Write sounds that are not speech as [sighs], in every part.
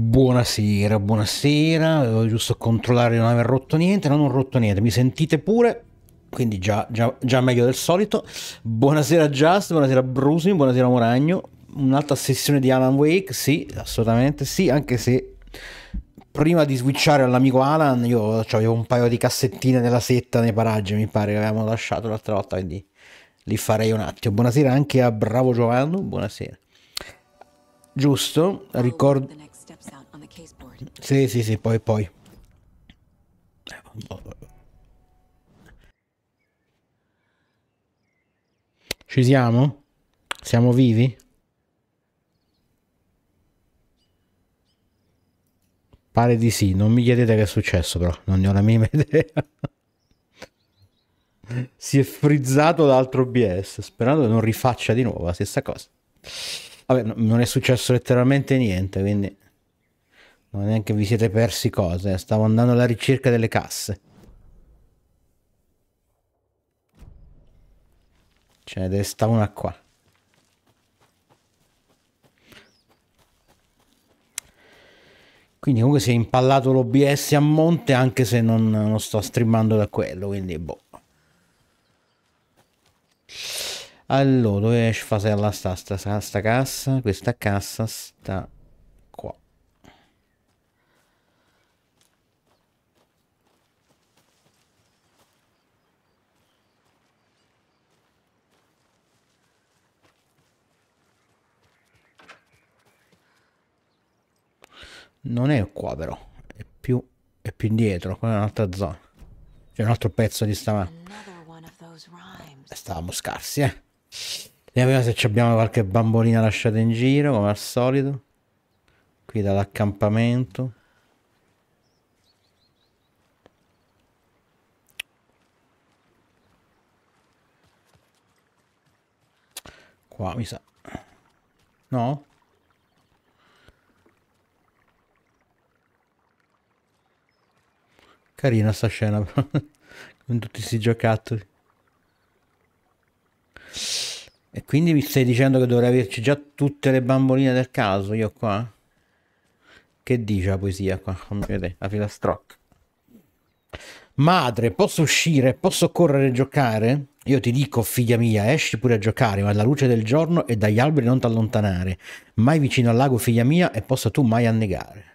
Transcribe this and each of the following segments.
Buonasera, buonasera, devo giusto controllare di non aver rotto niente, non ho rotto niente, mi sentite pure? Quindi già, già, già meglio del solito. Buonasera Just, buonasera Brusi, buonasera Moragno. Un'altra sessione di Alan Wake, sì, assolutamente sì, anche se prima di switchare all'amico Alan io avevo un paio di cassettine della setta nei paraggi, mi pare che avevamo lasciato l'altra volta, quindi li farei un attimo. Buonasera anche a Bravo Giovanni, buonasera. Giusto, ricordo... Sì, sì, sì, poi, poi. Ci siamo? Siamo vivi? Pare di sì, non mi chiedete che è successo però, non ne ho la minima [laughs] idea. si è frizzato l'altro OBS, sperando che non rifaccia di nuovo la stessa cosa. Vabbè, non è successo letteralmente niente, quindi non è neanche vi siete persi cose. Stavo andando alla ricerca delle casse. Ce ne deve stare una qua. Quindi comunque si è impallato l'OBS a monte anche se non, non sto streamando da quello, quindi boh. Allora, dove sfasella sta sta, sta, sta cassa? Questa cassa sta qua. Non è qua però, è più, è più indietro, qua è un'altra zona. C'è un altro pezzo di sta... Stavamo scarsi, eh. Vediamo se abbiamo qualche bambolina lasciata in giro, come al solito. Qui dall'accampamento. Qua mi sa. No? Carina sta scena, [laughs] con tutti questi giocattoli. E quindi mi stai dicendo che dovrei averci già tutte le bamboline del caso, io qua? Che dice la poesia qua? La filastrocca. Madre, posso uscire? Posso correre e giocare? Io ti dico, figlia mia, esci pure a giocare, ma alla luce del giorno e dagli alberi non t'allontanare. Mai vicino al lago, figlia mia, e possa tu mai annegare.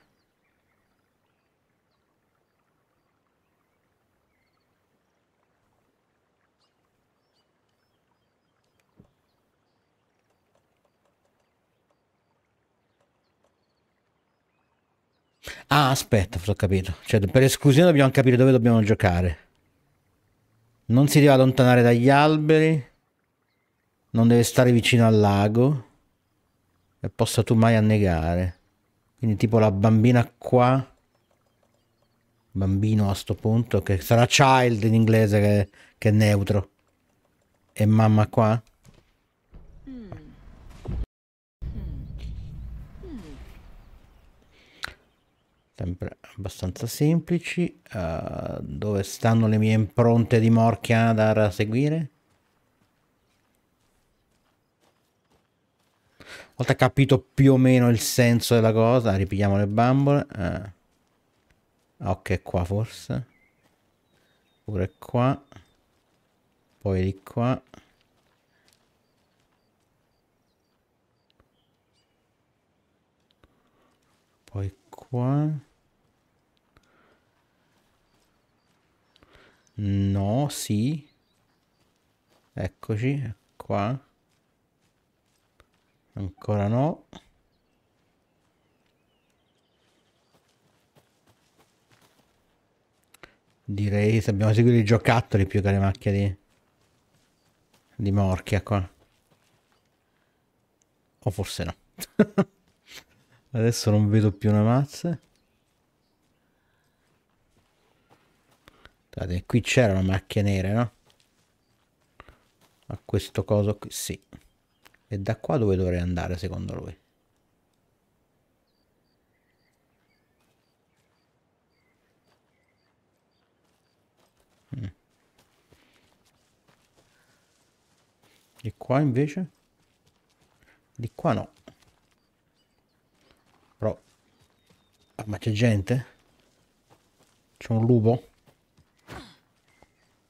Ah, aspetta, ho capito. Cioè, per esclusione dobbiamo capire dove dobbiamo giocare. Non si deve allontanare dagli alberi. Non deve stare vicino al lago. E possa tu mai annegare. Quindi tipo la bambina qua. Bambino a sto punto. Che sarà child in inglese che, che è neutro. E mamma qua. Sempre abbastanza semplici. Uh, dove stanno le mie impronte di morchia da seguire? Una volta capito più o meno il senso della cosa, ripigliamo le bambole. Uh. Ok, qua forse. Pure qua. Poi di qua. Poi qua. No, sì. Eccoci, qua. Ancora no. Direi se abbiamo seguito i giocattoli più che le macchie di, di morchia qua. O forse no. [laughs] Adesso non vedo più una mazza. Guardate, qui c'erano macchie nere, no? A questo coso qui, sì. E da qua dove dovrei andare secondo lui? Mm. Di qua invece? Di qua no. Però Ma c'è gente? C'è un lupo?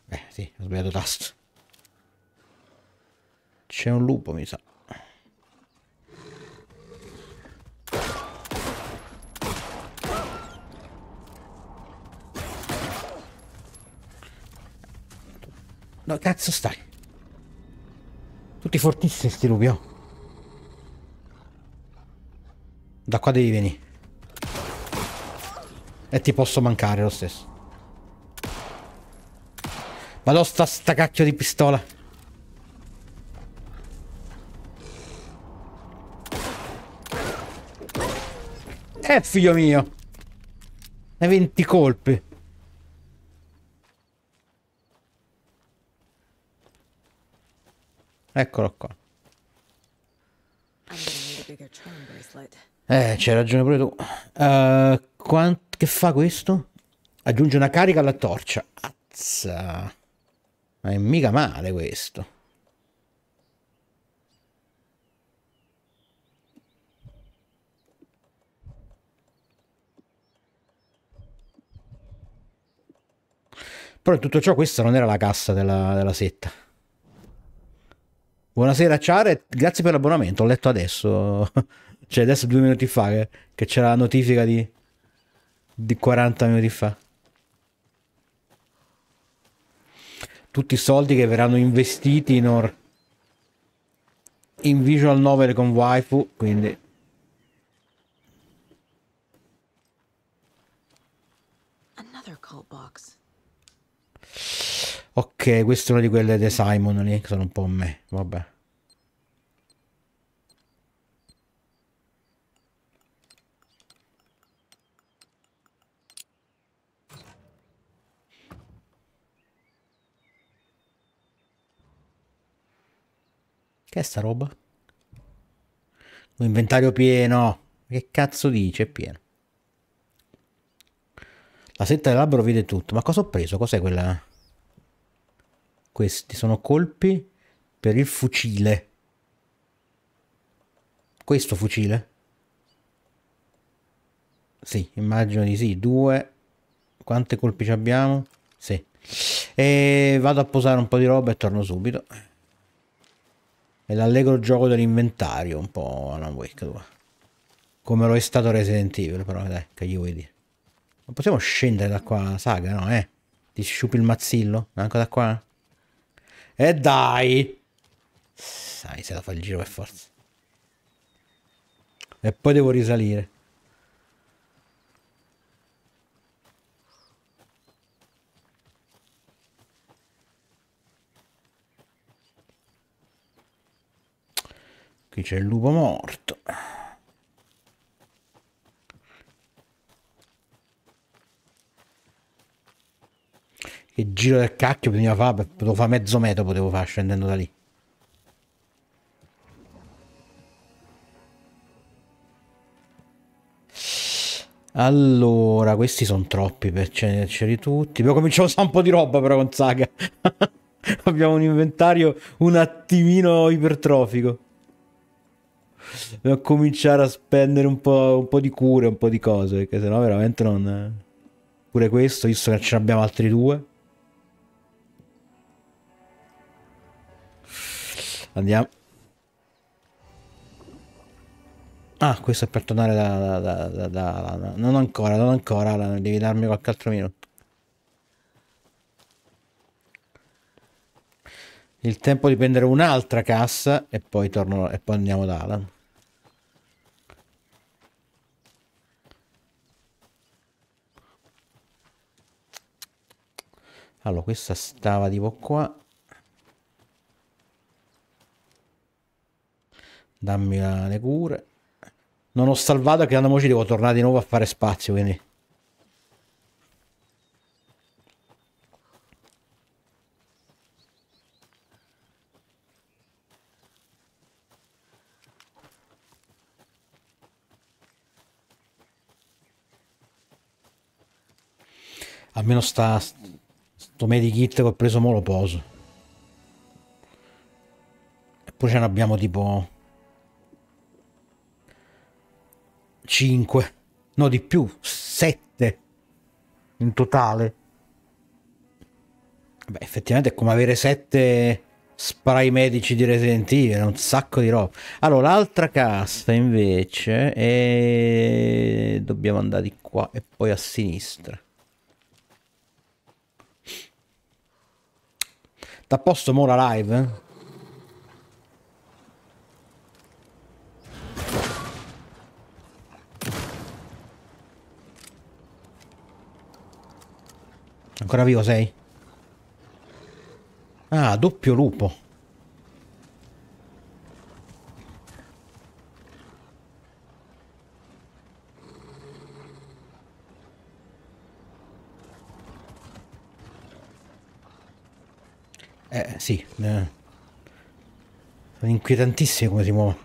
Eh sì, ho sbagliato tasto. C'è un lupo, mi sa. No, cazzo stai? Tutti fortissimi sti lupi, oh. Da qua devi venire. E ti posso mancare lo stesso. Ma lo sta sta cacchio di pistola. Eh, figlio mio. E 20 colpi. Eccolo qua. Eh, c'hai ragione pure tu. Uh, quant- che fa questo? Aggiunge una carica alla torcia. Azza. Ma è mica male questo. Però in tutto ciò questa non era la cassa della, della setta. Buonasera Ciare, grazie per l'abbonamento, ho letto adesso, [laughs] cioè adesso due minuti fa che, che c'era la notifica di, di 40 minuti fa. Tutti i soldi che verranno investiti in, or, in visual novel con waifu, quindi... Ok, questa è una di quelle di Simon lì, che sono un po' me, vabbè. Che è sta roba? Inventario pieno. Che cazzo dice? È pieno. La setta dell'albero vede tutto. Ma cosa ho preso? Cos'è quella? Questi sono colpi per il fucile. Questo fucile? Sì, immagino di sì. Due. Quante colpi abbiamo? Sì. E vado a posare un po' di roba e torno subito. È l'allegro gioco dell'inventario, un po' Alan Wake 2. Come lo è stato Resident Evil, però dai, che gli vuoi dire. Non possiamo scendere da qua, saga, no, eh? Ti sciupi il mazzillo? Anche da qua? E dai! Sai, se la fa il giro per forza. E poi devo risalire. Qui c'è il lupo morto. Che giro del cacchio prima fa, potevo fare mezzo metro, potevo fare scendendo da lì. Allora, questi sono troppi per cenerceli tutti. Però cominciamo a usare un po' di roba però con Saga. [laughs] Abbiamo un inventario un attimino ipertrofico. [laughs] Dobbiamo cominciare a spendere un po', un po', di cure, un po' di cose, perché sennò veramente non... Pure questo, visto che ce ne abbiamo altri due. Andiamo. Ah, questo è per tornare da, da, da, da, Non ancora, non ancora, devi darmi qualche altro minuto. Il tempo di prendere un'altra cassa e poi torno e poi andiamo da Alan. Allora, questa stava tipo qua. Dammi le cure. Non ho salvato che andiamo ci devo tornare di nuovo a fare spazio, quindi... Almeno sta sto medikit che ho preso mo lo poso. E poi ce ne abbiamo tipo 5. No, di più, sette in totale. Beh, effettivamente è come avere sette spray medici di Resident Evil, un sacco di roba. Allora, l'altra cassa invece è... Dobbiamo andare di qua e poi a sinistra. T'ha posto mo la live? Eh? Ancora vivo sei? Ah, doppio lupo. Eh, sì. Eh. Sono inquietantissimo come si muove.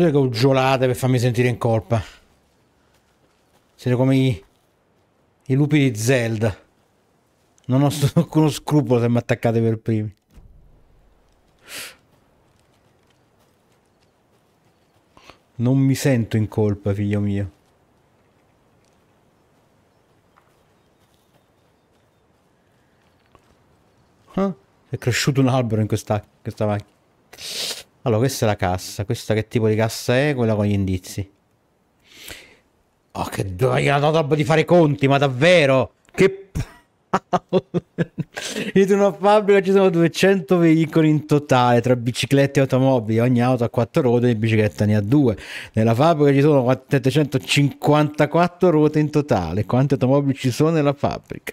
Utile che uggiolate per farmi sentire in colpa. Siete come i, i lupi di Zelda. Non ho [laughs] alcuno scrupolo se mi attaccate per primi. Non mi sento in colpa, figlio mio. Ah, è cresciuto un albero in questa, questa macchina. Allora, questa è la cassa. Questa che tipo di cassa è? Quella con gli indizi. Oh, che doia roba di fare conti, ma davvero? Che [laughs] in una fabbrica ci sono 200 veicoli in totale tra biciclette e automobili ogni auto ha 4 ruote e bicicletta ne ha 2 nella fabbrica ci sono 754 ruote in totale quante automobili ci sono nella fabbrica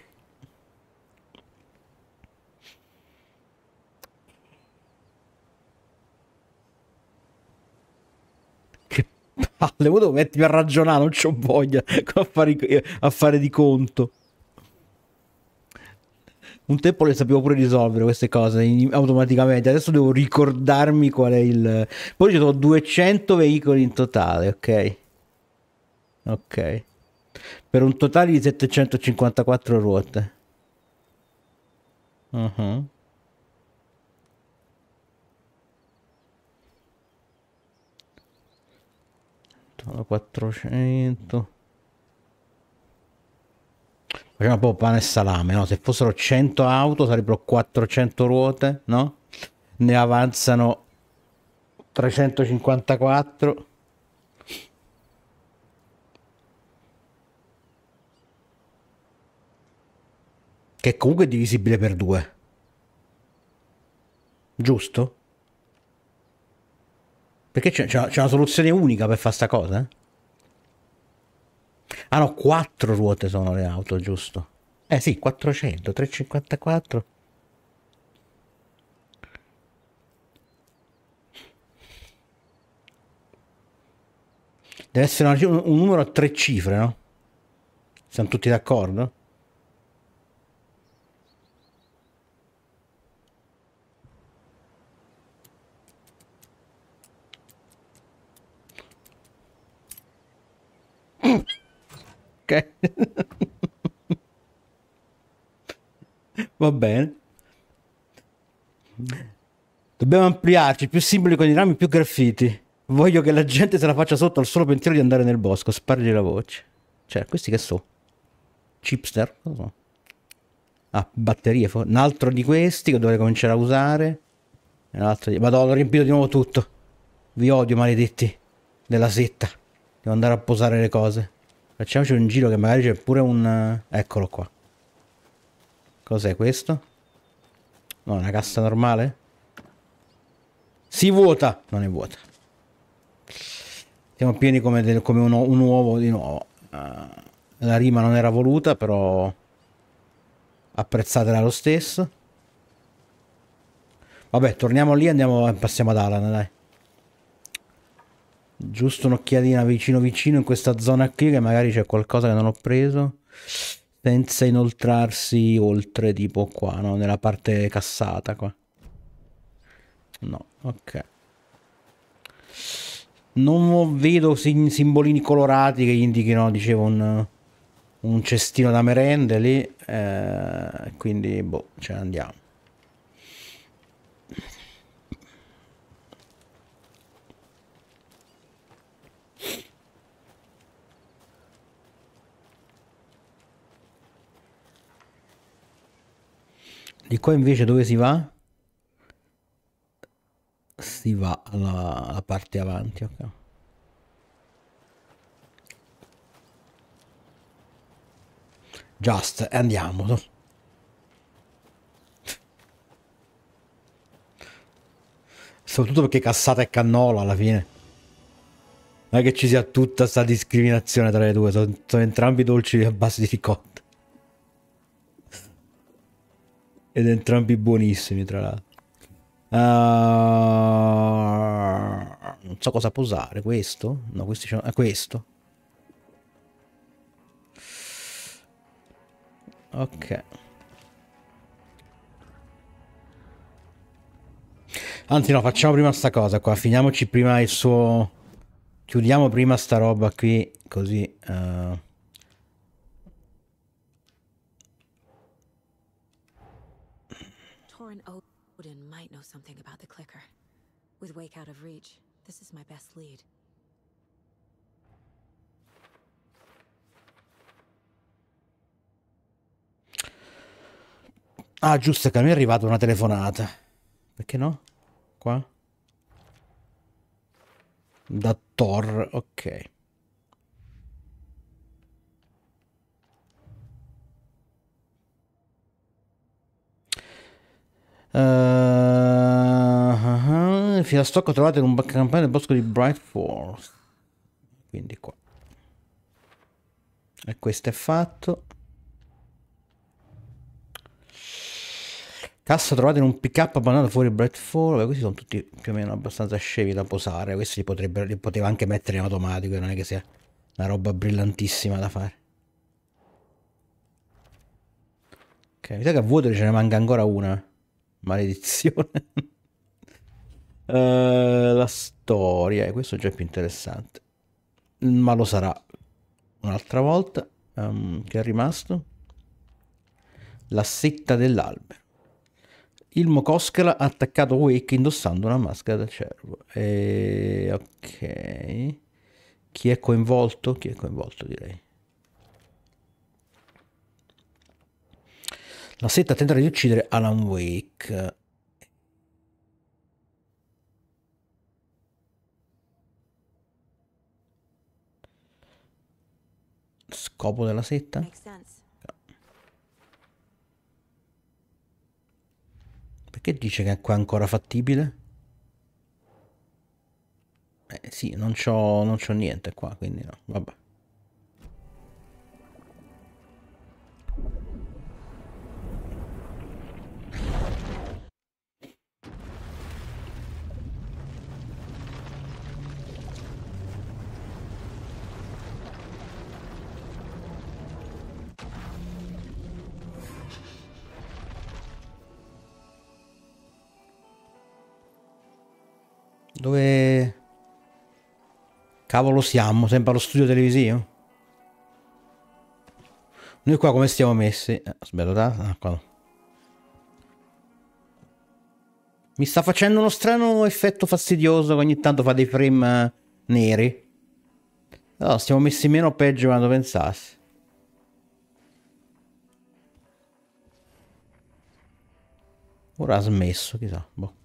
[laughs] palle, voi mettermi a ragionare, non c'ho voglia [laughs] a fare, a fare di conto. Un tempo le sapevo pure risolvere queste cose in, automaticamente, adesso devo ricordarmi qual è il... Poi ci sono 200 veicoli in totale, ok? Ok. Per un totale di 754 ruote. Uh-huh. Sono 400 facciamo proprio pane e salame no? se fossero 100 auto sarebbero 400 ruote no? ne avanzano 354 che comunque è divisibile per due giusto? Perché c'è, c'è una soluzione unica per fare sta cosa? Eh? Ah no, quattro ruote sono le auto, giusto? Eh sì, 400, 354. Deve essere un, un numero a tre cifre, no? Siamo tutti d'accordo? Ok. Va bene. Dobbiamo ampliarci, più simboli con i rami, più graffiti. Voglio che la gente se la faccia sotto al solo pensiero di andare nel bosco, spargi la voce. Cioè, questi che so? Chipster? Non so. Ah, batterie. Un altro di questi che dovrei cominciare a usare. Un altro di... Madonna, ho riempito di nuovo tutto. Vi odio, maledetti. Della setta. Devo andare a posare le cose. Facciamoci un giro che magari c'è pure un... Eccolo qua. Cos'è questo? No, una cassa normale? Si vuota! Non è vuota. Siamo pieni come, del, come un, un, uovo di nuovo. Uh, la rima non era voluta, però apprezzatela lo stesso. Vabbè, torniamo lì e andiamo, passiamo ad Alan, dai. Giusto un'occhiatina vicino vicino in questa zona qui che magari c'è qualcosa che non ho preso. senza inoltrarsi oltre tipo qua, no? Nella parte cassata qua. No, ok. Non vedo simbolini colorati che indichino, dicevo, un, un cestino da merende lì. Eh, quindi, boh, ce ne andiamo. Di qua invece dove si va? Si va alla, alla parte avanti, ok. Just, andiamo. Soprattutto perché cassata e cannola alla fine. Non è che ci sia tutta questa discriminazione tra le due, sono, sono entrambi dolci a base di ricotta. Ed entrambi buonissimi, tra l'altro. Uh, non so cosa posare, questo? No, questi sono... Ah, questo. Ok. Anzi no, facciamo prima sta cosa qua, finiamoci prima il suo... Chiudiamo prima sta roba qui, così... Uh... something about the clicker. With Wake out of reach, this is my best lead. Ah, giusto, che a me è arrivata una telefonata. Perché no? Qua? Da Thor, ok. Uh, uh, uh, fino a stocco trovate in un campagna del bosco di Bright Falls. Quindi qua. E questo è fatto. Cassa trovata in un pick up abbandonato fuori Bright Falls. questi sono tutti più o meno abbastanza scevi da posare. Questi li, li poteva anche mettere in automatico, non è che sia una roba brillantissima da fare. Ok, mi sa che a vuoto ce ne manca ancora una. Maledizione. uh, [laughs] la storia, e questo è già più interessante. Ma lo sarà un'altra volta. Um, che è rimasto? La setta dell'albero. Il Mokoskela ha attaccato Wake indossando una maschera da cervo. E... Ok. Chi è coinvolto? Chi è coinvolto direi. La setta tenterà di uccidere Alan Wake. Scopo della setta? Perché dice che è qua ancora fattibile? Eh sì, non c'ho, non c'ho niente qua, quindi no, vabbè. Dove cavolo siamo? Sempre allo studio televisivo? Noi qua come stiamo messi? Eh, aspetta, da? Ah, qua. Mi sta facendo uno strano effetto fastidioso che ogni tanto fa dei frame eh, neri. No, stiamo messi meno peggio quando pensassi. Ora ha smesso, chissà. Boh.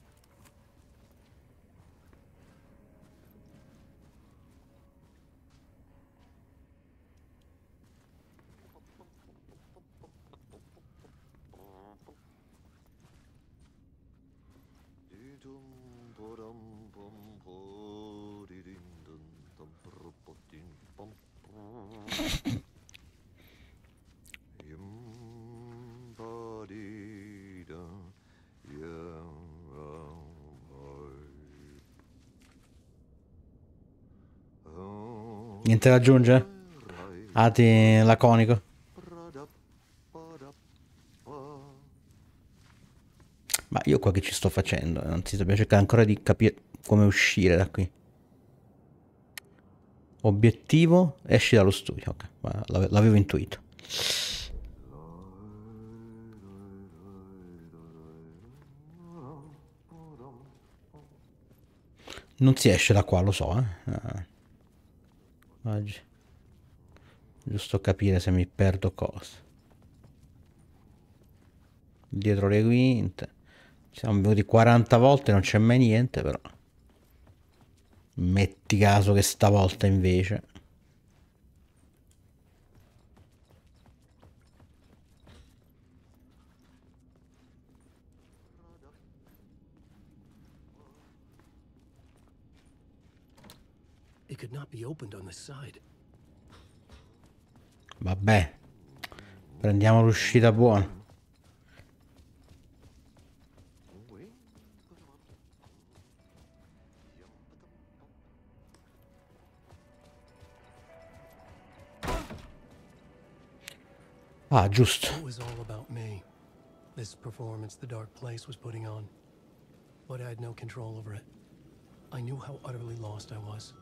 Niente da aggiungere? Ati laconico. Ma io qua che ci sto facendo? Si dobbiamo cercare ancora di capire come uscire da qui. Obiettivo, esci dallo studio. Ok, l'avevo intuito. Non si esce da qua, lo so, eh. Oggi. Giusto capire se mi perdo cosa. Dietro le quinte. Siamo venuti 40 volte, non c'è mai niente, però. Metti caso che stavolta invece. It could not be opened on the side. Vabbè. Prendiamo l'uscita buona. Ah, giusto. It was all about me. This performance the Dark Place was putting on. But I had no control over it. I knew how utterly lost I was.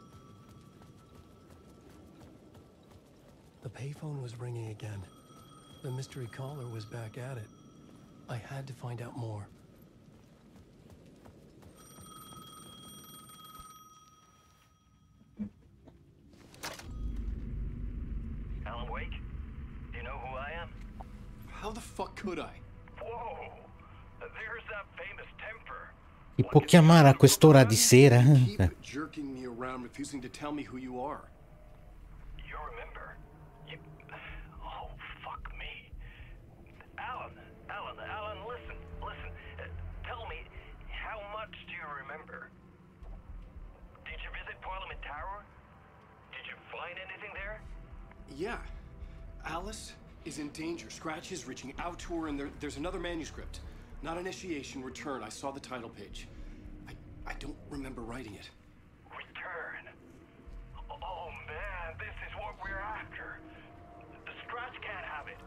The payphone was ringing again. The mystery caller was back at it. I had to find out more. Alan Wake? Do you know who I am? How the fuck could I? Whoa! There's that famous temper. Ti può chiamare a quest'ora di sera? Eh? Keep jerking me around, refusing to tell me who you are. Yeah. Alice is in danger. Scratch is reaching out to her, and there, there's another manuscript. Not initiation, return. I saw the title page. I, I don't remember writing it. Return? Oh, man, this is what we're after. The Scratch can't have it.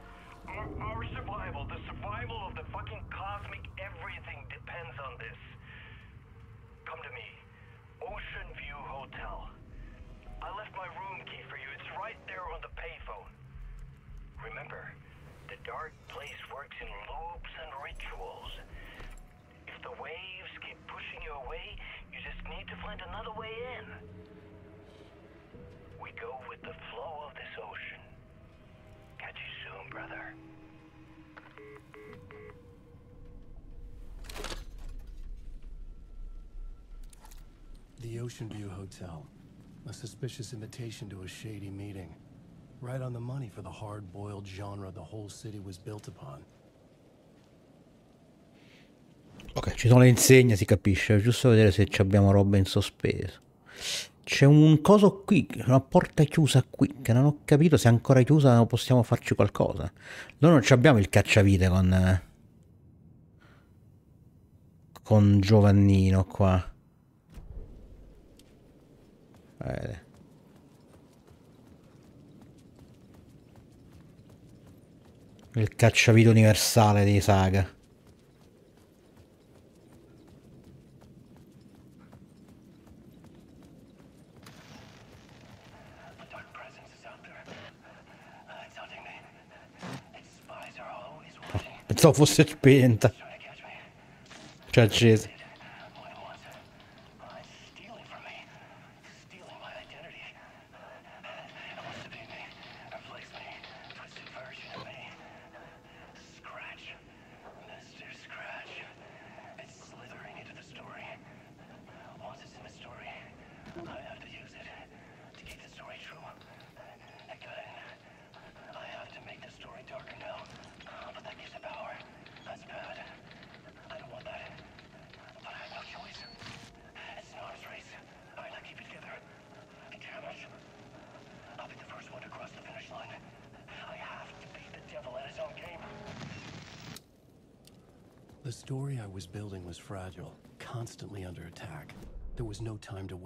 Our, our survival, the survival of the fucking cosmic everything depends on this. Come to me. Ocean View Hotel. I left my room key for you. Right there on the payphone. Remember, the dark place works in loops and rituals. If the waves keep pushing you away, you just need to find another way in. We go with the flow of this ocean. Catch you soon, brother. The Ocean View Hotel. A suspicious invitation to a shady meeting. Right on the money for the hard-boiled genre the whole city was built upon. Ok, ci sono le insegne, si capisce. Giusto vedere se abbiamo roba in sospeso. C'è un coso qui, una porta chiusa qui, che non ho capito se è ancora chiusa o possiamo farci qualcosa. Noi non abbiamo il cacciavite con... con Giovannino qua. Eh. Il cacciavite universale di Saga. Pensavo fosse spenta. C'è accesa.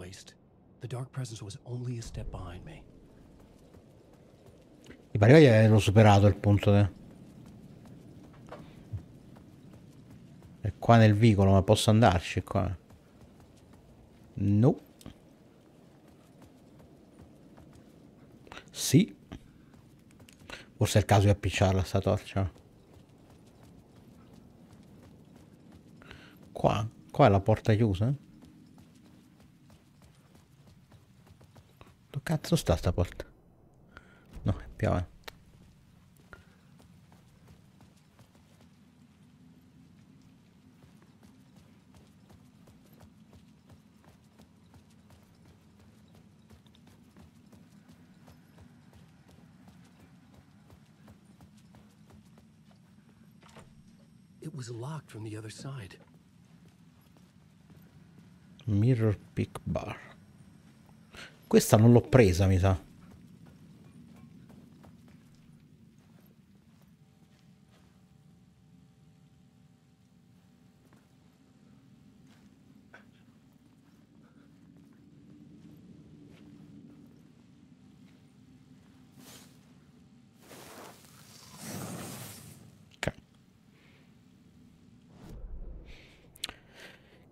waist. The dark presence was only a step behind me. Mi pareva che avevano superato il punto de... È qua nel vicolo, ma posso andarci qua? No. Sì. Forse è il caso di appicciarla sta torcia. Qua? Qua è la porta chiusa? Cazzo sta sta porta? No, è. It was locked from the other side. Mirror Pick Bar. Questa non l'ho presa, mi sa.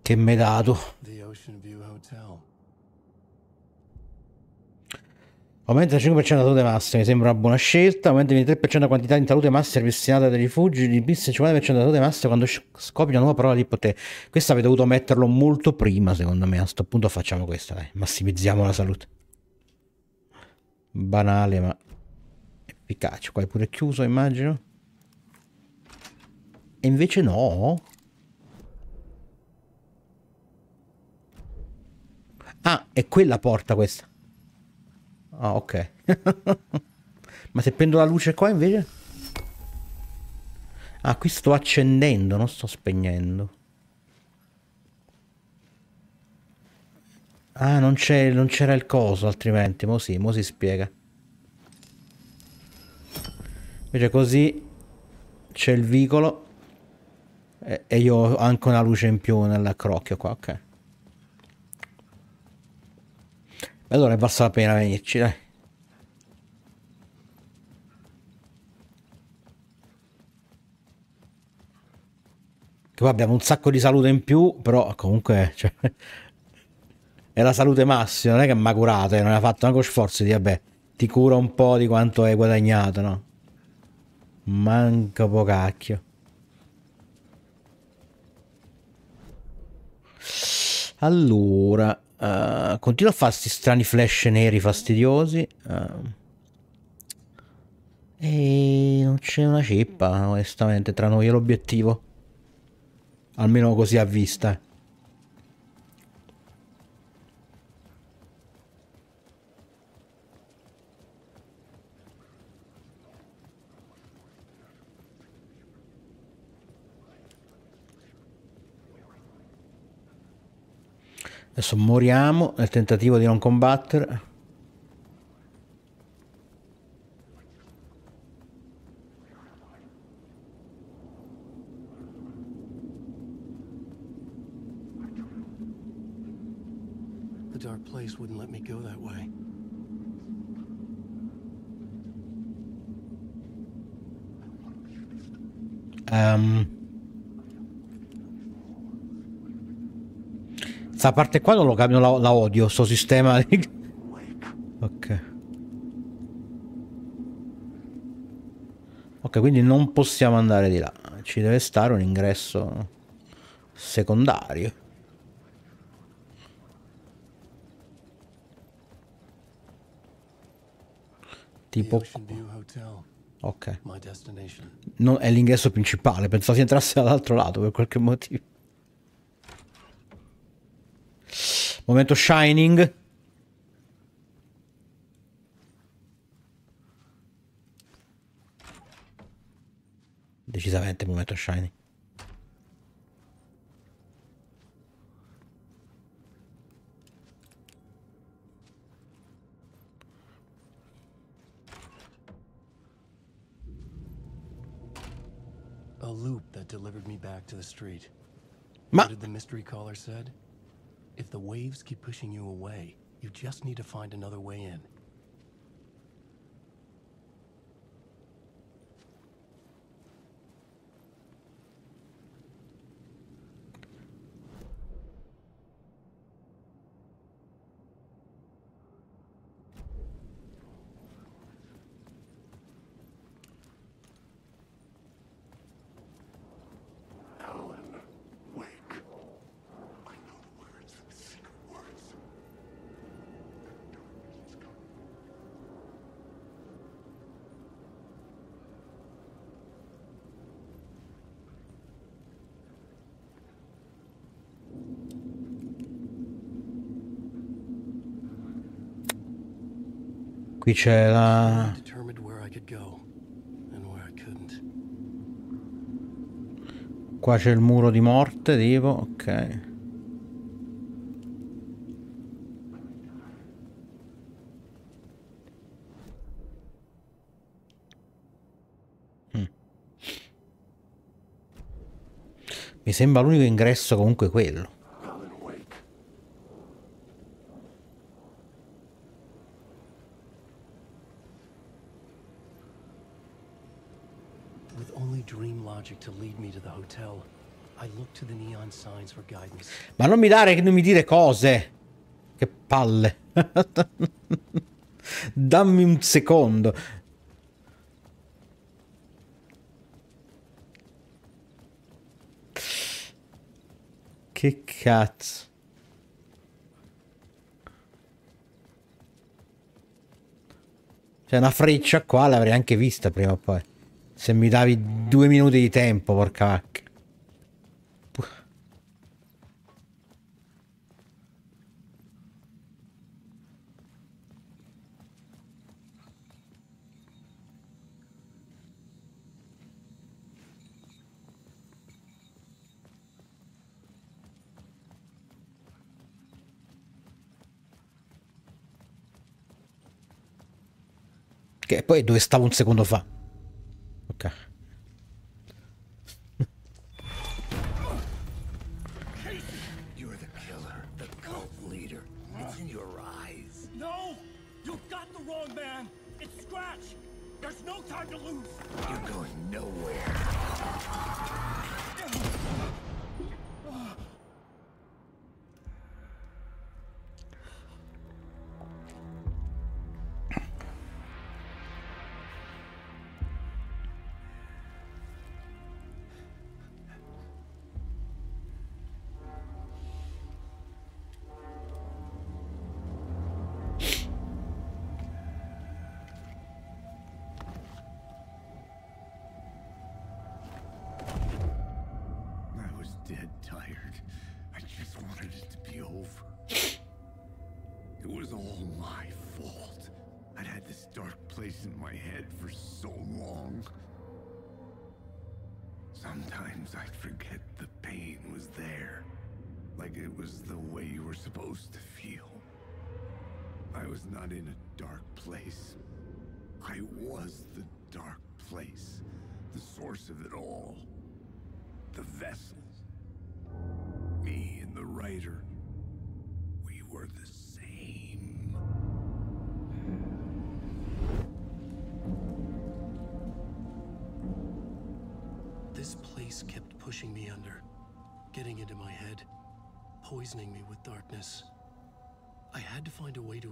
Che mi dato? The Ocean View Hotel. Aumenta il 5% la salute master, mi sembra una buona scelta. Aumenta il 23% la quantità di salute master destinata ai rifugi. Ripristino il 50% della salute master quando sc- scopri una nuova parola di potere. Questo avete dovuto metterlo molto prima, secondo me. A sto punto facciamo questa, dai. Massimizziamo la salute. Banale, ma efficace. Qua è pure chiuso, immagino. E invece no. Ah, è quella porta questa. Ah, ok. [laughs] Ma se prendo la luce qua invece? Ah, qui sto accendendo, non sto spegnendo. Ah, non c'era il coso, altrimenti. Mo sì, mo si spiega. Invece così c'è il vicolo e, e io ho anche una luce in più nell'accrocchio qua, ok. Allora è valsa la pena venirci, dai. Che poi abbiamo un sacco di salute in più, però comunque cioè, è la salute massima, non è che mi ha curato, eh, non ha fatto anche sforzo di vabbè, ti cura un po' di quanto hai guadagnato, no? Manca pocacchio. Allora, eh, continua a fare questi strani flash neri fastidiosi. eh. e non c'è una ceppa, onestamente, tra noi e l'obiettivo. Almeno così a vista. Adesso moriamo nel tentativo di non combattere. The dark place wouldn't let me go that way. Ehm. Sta parte qua non lo cambio, la, la odio, sto sistema. di- ok. Ok, quindi non possiamo andare di là. Ci deve stare un ingresso secondario. Tipo, ok. Non è l'ingresso principale, pensavo si entrasse dall'altro lato per qualche motivo. Momento Shining. Decisamente momento Shining. A loop that delivered me back to the street. Ma What did the mystery caller said? If the waves keep pushing you away, you just need to find another way in. Qui c'è la... Qua c'è il muro di morte, tipo, ok. Mm. Mi sembra l'unico ingresso comunque quello. Alan Wake. With only dream logic to lead me to the hotel, I looked to the neon signs for guidance. Ma non mi dare, non mi dire cose. Che palle. [laughs] Dammi un secondo. Che cazzo. Cioè una freccia qua l'avrei anche vista prima o poi. Se mi davi due minuti di tempo, porca vacca. Che poi dove stavo un secondo fa.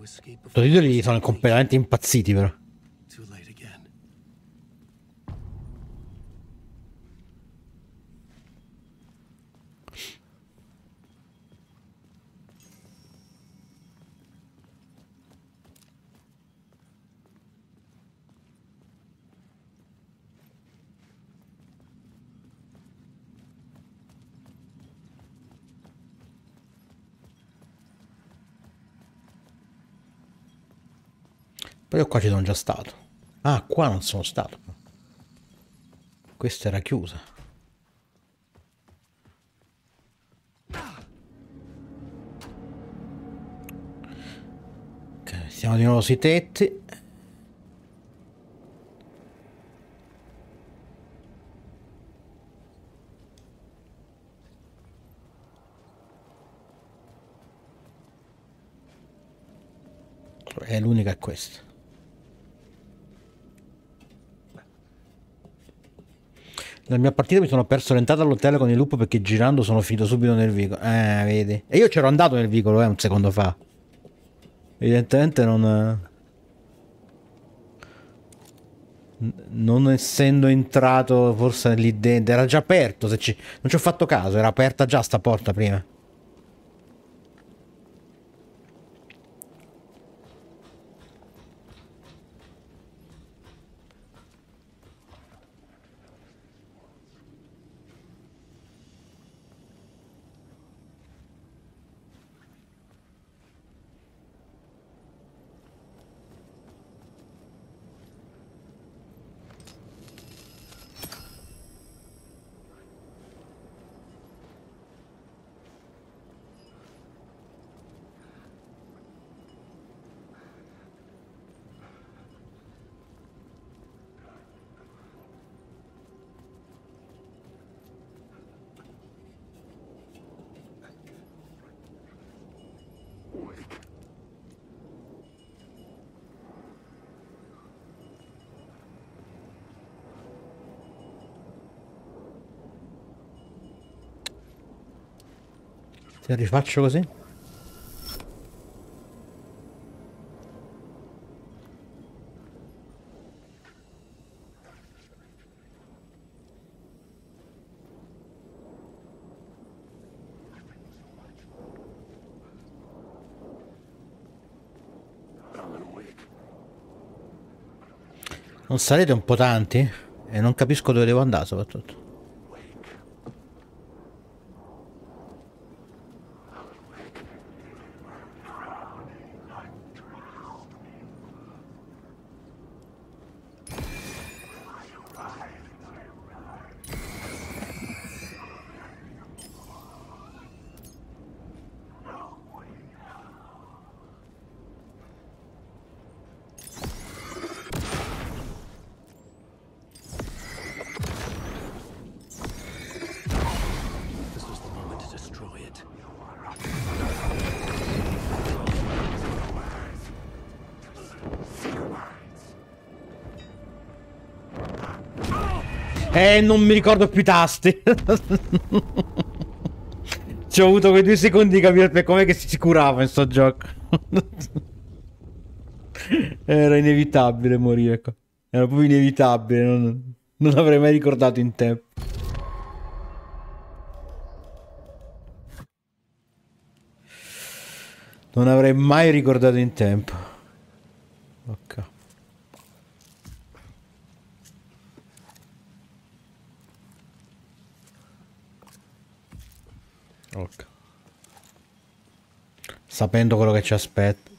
Was sono completamente impazziti però. Too late again. Io qua ci sono già stato. Ah, qua non sono stato. Questa era chiusa. Ok, siamo di nuovo sui tetti. E l'unica è questa. Nella mia partita mi sono perso l'entrata all'hotel con il lupo perché girando sono finito subito nel vicolo. Eh, vedi. E io c'ero andato nel vicolo, eh, un secondo fa. Evidentemente non... eh, Non essendo entrato forse lì dentro, era già aperto, ci... non ci ho fatto caso, era aperta già sta porta prima. Se rifaccio così. Non sarete un po' tanti? E non capisco dove devo andare soprattutto. Eh, non mi ricordo più i tasti. [laughs] Ci ho avuto quei due secondi di capire per com'è che si curava in sto gioco. Era inevitabile morire qua. Era proprio inevitabile. Non, non l'avrei mai ricordato in tempo. Non avrei mai ricordato in tempo. Ok. Ok. Sapendo quello che ci aspetta.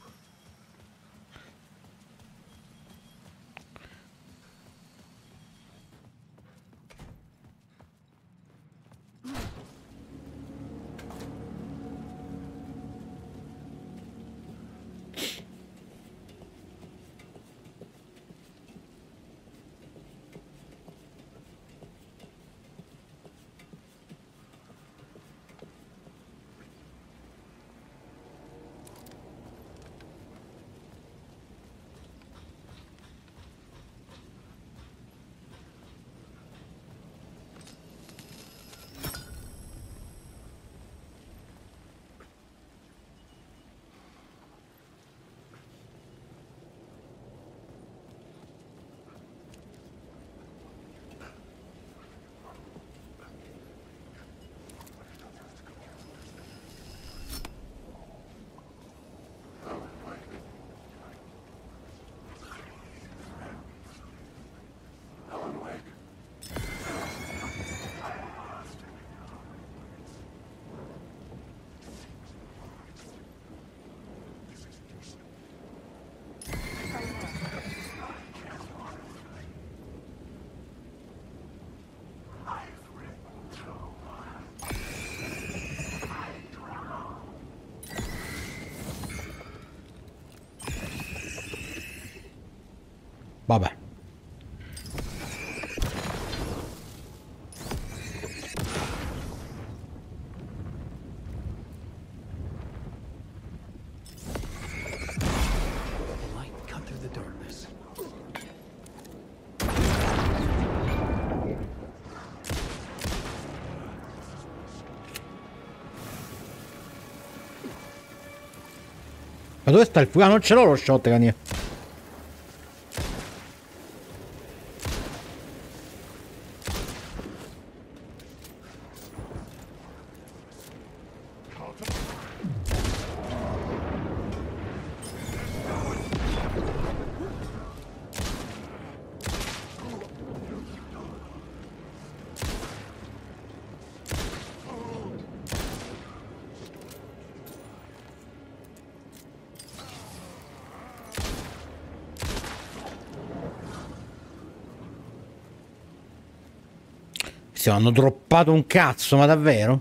Ma dove sta il fuoco? Ah, non ce l'ho lo shotgun io. Sì, hanno droppato un cazzo, ma davvero?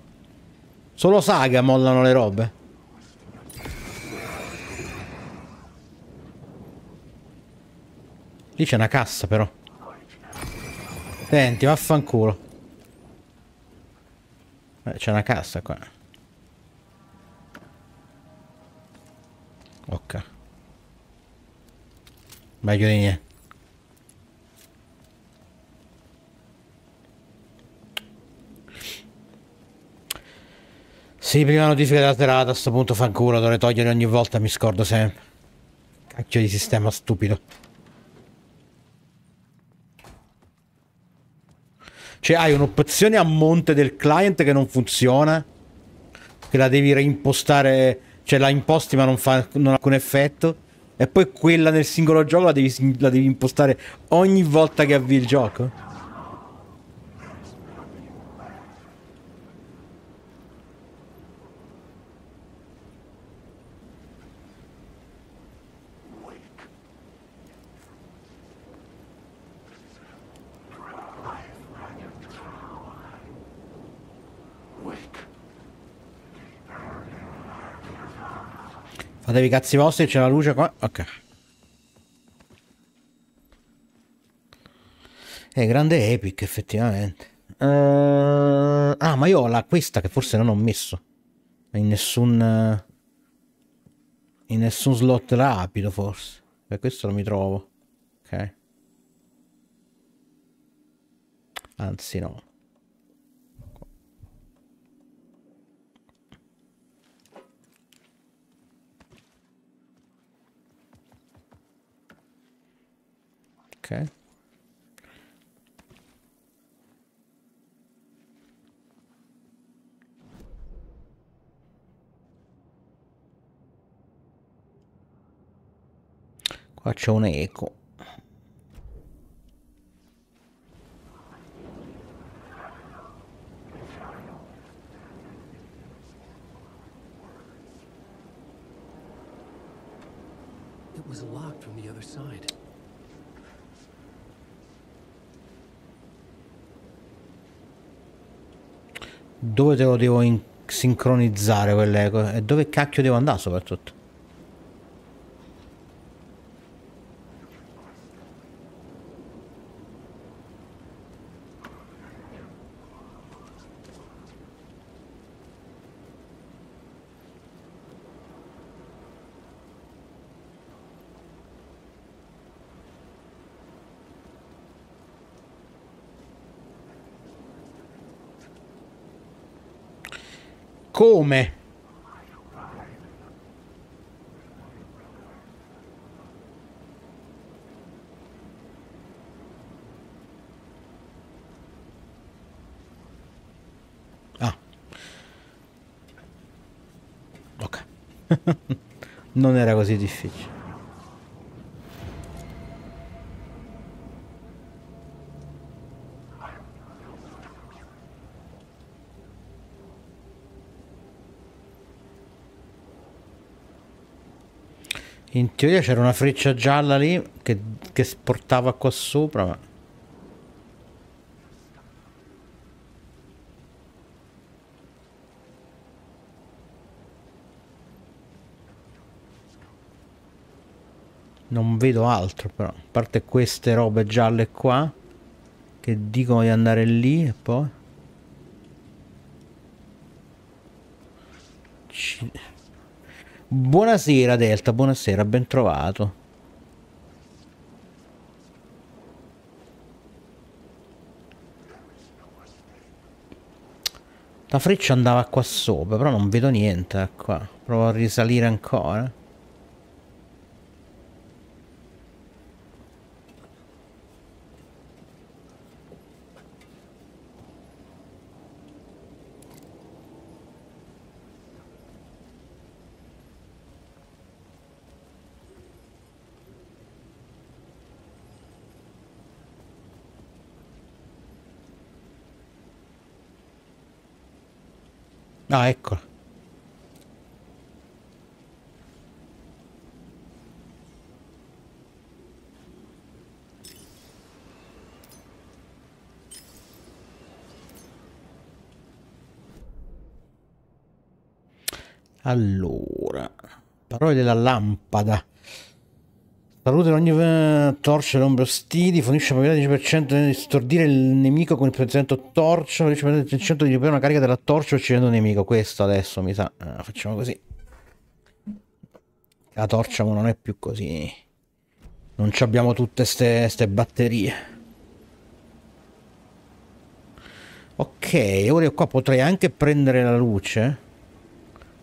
Solo saga mollano le robe. Lì c'è una cassa però. Senti, vaffanculo. Eh, c'è una cassa qua. Ok. Meglio di niente. Sì, prima notifica della serata, a sto punto fanculo, dovrei togliere ogni volta, mi scordo sempre. Cacchio di sistema stupido. Cioè hai un'opzione a monte del client che non funziona, che la devi reimpostare, cioè la imposti ma non fa non alcun effetto, e poi quella nel singolo gioco la devi, la devi impostare ogni volta che avvii il gioco. Fatevi i cazzi vostri, c'è la luce qua. Ok. È grande Epic, effettivamente. Uh, ah, ma io ho la questa che forse non ho messo. In nessun... In nessun slot rapido, forse. Per questo non mi trovo. Ok. Anzi, no. Ok. Qua c'è un eco. It was locked from the other side. Dove te lo devo in- sincronizzare quell'eco? E dove cacchio devo andare soprattutto? Come? Ah. Ok. [laughs] non era così difficile. In teoria c'era una freccia gialla lì che, che sportava qua sopra, ma... Non vedo altro però, a parte queste robe gialle qua che dicono di andare lì e poi... Buonasera Delta, buonasera, ben trovato. La freccia andava qua sopra, però non vedo niente qua. Provo a risalire ancora. Ah, eccola. Allora, parole della lampada. Salute ogni eh, torcia l'ombra ostili, fornisce probabilità di 10% di stordire il nemico con il presente torcia, fornisce probabilità di 10% di ripetere una carica della torcia uccidendo un nemico. Questo adesso mi sa. Eh, facciamo così. La torcia non è più così. Non ci abbiamo tutte queste batterie. Ok, ora io qua potrei anche prendere la luce.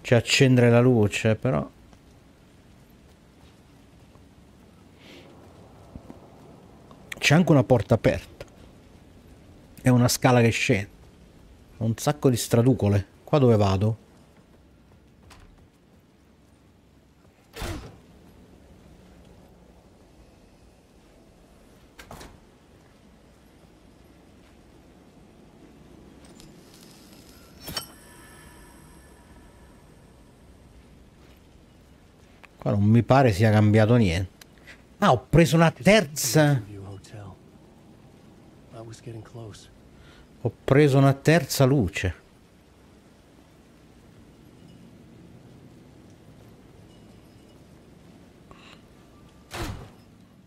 C'è accendere la luce, però. C'è anche una porta aperta. E una scala che scende. Un sacco di straducole. Qua dove vado? Qua non mi pare sia cambiato niente. Ah, ho preso una terza. View Hotel. I was getting close. Ho preso una terza luce.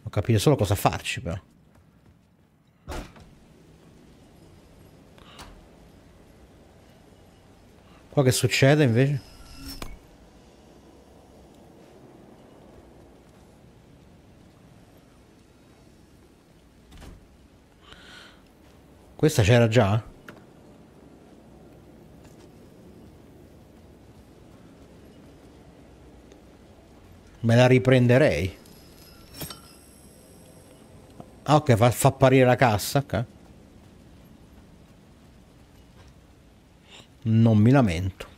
Ho capito solo cosa farci però. Qua che succede invece? Questa c'era già? Me la riprenderei. Ah ok, fa, fa apparire la cassa, ok. Non mi lamento.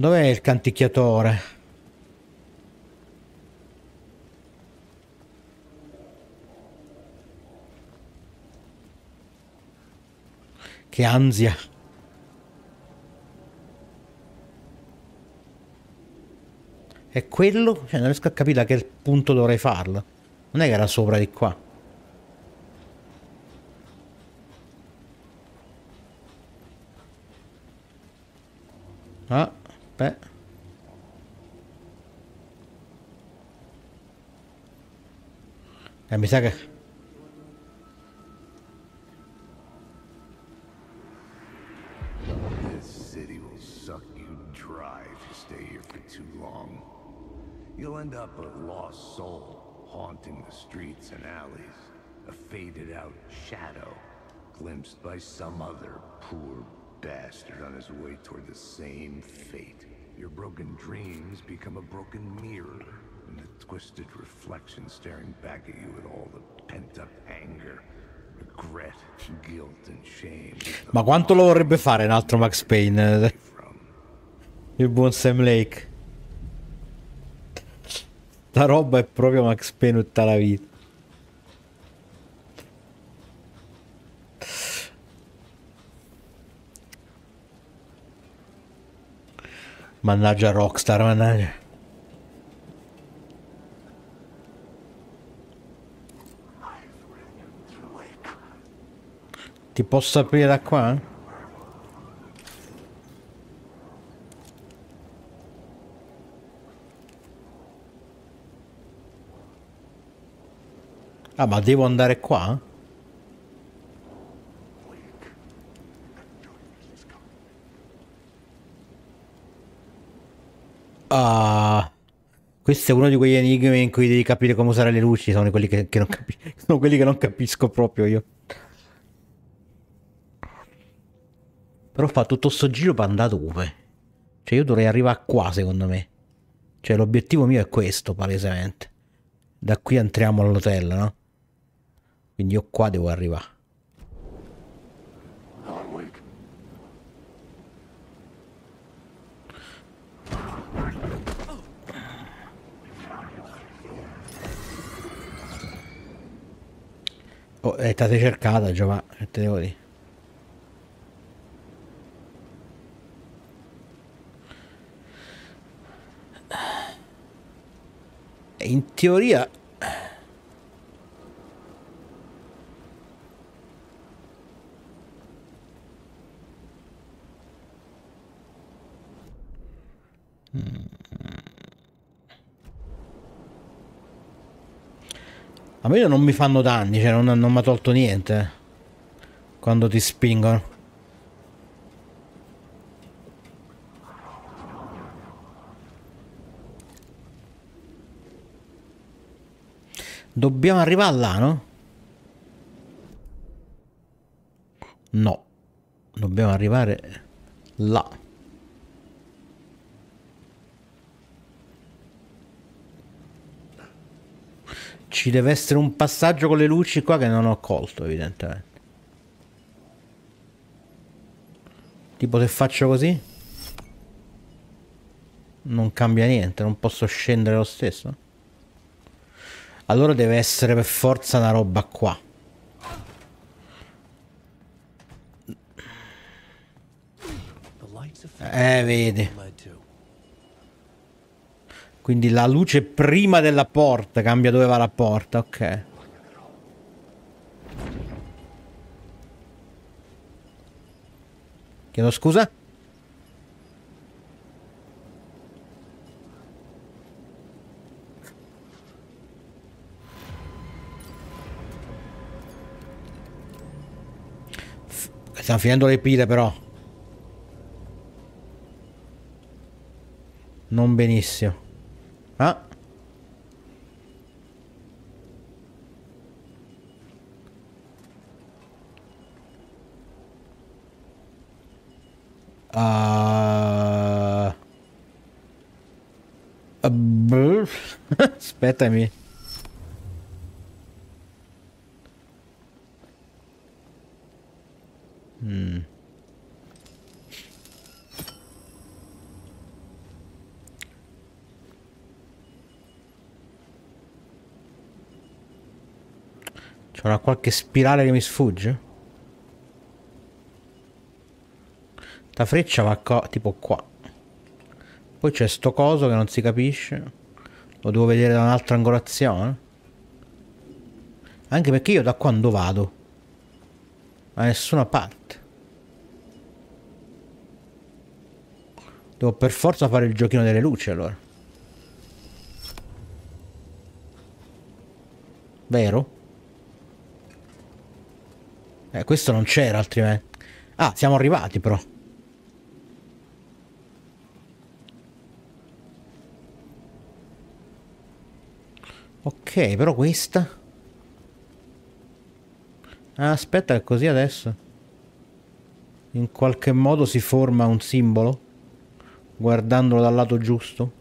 Dov'è il canticchiatore? Che ansia. È quello? Cioè, non riesco a capire a che punto dovrei farlo. Non è che era sopra di qua. Ah, Eh, mi sa che... This city will suck you dry if you stay here for too long. You'll end up a lost soul, haunting the streets and alleys. A faded out shadow, glimpsed by some other poor bastard on his way toward the same fate. Your broken dreams become a broken mirror, and a twisted reflection staring back at you with all the pent-up anger, regret, guilt, and shame. Ma quanto lo vorrebbe fare un altro Max Payne? Il buon Sam Lake. Sta roba è proprio Max Payne tutta la vita. Mannaggia Rockstar, mannaggia. Ti posso aprire da qua? Ah, ma devo andare qua? Ah, questo è uno di quegli enigmi in cui devi capire come usare le luci. Sono quelli che, che non, capi- [laughs] sono quelli che non capisco proprio io. Però fa tutto sto giro per andare dove? Cioè io dovrei arrivare qua secondo me. Cioè l'obiettivo mio è questo palesemente. Da qui entriamo all'hotel, no? Quindi io qua devo arrivare. Oh, è stata cercata ma che te devo dire? In teoria... A me non mi fanno danni, cioè non, non mi ha tolto niente. eh, Quando ti spingono. Dobbiamo arrivare là, no? No. Dobbiamo arrivare là. Ci deve essere un passaggio con le luci qua che non ho colto, evidentemente. Tipo se faccio così? Non cambia niente, non posso scendere lo stesso. Allora deve essere per forza una roba qua. Eh, vedi. Quindi la luce prima della porta cambia dove va la porta, ok. Chiedo scusa? Stiamo finendo le pile però. Non benissimo. Ah. Ah. Ah, brr. Aspettami. [laughs] C'era qualche spirale che mi sfugge? La freccia va qua, tipo qua. Poi c'è sto coso che non si capisce. Lo devo vedere da un'altra angolazione. Anche perché io da quando vado? Da nessuna parte. Devo per forza fare il giochino delle luci allora. Vero? Eh, questo non c'era altrimenti. Ah, siamo arrivati però. Ok, però questa... Ah, aspetta che così adesso... In qualche modo si forma un simbolo? Guardandolo dal lato giusto?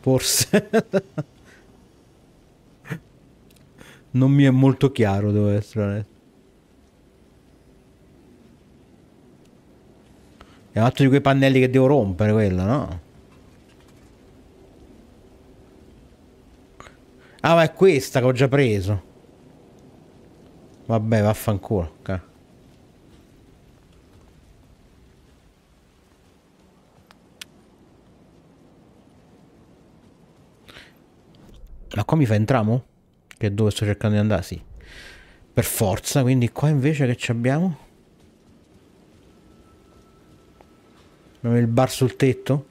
Forse... [laughs] non mi è molto chiaro, devo essere onesto. È un altro di quei pannelli che devo rompere, quello, no? Ah, ma è questa che ho già preso. Vabbè, vaffanculo. ok. Ma qua mi fa entramo? Che è dove sto cercando di andare? Sì. Per forza, quindi qua invece che abbiamo? Abbiamo il bar sul tetto?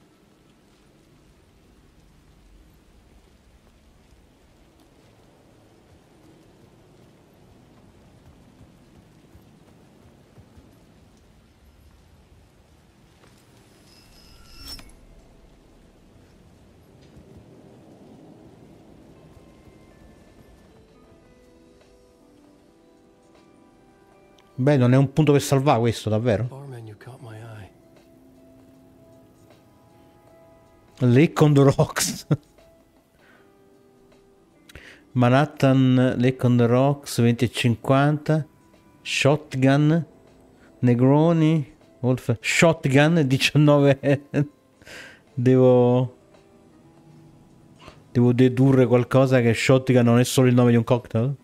Beh, non è un punto per salvare questo, davvero? Lake on the Rocks. [laughs] Manhattan Lake on the Rocks 20 e 50. Shotgun. Negroni. Wolf. Shotgun [laughs] 19. Devo. Devo dedurre qualcosa che shotgun non è solo il nome di un cocktail?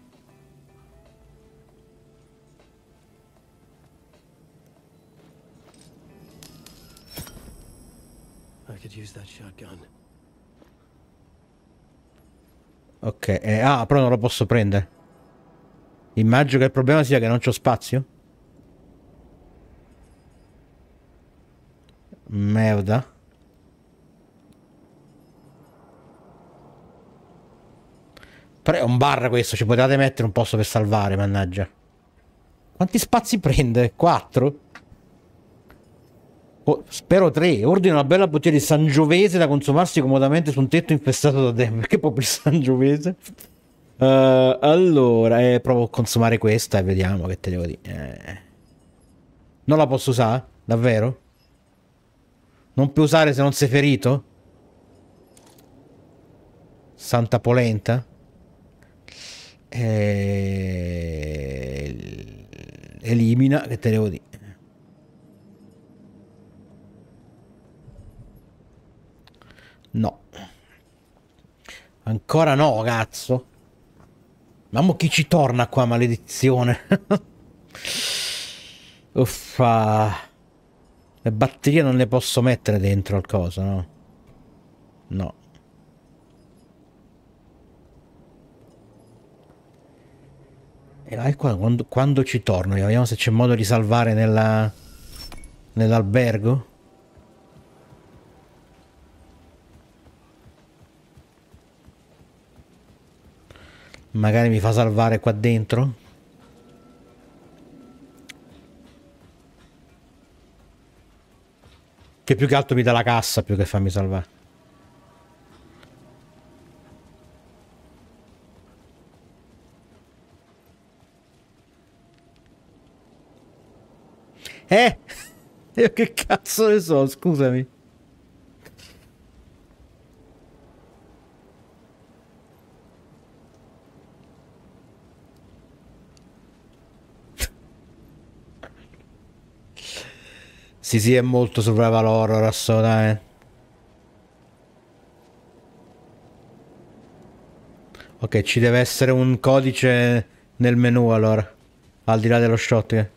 Could use that shotgun. Ok, eh, ah, però non lo posso prendere. Immagino che il problema sia che non c'ho spazio. Merda. Però è un bar questo, ci potevate mettere un posto per salvare, mannaggia. Quanti spazi prende? 4? Oh, spero tre. Ordina una bella bottiglia di Sangiovese da consumarsi comodamente su un tetto infestato da demoni. Perché proprio il Sangiovese? Uh, allora, eh, provo a consumare questa e vediamo che te devo dire. Eh. Non la posso usare? Davvero? Non puoi usare se non sei ferito? Santa polenta? Eh... Elimina, che te devo dire. No. Ancora no, cazzo. Ma mo chi ci torna qua, maledizione? [laughs] Uffa. Le batterie non le posso mettere dentro al coso, no? No. E vai qua, quando, quando ci torno? Vediamo se c'è modo di salvare nella... nell'albergo. Magari mi fa salvare qua dentro. Che più che altro mi dà la cassa più che farmi salvare. Eh? [laughs] Io che cazzo ne so, scusami. Sì, sì, è molto survival horror, assolutamente. Ok, ci deve essere un codice nel menu allora, al di là dello shotgun.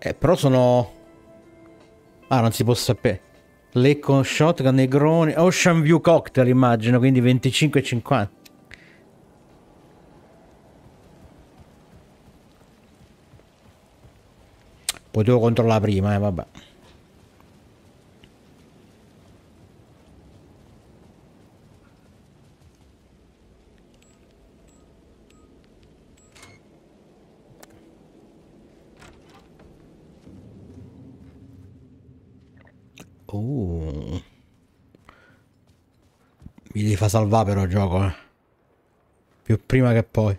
Eh, però sono... Ah, non si può sapere. Lecco Shotgun Negroni. Ocean View Cocktail immagino, quindi 25,50. Potevo controllare prima, eh, vabbè. Uh. Mi devi far salvare però il gioco, eh. Più prima che poi.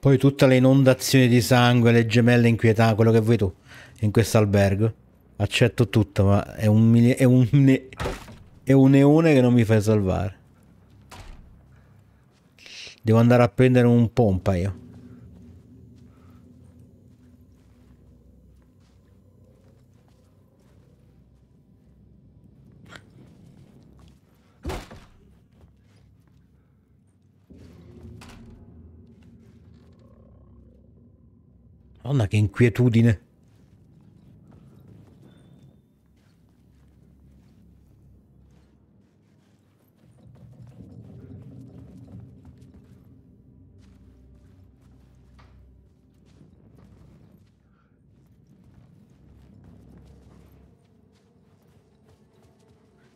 Poi tutte le inondazioni di sangue, le gemelle inquietanti, quello che vuoi tu, in questo albergo. Accetto tutto, ma è un, è un, è un neone che non mi fai salvare. Devo andare a prendere un pompa io. Madonna che inquietudine.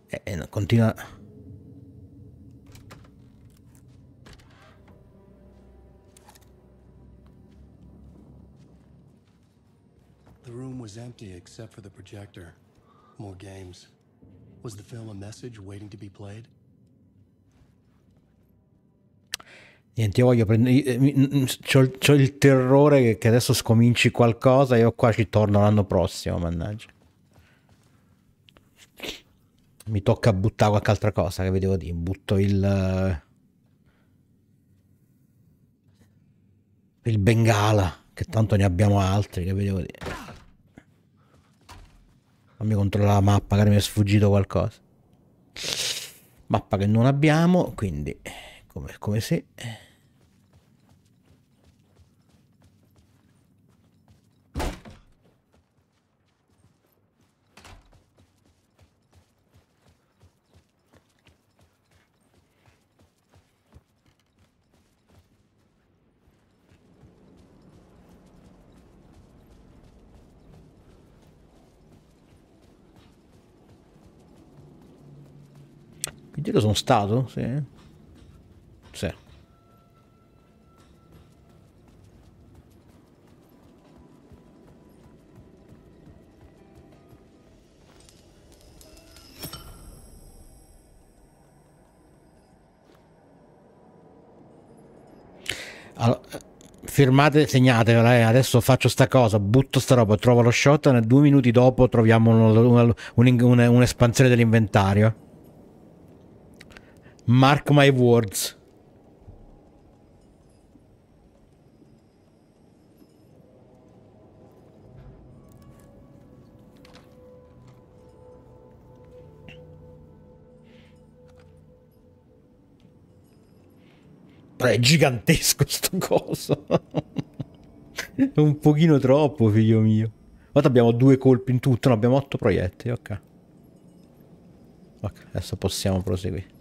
Eh, eh continua... was empty except for the projector. More games. Was the film a message waiting to be played? Niente, io voglio prendere. C'ho, il terrore che, adesso scominci qualcosa e io qua ci torno l'anno prossimo, mannaggia. Mi tocca buttare qualche altra cosa che vedevo dire. Butto il. Il Bengala, che tanto ne abbiamo altri che vedevo dire. Fammi controllare la mappa, magari mi è sfuggito qualcosa. Mappa che non abbiamo, quindi come, come se... sono stato? Sì. Sì. Allora, firmate, segnatevela, eh. adesso faccio sta cosa, butto sta roba, trovo lo shotgun e due minuti dopo troviamo un- un- un- un- un'espansione dell'inventario. Mark my words. Però è gigantesco sto coso. È [laughs] un pochino troppo, figlio mio. Guarda, abbiamo due colpi in tutto, no, abbiamo otto proiettili, ok. Ok, adesso possiamo proseguire.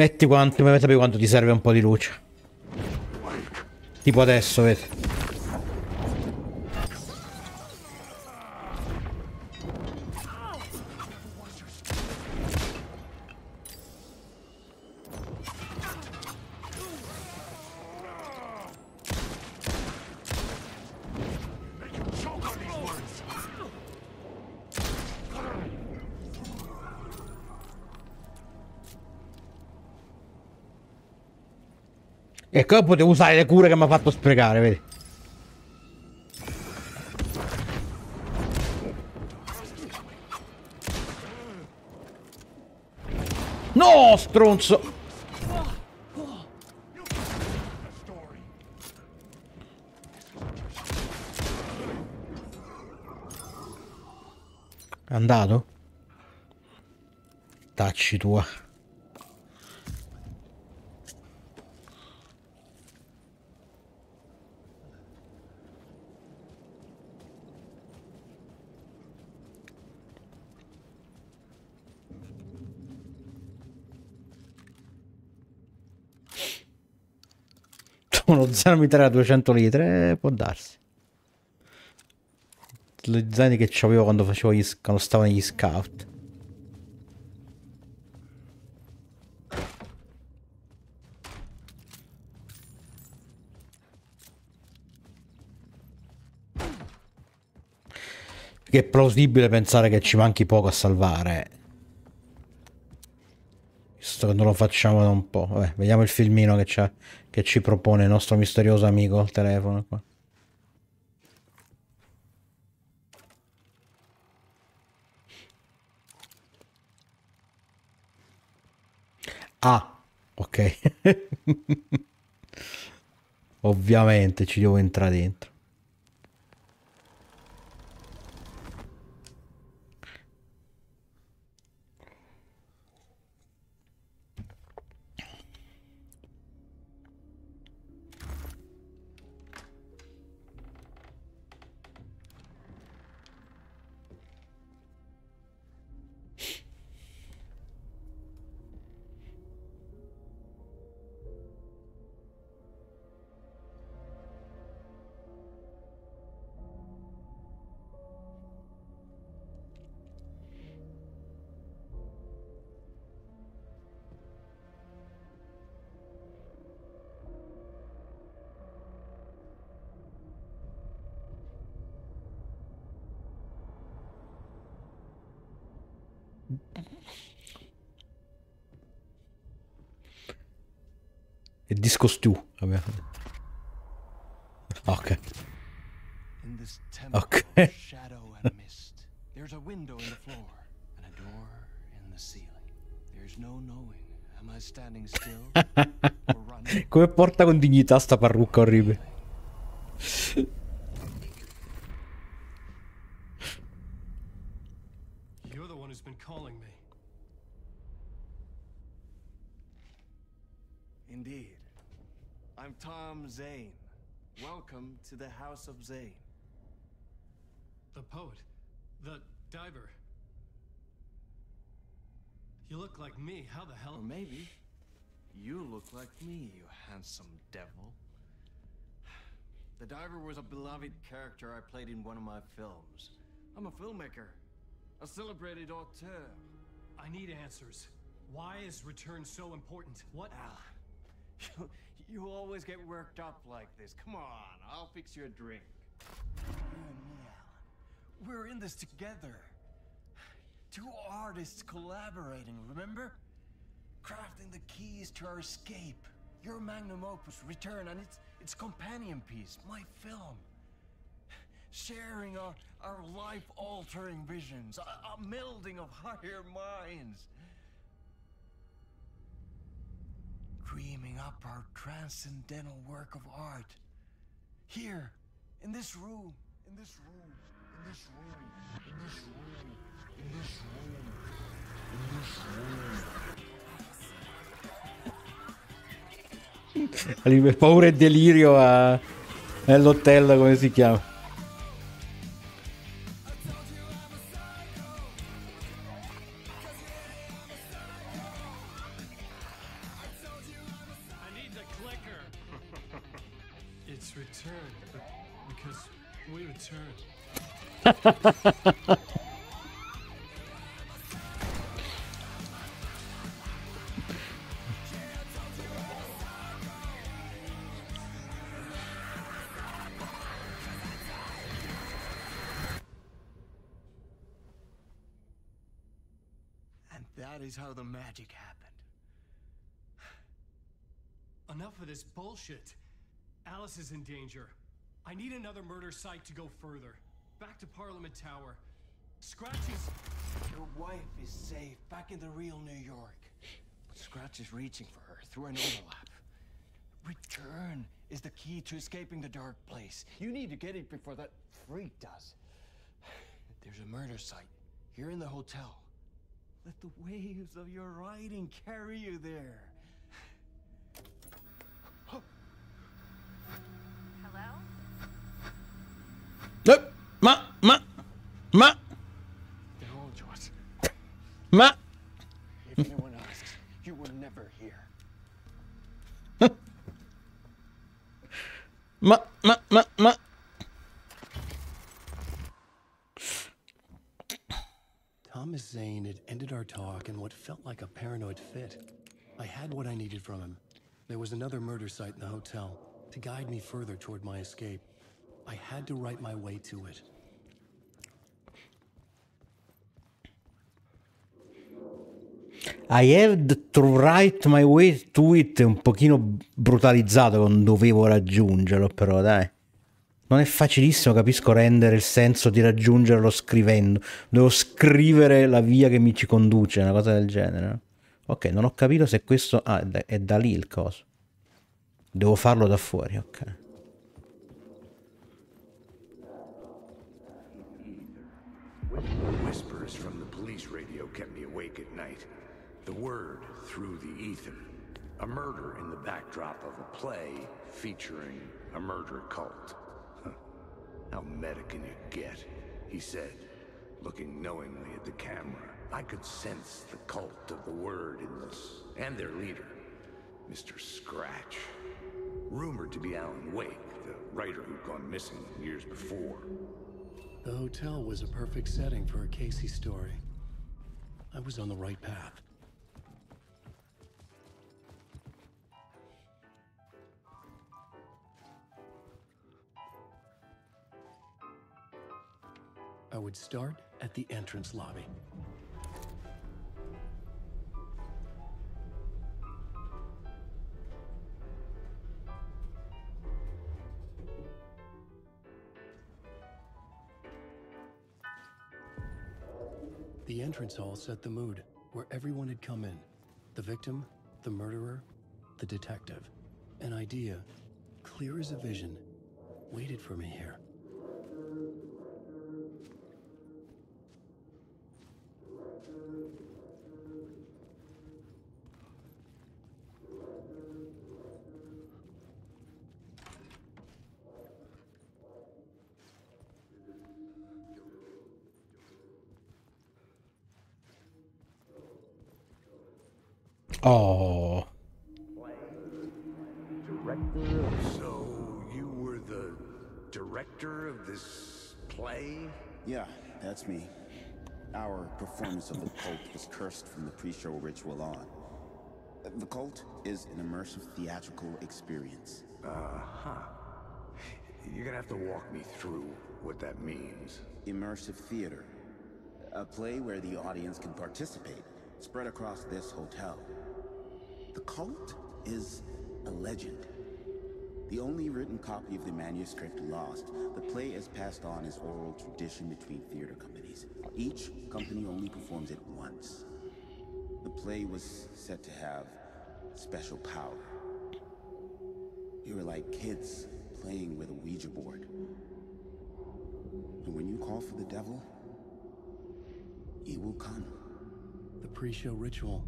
Metti quanto, mi sapere quanto ti serve un po' di luce. Tipo adesso, vedi. Ecco, io potevo usare le cure che mi ha fatto sprecare, vedi. No, stronzo! È andato? Tacci tua. Uno zaino militare a 200 litri, eh, può darsi. Le zaini che c'avevo quando facevo gli, quando stavo negli scout. Che è plausibile pensare che ci manchi poco a salvare. Visto che non lo facciamo da un po'. Vabbè, vediamo il filmino che, c'ha- che ci propone il nostro misterioso amico al telefono. Qua. Ah, ok. [laughs] Ovviamente ci devo entrare dentro. Disco stew. fatto. Ok. Mist, there's a window in the floor and a door in the ceiling. There's no knowing. Am I standing still? [laughs] Come porta con dignità sta parrucca orribile. [laughs] Tom Zane. Welcome to the House of Zane. The poet. The diver. You look like me. How the hell? Or maybe you look like me, you handsome devil. The diver was a beloved character I played in one of my films. I'm a filmmaker, a celebrated auteur. I need answers. Why is return so important? What? Al, ah, [laughs] you, you always get worked up like this. Come on, I'll fix you a drink. You and me, Alan. We're in this together. Two artists collaborating, remember? Crafting the keys to our escape. Your magnum opus, Return, and its its companion piece, my film. Sharing our, our life-altering visions, a, a melding of higher minds. Dreaming up our transcendental work of art. Here, in this room, in this room, in this room, in this room, in this room, in this room. Paura e delirio a... nell'hotel, come si chiama? That is how the magic happened. Enough of this bullshit. Alice is in danger. I need another murder site to go further. Back to Parliament Tower. Scratchy's. Your wife is safe back in the real New York. But Scratch is reaching for her through an overlap. Return is the key to escaping the dark place. You need to get it before that freak does. There's a murder site here in the hotel. Let the waves of your riding carry you there. Hello? Eh, Ma, ma, ma, They're all yours. ma. If anyone asks, you were never here. [laughs] Ma, ma, ma, ma. Thomas Zane had ended our talk in what felt like a paranoid fit. I had what I needed from him. There was another murder site in the hotel to guide me further toward my escape. I had to write my way to it. I had to write my way to it è un pochino brutalizzato con dovevo raggiungerlo però dai. Non è facilissimo capisco rendere il senso di raggiungerlo scrivendo. Devo scrivere la via che mi ci conduce una cosa del genere ok non ho capito se questo ah, è da lì il coso. Devo farlo da fuori ok Whispers from the police radio kept me awake at night. The word through the ether. A murder in the backdrop of a play featuring a murder cult. How meta can you get? He said, looking knowingly at the camera. I could sense the cult of the word in this, and their leader, Mr. Scratch. Rumored to be Alan Wake, the writer who'd gone missing years before. The hotel was a perfect setting for a Casey story. I was on the right path. I would start at the entrance lobby. The entrance hall set the mood, where everyone had come in. The victim, the murderer, the detective. An idea, clear as a vision, waited for me here. Oh So you were the director of this play? Yeah, that's me. Our performance of the cult was cursed from the pre-show ritual on. The cult is an immersive theatrical experience. Uh-huh. You're gonna have to walk me through what that means. Immersive theater. A play where the audience can participate, spread across this hotel. Cult is a legend. The only written copy of the manuscript lost, the play is passed on as oral tradition between theater companies. Each company only performs it once. The play was said to have special power. You were like kids playing with a Ouija board. And when you call for the devil, he will come. The pre-show ritual.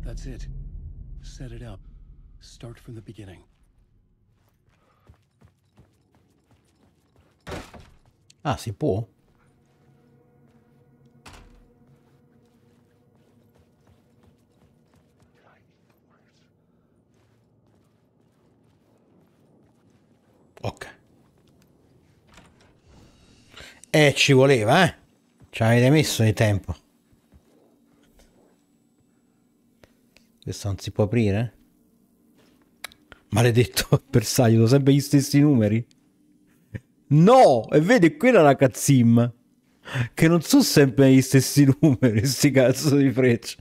That's it. Set it up. Start from the beginning. Ah, si può? Ok. Eh, ci voleva, eh? Ci avete messo di tempo. Questo non si può aprire? Maledetto [laughs] bersaglio, sono sempre gli stessi numeri. No! E vedi, quella è la cazzim. Che non sono sempre gli stessi [laughs] numeri, sti cazzo di frecce.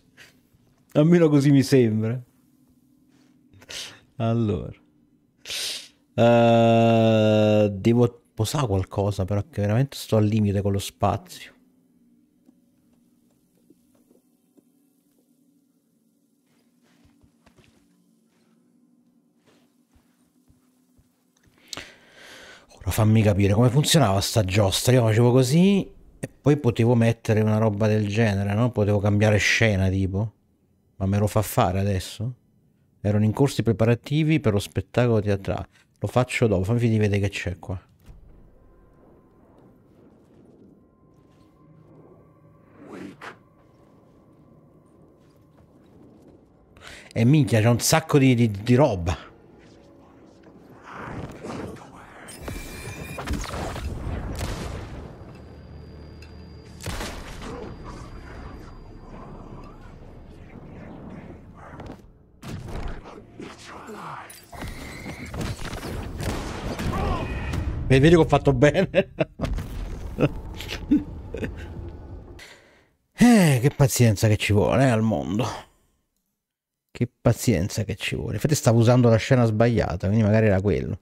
Almeno così mi sembra. Allora. Eh, devo posare qualcosa, però che veramente sto al limite con lo spazio. Ora fammi capire come funzionava sta giostra. Io facevo così e poi potevo mettere una roba del genere, no? Potevo cambiare scena, tipo. Ma me lo fa fare adesso? Erano in corsi preparativi per lo spettacolo teatrale. Lo faccio dopo, fammi vedere che c'è qua. E minchia, c'è un sacco di, di- di roba. Vedi vedi che ho fatto bene. [laughs] eh, che pazienza che ci vuole eh, al mondo. Che pazienza che ci vuole. Infatti stavo usando la scena sbagliata, quindi magari era quello.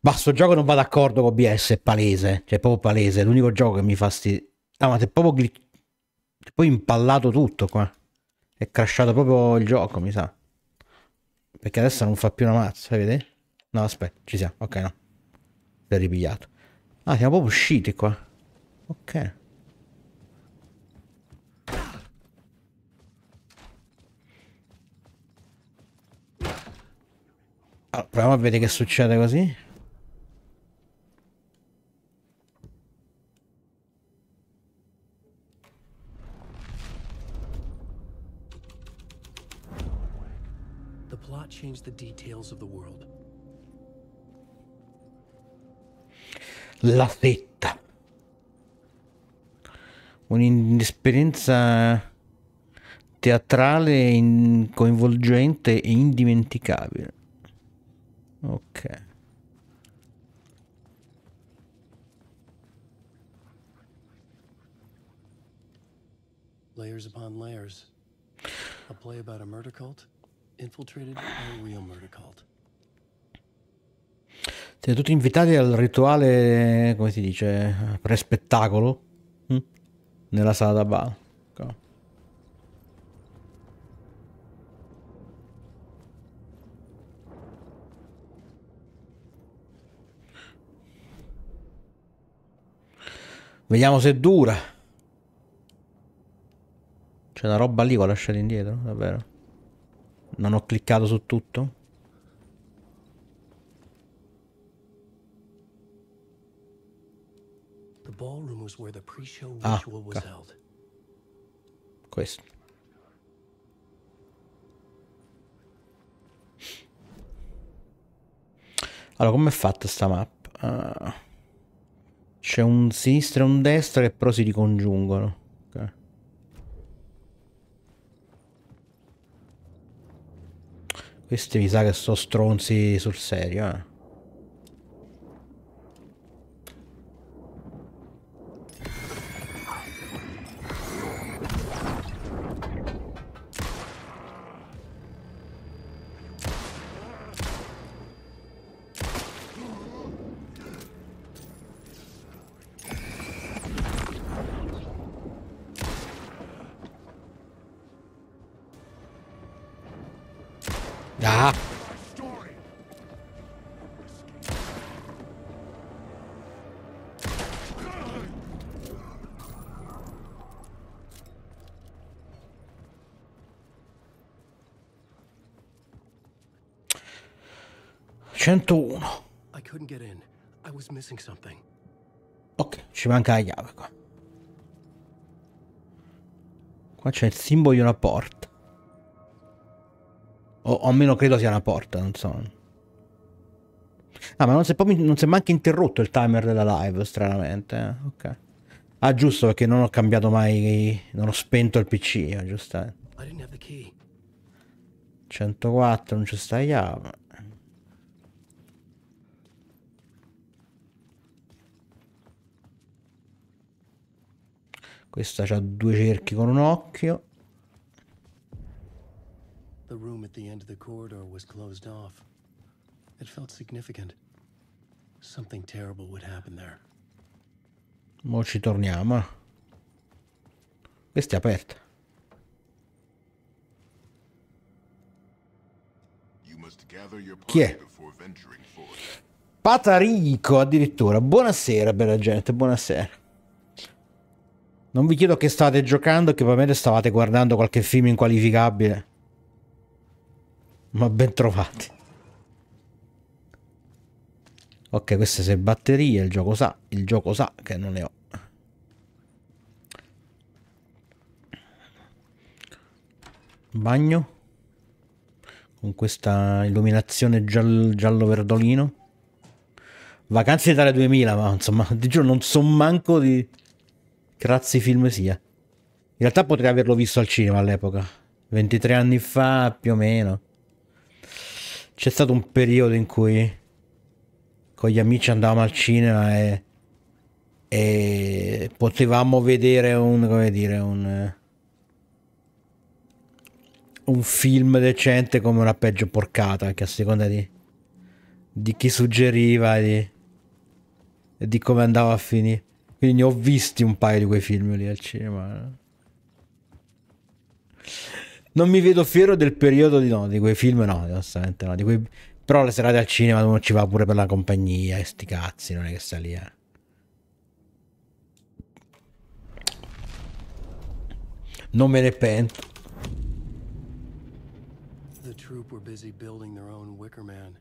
Ma sto gioco non va d'accordo con OBS, è palese. Cioè, è proprio palese. È l'unico gioco che mi fa sti... Ah, ma è proprio... gli- poi impallato tutto qua. È crashato proprio il gioco, mi sa. Perché adesso non fa più una mazza, vedi? No, aspetta, ci siamo. Ok, no. L'ho ripigliato. Ah, siamo proprio usciti qua. Ok. Allora, proviamo a vedere che succede così. The details of the world. La fetta. Un'esperienza teatrale in- coinvolgente e indimenticabile. Ok. Layers upon layers. A play about a murder cult infiltrated by a real murder cult. Siete tutti invitati al rituale, come si dice, pre-spettacolo hm? nella sala da. Ok. Vediamo se dura. C'è una roba lì ho lasciato indietro, davvero. Non ho cliccato su tutto. Ah, okay. Questo. Allora, com'è fatta sta mappa? Ah. C'è un sinistra e un destra che però si ricongiungono. Ok. Questi mi sa che sono stronzi sul serio, eh. Ok, ci manca la chiave qua. Qua c'è il simbolo di una porta. O, o almeno credo sia una porta, non so. Ah, ma non si è, proprio, non si è manco interrotto il timer della live, stranamente. eh. Ok. Ah, giusto, perché non ho cambiato mai... Non ho spento il PC, key. 104, non c'è sta chiave. Questa c'ha due cerchi con un occhio. The room at the end of the corridor was closed off. It felt significant. Something terrible would happen there. Mo ci torniamo. eh. Questa è aperta. You must gather your Chi è? party before venturing forth. Patarico addirittura. Buonasera, bella gente, buonasera. Non vi chiedo che state giocando, che probabilmente stavate guardando qualche film inqualificabile. Ma ben trovati. Ok, queste sei batterie, il gioco sa, il gioco sa che non ne ho. Bagno. Con questa illuminazione giall- giallo-verdolino. Vacanze d'Italia 2000, ma insomma, [laughs] ti giuro, non so manco di che film sia. In realtà potrei averlo visto al cinema all'epoca. 23 anni fa, più o meno. C'è stato un periodo in cui con gli amici andavamo al cinema e, e potevamo vedere un, come dire, un, un film decente come una peggio porcata, anche a seconda di, di chi suggeriva e di, di come andava a finire. Quindi ne ho visti un paio di quei film lì al cinema. Non mi vedo fiero del periodo di, no, di quei film, no, onestamente no. Di quei... Però le serate al cinema uno ci va pure per la compagnia e sti cazzi, non è che sta lì, eh. Non me ne pento. The troop were busy building their own Wicker Man,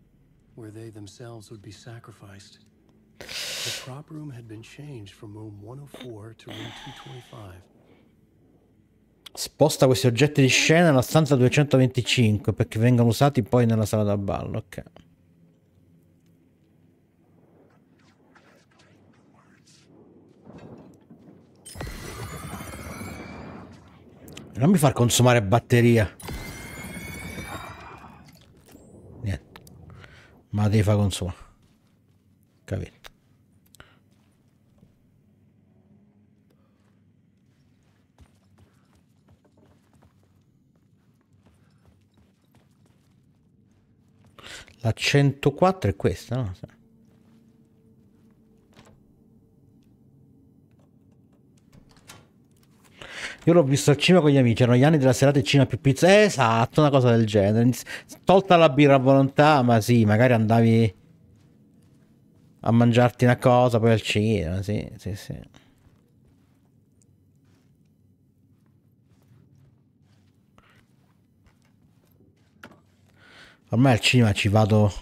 where they themselves would be sacrificed. The prop room had been changed from room 104 to room 225. Sposta questi oggetti di scena nella stanza 225 perché vengano usati poi nella sala da ballo, ok. Non mi far consumare batteria. Niente. Ma devi far consumare. Capito. La 104 è questa, no? Io l'ho visto al cinema con gli amici, erano gli anni della serata il cinema più pizza. Eh, esatto, una cosa del genere. Tolta la birra a volontà, ma sì, magari andavi a mangiarti una cosa, poi al cinema, sì, sì, sì. Ormai al cinema ci vado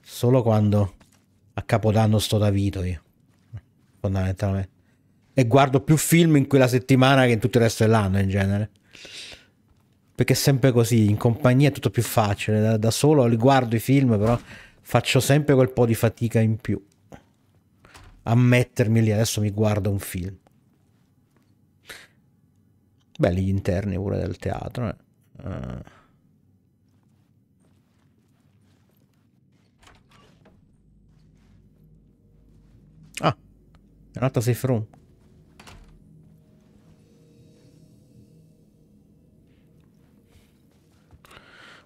solo quando a Capodanno sto da Vito io, fondamentalmente. E guardo più film in quella settimana che in tutto il resto dell'anno in genere. Perché è sempre così, in compagnia è tutto più facile, da, da solo li guardo i film, però Faccio sempre quel po' di fatica in più a mettermi lì. Adesso mi guardo un film. Belli gli interni pure del teatro. Eh. Uh. Ah, un'altra safe room.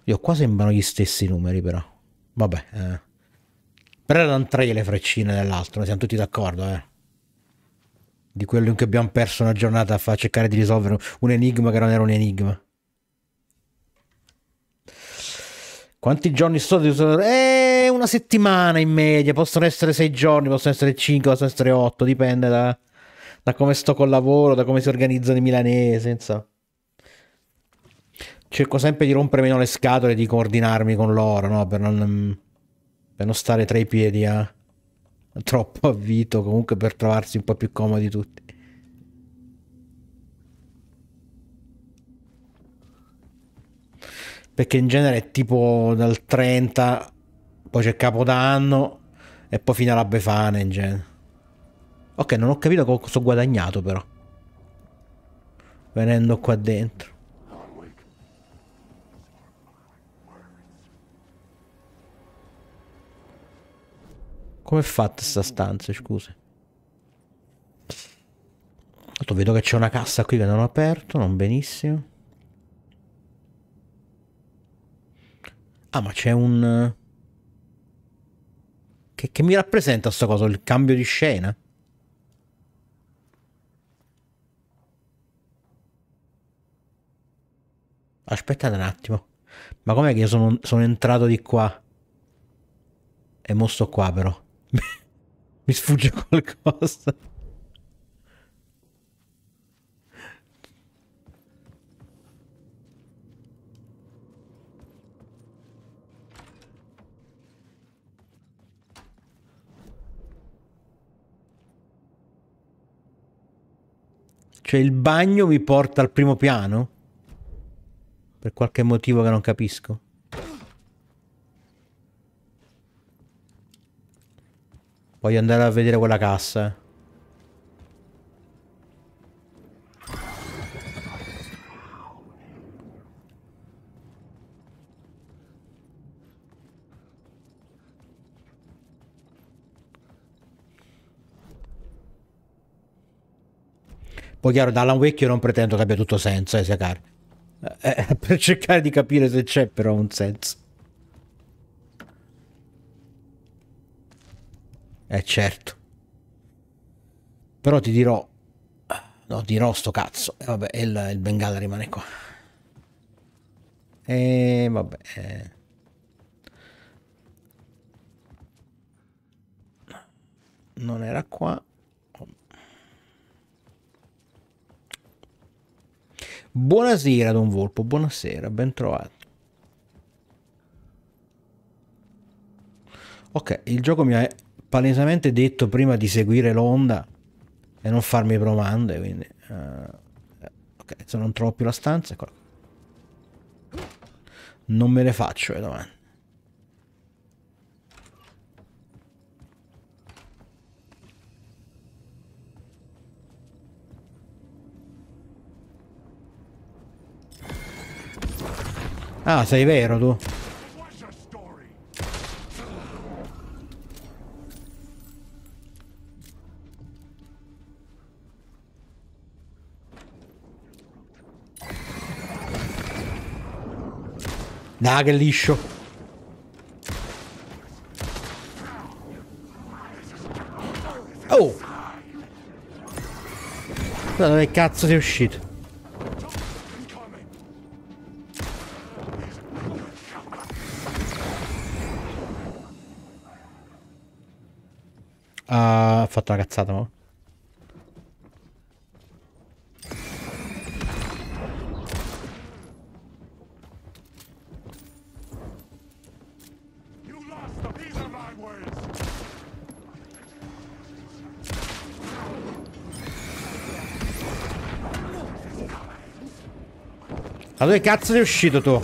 Io qua sembrano gli stessi numeri però. Vabbè. Eh. Però erano tre le freccine dell'altro, siamo tutti d'accordo, eh. Di quello in cui abbiamo perso una giornata a cercare di risolvere un enigma che non era un enigma. Quanti giorni sto di usare? Eh, una settimana in media. Possono essere sei giorni, possono essere cinque, possono essere otto. Dipende da, da come sto col lavoro, da come si organizzano i milanesi. Senza... Cerco sempre di rompere meno le scatole e di coordinarmi con loro, no? Per non, per non stare tra i piedi a, a troppo avvito. Comunque per trovarsi un po' più comodi tutti. perché in genere è tipo dal 30, poi c'è Capodanno e poi fino alla Befana in genere. Ok, non ho capito cosa ho guadagnato però. Venendo qua dentro. Come è fatta sta stanza, scusi? Vedo che c'è una cassa qui che non ho aperto, non benissimo. Ah, ma c'è un... Che, che mi rappresenta sta cosa? Il cambio di scena? Aspettate un attimo. Ma com'è che io sono, sono entrato di qua? E mo sto qua però. [laughs] mi sfugge qualcosa. Cioè il bagno mi porta al primo piano? Per qualche motivo che non capisco. Voglio andare a vedere quella cassa. Poi chiaro, da Alan Wake io non pretendo che abbia tutto senso, eh, sia caro. Eh, eh [laughs] per cercare di capire se c'è però un senso. Eh certo. Però ti dirò... No, dirò sto cazzo. Eh, vabbè, il, il Bengala rimane qua. E vabbè... Eh. Non era qua. Buonasera Don Volpo, buonasera, ben trovato. Ok, il gioco mi ha palesemente detto prima di seguire l'onda e non farmi promande, quindi... Uh, ok, se non trovo più la stanza. Non me le faccio le domande. Ah, sei vero tu? Dai, che liscio. Oh! Da dove cazzo sei uscito? Ha fatto una cazzata, no? Ma dove cazzo sei uscito tu?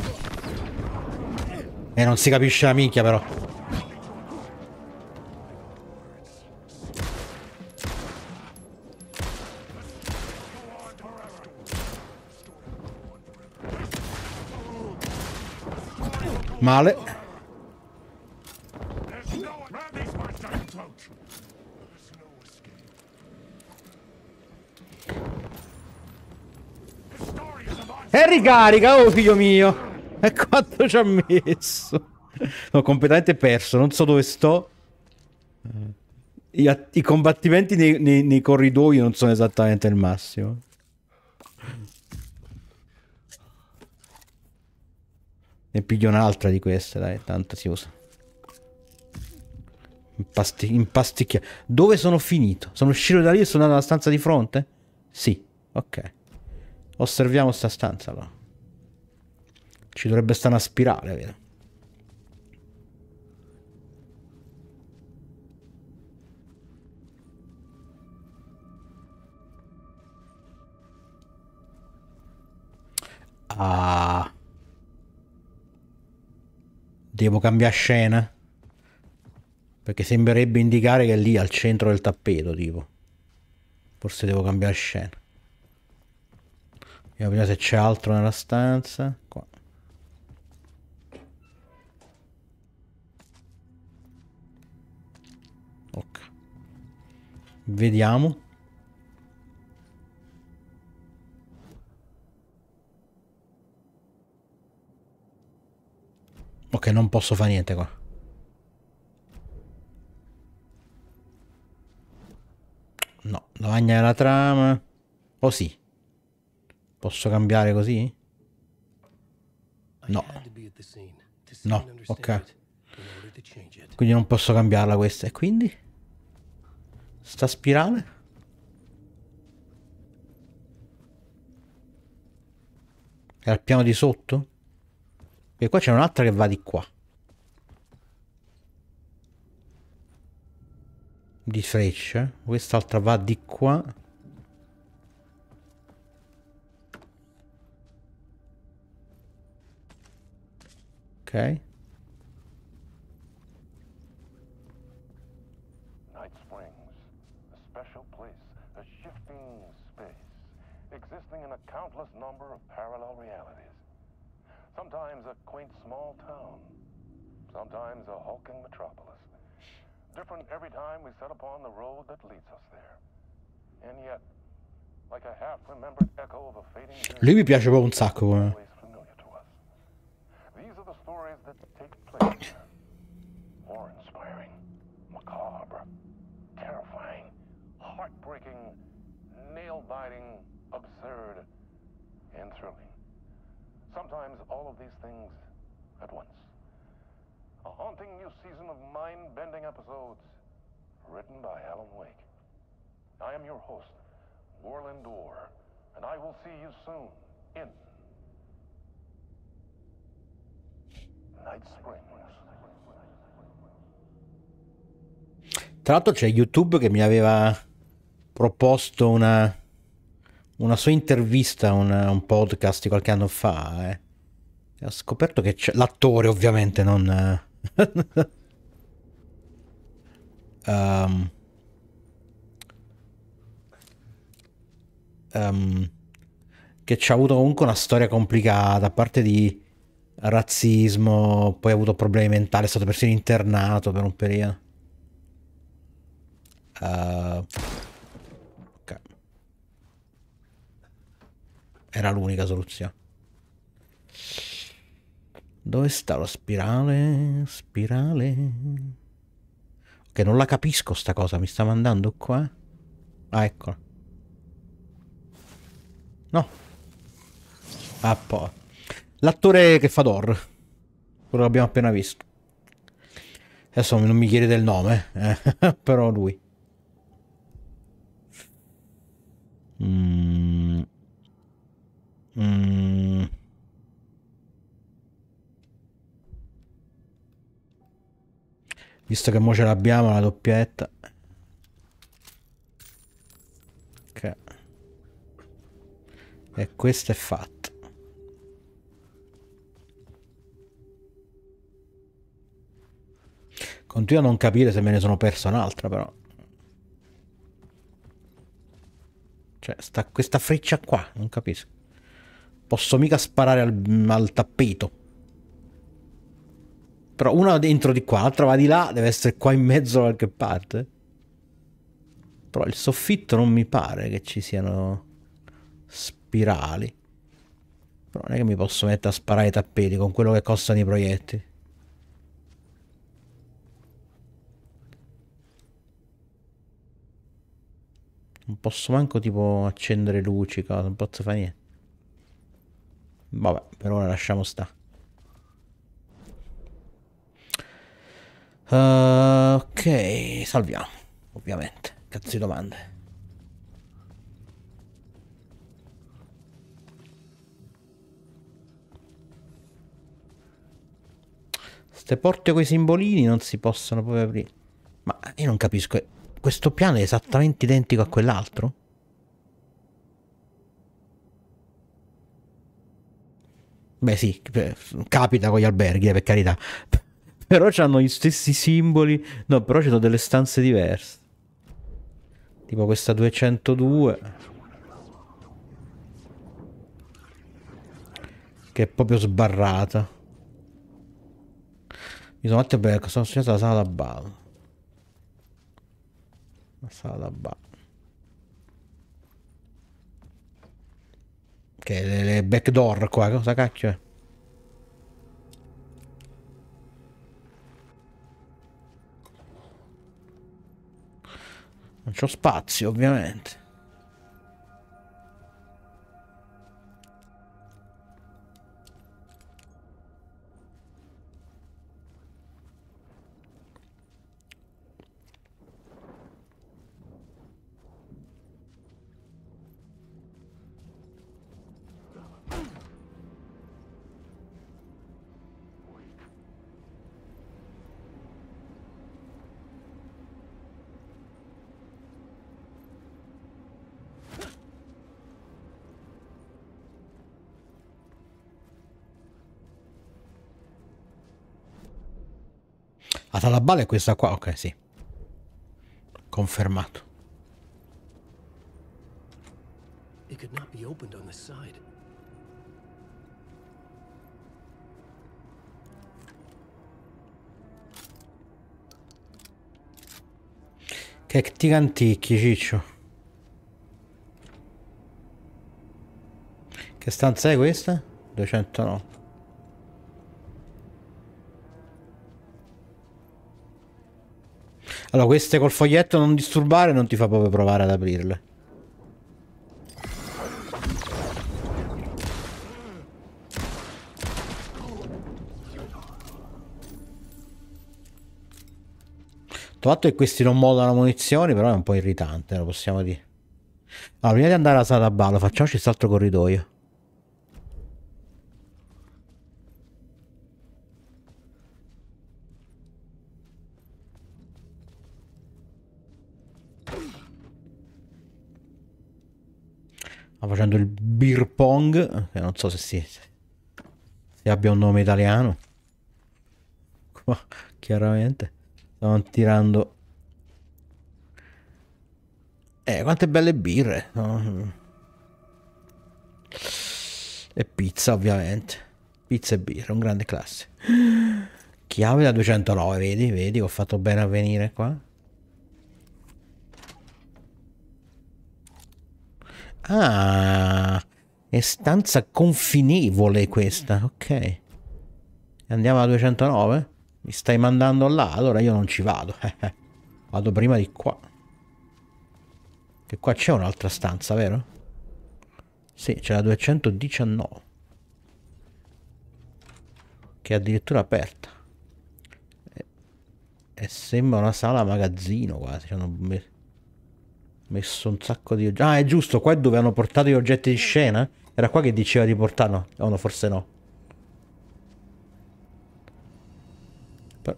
E non si capisce la minchia però. About E ricarica, oh figlio mio. E quanto ci ha messo? Sono completamente perso, non so dove sto. I, i combattimenti nei, nei- nei corridoi non sono esattamente il massimo. Ne piglio un'altra di queste, dai, tanto si usa. Impasti- impasticchia. Dove sono finito? Sono uscito da lì e sono andato alla stanza di fronte? Sì, ok. Osserviamo sta stanza allora. Ci dovrebbe stare una spirale, vero? Ah. Devo cambiare scena? Perché sembrerebbe indicare che è lì al centro del tappeto, tipo. Forse devo cambiare scena. Vediamo prima se c'è altro nella stanza. Qua. Ok. Vediamo. Ok, non posso fare niente qua. No, lavagna della trama. O sì. Posso cambiare così? No. No, ok. Quindi non posso cambiarla questa. E quindi? Sta spirale? È al piano di sotto? E qua c'è un'altra che va di qua. Di freccia. Quest'altra va di qua. Ok. Sometimes a quaint small town, sometimes a hulking metropolis. Different every time we set upon the road that leads us there. And yet, like a half-remembered echo of a fading dream, Lui mi piace proprio un sacco come. always familiar to us. These are the stories that take place. Awe-inspiring, macabre, terrifying, heartbreaking, nail-biting, absurd, and thrilling. Sometimes all of these things at once. A haunting new season of mind-bending episodes written by Alan Wake. I am your host, Warland Orr, and I will see you soon in Night Springs. Tra l'altro c'è YouTube che mi aveva proposto una, una sua intervista a un, un podcast di qualche anno fa. eh. Ho scoperto che c'è l'attore, ovviamente, non. [laughs] ehm, ehm, che ci ha avuto comunque una storia complicata, a parte di razzismo, poi ha avuto problemi mentali, è stato persino internato per un periodo. Uh, Era l'unica soluzione. Dove sta lo spirale? Spirale. Ok, non la capisco sta cosa. Mi sta mandando qua? Ah, eccola. No. Ah, poi. L'attore che fa Dor. Quello che appena visto. Adesso non mi chiedete il nome, eh, [laughs] però lui. Mm. Mm. Visto che mo ce l'abbiamo la doppietta. Ok. E questo è fatto. Continuo a non capire se me ne sono perso un'altra però. Cioè, sta questa freccia qua, non capisco. Posso mica sparare al, al tappeto. Però una dentro di qua, l'altra va di là, deve essere qua in mezzo da qualche parte. Però il soffitto non mi pare che ci siano spirali. Però non è che mi posso mettere a sparare i tappeti con quello che costano i proiettili. Non posso manco tipo accendere luci, cosa, non posso fare niente. Vabbè, per ora lasciamo sta. Uh, ok, salviamo, ovviamente. Cazzo di domande. Ste porte con i simbolini non si possono proprio aprire. Ma io non capisco. Questo piano è esattamente identico a quell'altro? Beh sì, capita con gli alberghi, eh, per carità. [laughs] Però hanno gli stessi simboli. No, però ci sono delle stanze diverse. Tipo questa 202. Che è proprio sbarrata. Mi sono fatto bene, sono associato alla sala da ballo. La sala da ballo. Che le, le backdoor qua, cosa cacchio è? Non c'ho spazio, ovviamente. La sala balla è questa qua, ok, sì. Confermato. It could not be opened on this side. Che ti canticchi, ciccio. Che stanza è questa? 209. Allora, queste col foglietto non disturbare non ti fa proprio provare ad aprirle. Il fatto che questi non mollano munizioni, però è un po' irritante, lo possiamo dire. Allora, prima di andare alla sala da ballo, facciamoci quest'altro corridoio. Facendo il beer pong, che non so se, si, se abbia un nome italiano. Qua, chiaramente. Stavano tirando... Eh, quante belle birre. No? E pizza, ovviamente. Pizza e birra, un grande classe. Chiave da 209, vedi? Vedi, ho fatto bene a venire qua. Ah, è stanza confinevole questa, ok. Andiamo a 209? Mi stai mandando là? Allora io non ci vado. [laughs] vado prima di qua. Che qua c'è un'altra stanza, vero? Sì, c'è la 219. Che è addirittura aperta. E, e sembra una sala magazzino quasi. Cioè, messo un sacco di oggetti. Ah, è giusto, qua è dove hanno portato gli oggetti di scena? Era qua che diceva di portarlo? Oh no, forse no.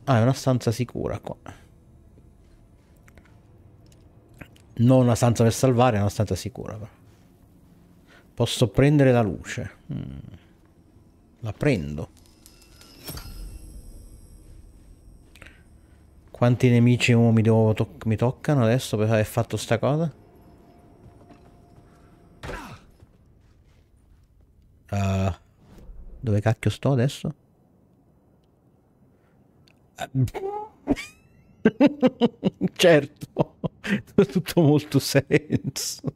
Ah, è una stanza sicura qua. Non una stanza per salvare, è una stanza sicura. Posso prendere la luce. Mm. La prendo. Quanti nemici mi, devo to mi toccano adesso per aver fatto sta cosa? Uh, dove cacchio sto adesso? [laughs] certo, [laughs] tutto molto senso.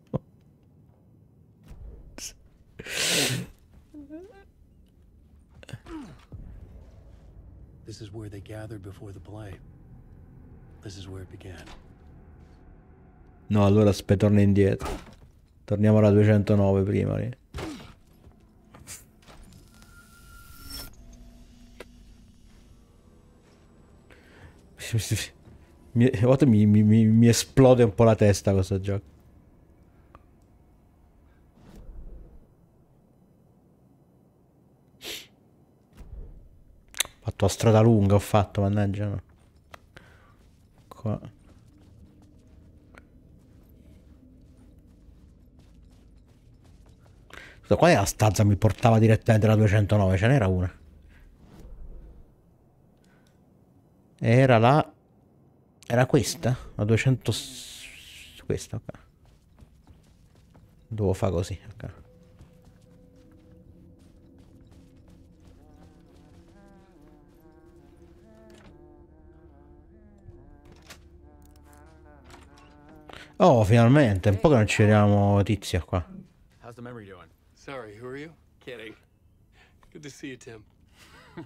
This is where they gathered before the play. This is where it began. No, allora aspetta, torna indietro. Torniamo alla 209 prima. lì. [laughs] Mi, a mi, mi- mi- esplode un po' la testa questo gioco. Fatto la strada lunga, ho fatto, mannaggia. no. Qua. Scusa, qual è la stanza che mi portava direttamente alla 209? Ce n'era una. Era la... Era questa? La 200... Questa, ok. Devo fare così, ok. Oh, finalmente, un po' che non ci vediamo tizia qua. How's the memory doing? Sorry, who are you? Kidding. Good to see you, Tim. [laughs]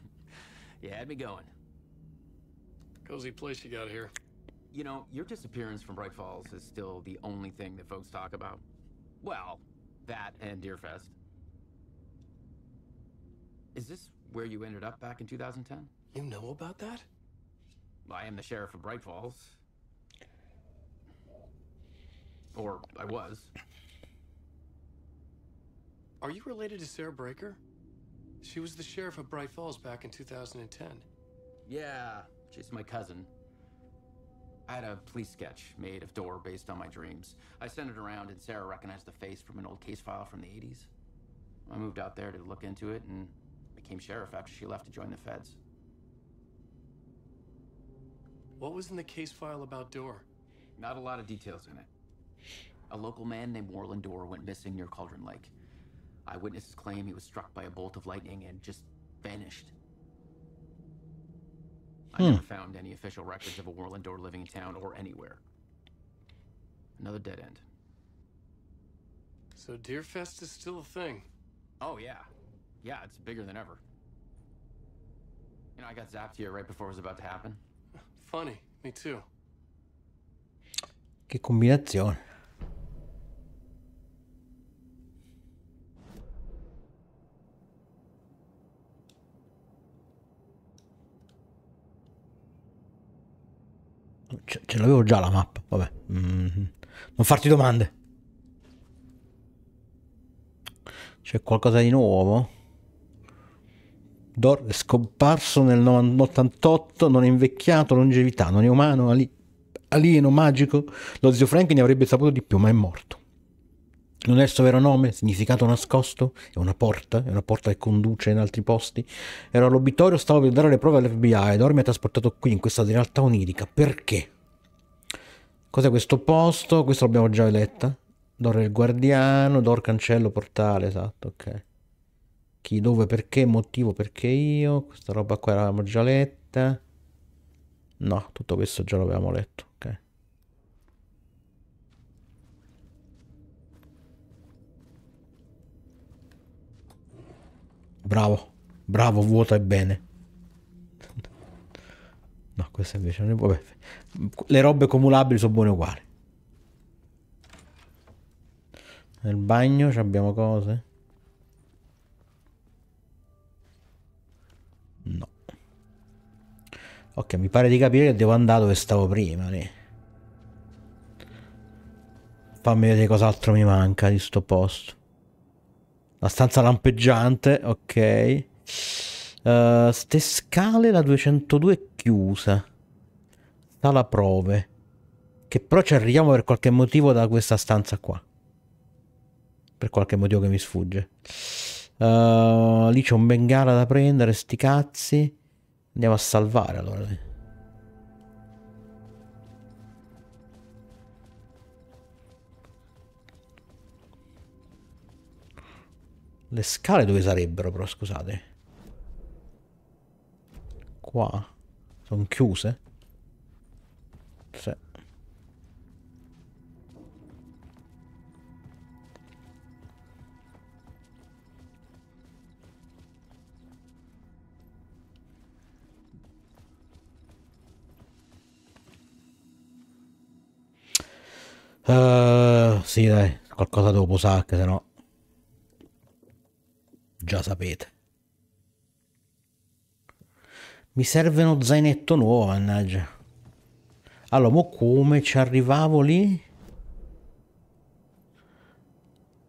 You had me going. Cozy place you got here. You know, your disappearance from Bright Falls is still the only thing that folks talk about. Well, that and Deerfest. Is this where you ended up back in 2010? You know about that? I am the sheriff of Bright Falls. Or I was. Are you related to Sarah Breaker? She was the sheriff of Bright Falls back in 2010. Yeah, she's my cousin. I had a police sketch made of Door based on my dreams. I sent it around, and Sarah recognized the face from an old case file from the 80s. I moved out there to look into it and became sheriff after she left to join the feds. What was in the case file about Door? Not a lot of details in it. A local man named Warland Door went missing near Cauldron Lake. Eyewitnesses claim he was struck by a bolt of lightning and just vanished. I Hmm. never found any official records of a Warland Door living in town or anywhere. Another dead end. So Deerfest is still a thing. Oh, yeah. Yeah, it's bigger than ever. You know, I got zapped here right before it was about to happen. Funny, me too. Che combinazione. Ce, ce l'avevo già la mappa, vabbè. Mm, non farti domande. C'è qualcosa di nuovo? Dor è scomparso nel 88, non è invecchiato, longevità, non è umano, ali- alieno, magico. Lo zio Frank ne avrebbe saputo di più, ma è morto. Non è il suo vero nome, significato nascosto? È una porta, è una porta che conduce in altri posti. Ero all'obitorio, stavo per dare le prove all'FBI. Dor mi ha trasportato qui, in questa realtà onirica. Perché? Cos'è questo posto? Questo l'abbiamo già letta. Dor il guardiano, Dor cancello portale, esatto, ok. Chi, dove, perché, motivo, perché io. Questa roba qua l'avevamo già letta. No, tutto questo già l'avevamo letto, ok. Bravo, bravo, vuota e bene. No, questa invece non è... Vabbè. Le robe cumulabili sono buone uguali. Nel bagno abbiamo cose? No. Ok, mi pare di capire che devo andare dove stavo prima. lì. Fammi vedere cos'altro mi manca di sto posto. La stanza lampeggiante, ok. Eh, ste scale, la 202 è chiusa. Sala prove. Che però ci arriviamo per qualche motivo da questa stanza qua. Per qualche motivo che mi sfugge. Eh, lì c'è un bengala da prendere, sti cazzi. Andiamo a salvare allora. Le scale dove sarebbero però, scusate. Qua. Sono chiuse? Sì. Uh, sì, dai, qualcosa devo posare, se no già sapete. Mi serve uno zainetto nuovo, mannaggia. Allora, mo come ci arrivavo lì?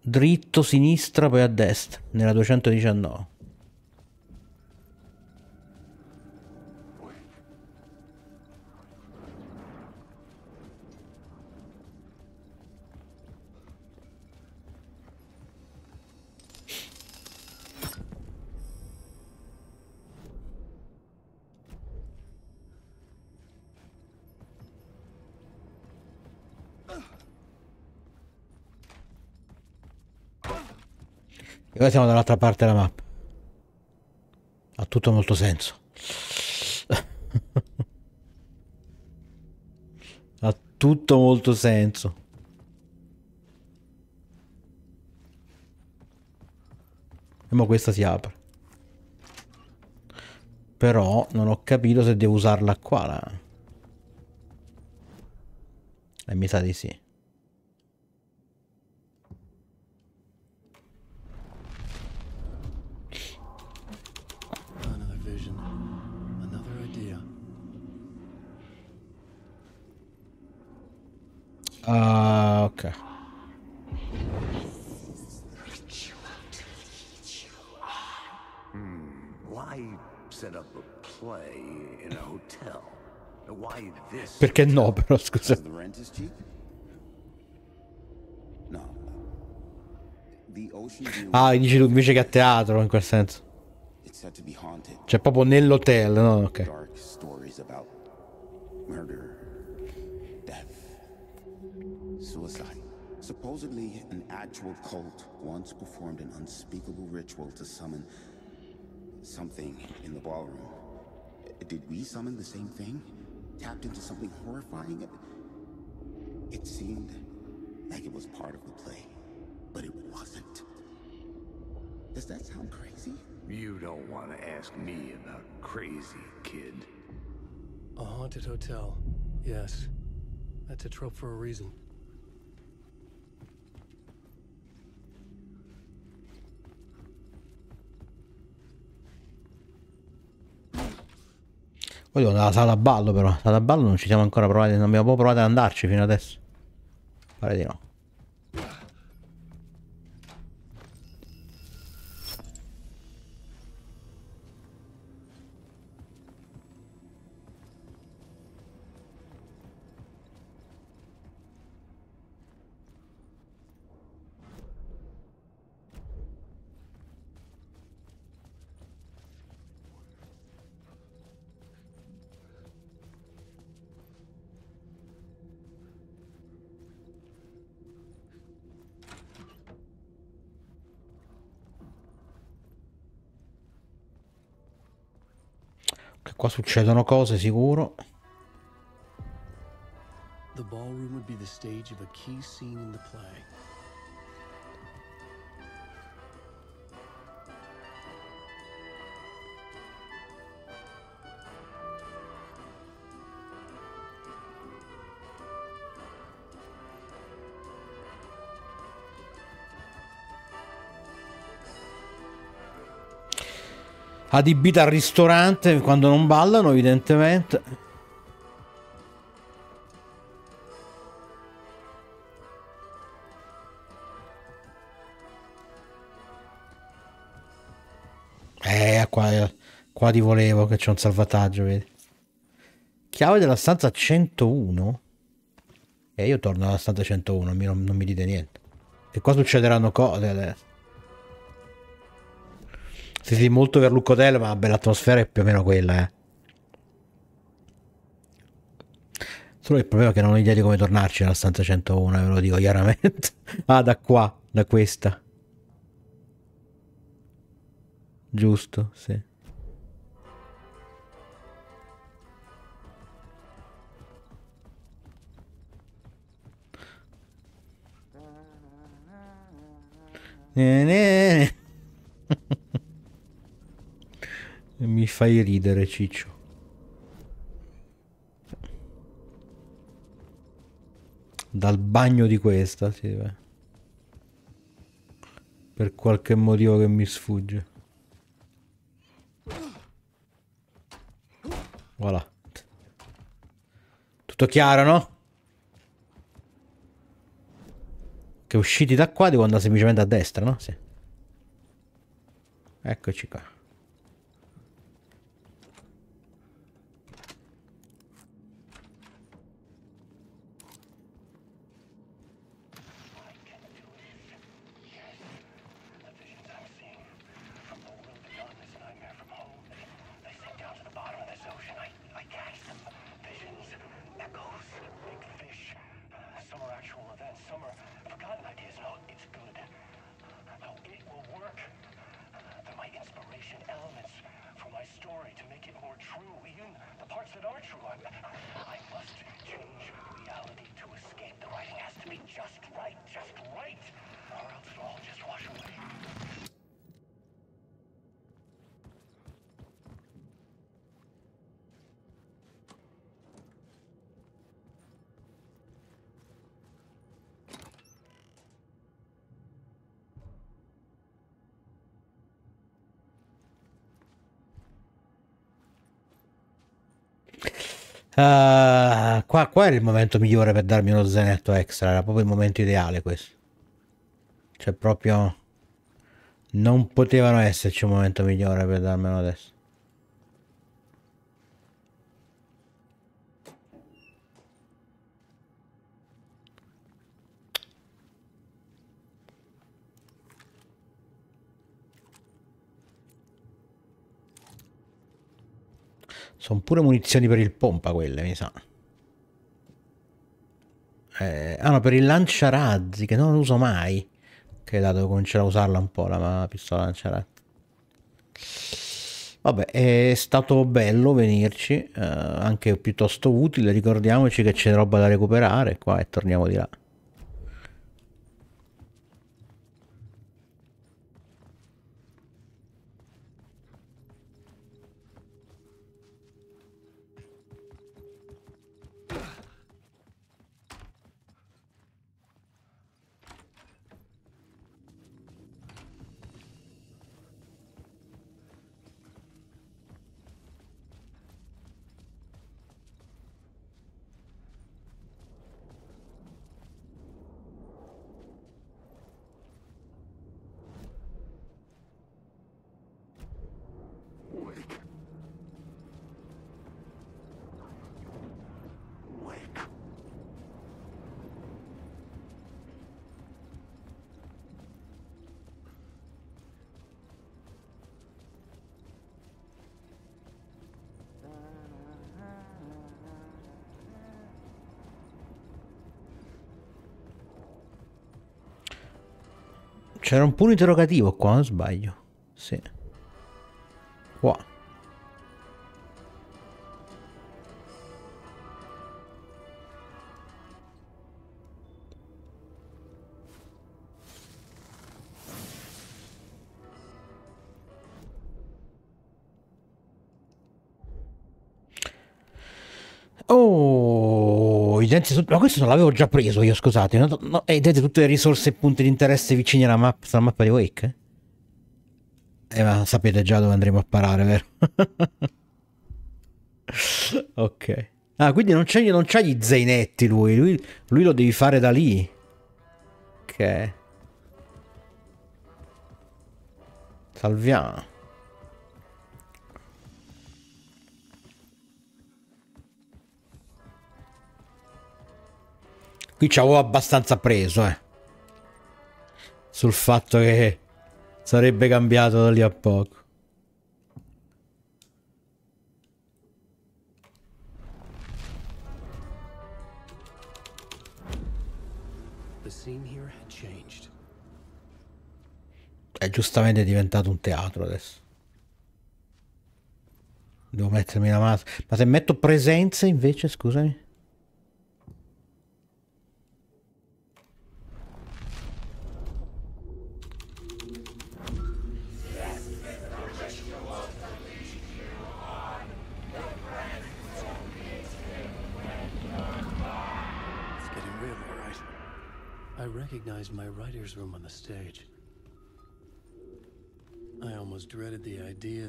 Dritto, sinistra, poi a destra, nella 219. E ora siamo dall'altra parte della mappa. Ha tutto molto senso. [laughs] ha tutto molto senso. E mo questa si apre. Però non ho capito se devo usarla qua. La... E mi sa di sì. Ah, ok. Why set up a play in a hotel? Why this? Perché no, però, scusa. The rent is cheap? No. Ah, dici tu invece che a teatro, in quel senso. Cioè, proprio nell'hotel, no? Ok. Dark stories about murder, suicide. Supposedly, an actual cult once performed an unspeakable ritual to summon something in the ballroom. Did we summon the same thing? Tapped into something horrifying? It seemed like it was part of the play, but it wasn't. Does that sound crazy? You don't want to ask me about crazy, kid. A haunted hotel. Yes. That's a trope for a reason. Andare alla sala ballo però. La sala ballo non ci siamo ancora provati, non abbiamo proprio provato ad andarci fino adesso. Pare di no. Qua succedono cose sicuro. The ballroom would be the stage of a key scene in the play. Adibita al ristorante quando non ballano, evidentemente. Eh, qua, qua ti volevo che c'è un salvataggio, vedi. Chiave della stanza 101? E io torno alla stanza 101, mi- non, non mi dite niente. E qua succederanno cose adesso. Sì, sì, molto Verlucco Hotel, ma beh, l'atmosfera è più o meno quella, eh. Solo il problema è che non ho idea di come tornarci nella stanza 101, ve lo dico chiaramente. [laughs] ah, da qua, da questa. Giusto, sì. Ne, ne. [laughs] Mi fai ridere, Ciccio. Dal bagno di questa, sì, beh. Per qualche motivo che mi sfugge. Voilà. Tutto chiaro, no? Che usciti da qua devo andare semplicemente a destra, no? Sì. Eccoci qua. Some are actual events, some are forgotten ideas. No, it's good. No, it will work. They're my inspiration elements for my story to make it more true, even the parts that are true. I, I must change reality to escape. The writing has to be just right, just right, or else it'll all just wash away. Ah, qua, qua era il momento migliore per darmi uno zenetto extra, era proprio il momento ideale questo. Cioè proprio... Non potevano esserci un momento migliore per darmelo adesso. Sono pure munizioni per il pompa quelle, mi sa. Eh, ah no, per il lanciarazzi, che non uso mai. Che dato che comincerò a usarla un po' la pistola lanciarazzi. Vabbè, è stato bello venirci, eh, anche piuttosto utile. Ricordiamoci che c'è roba da recuperare qua e torniamo di là. C'era un punto interrogativo qua, non sbaglio. Su- ma questo non l'avevo già preso io, scusate. No, no, e vedete tutte le risorse e punti di interesse vicini alla mappa, sulla mappa di Wake? Eh, ma sapete già dove andremo a parare, vero? [laughs] ok. Ah, quindi non c'è, gli zainetti lui. lui. Lui lo devi fare da lì. Ok. Salviamo. Qui ci avevo abbastanza preso, eh. Sul fatto che sarebbe cambiato da lì a poco. È giustamente diventato un teatro adesso. Devo mettermi la maschera. Ma se metto presenze invece, scusami.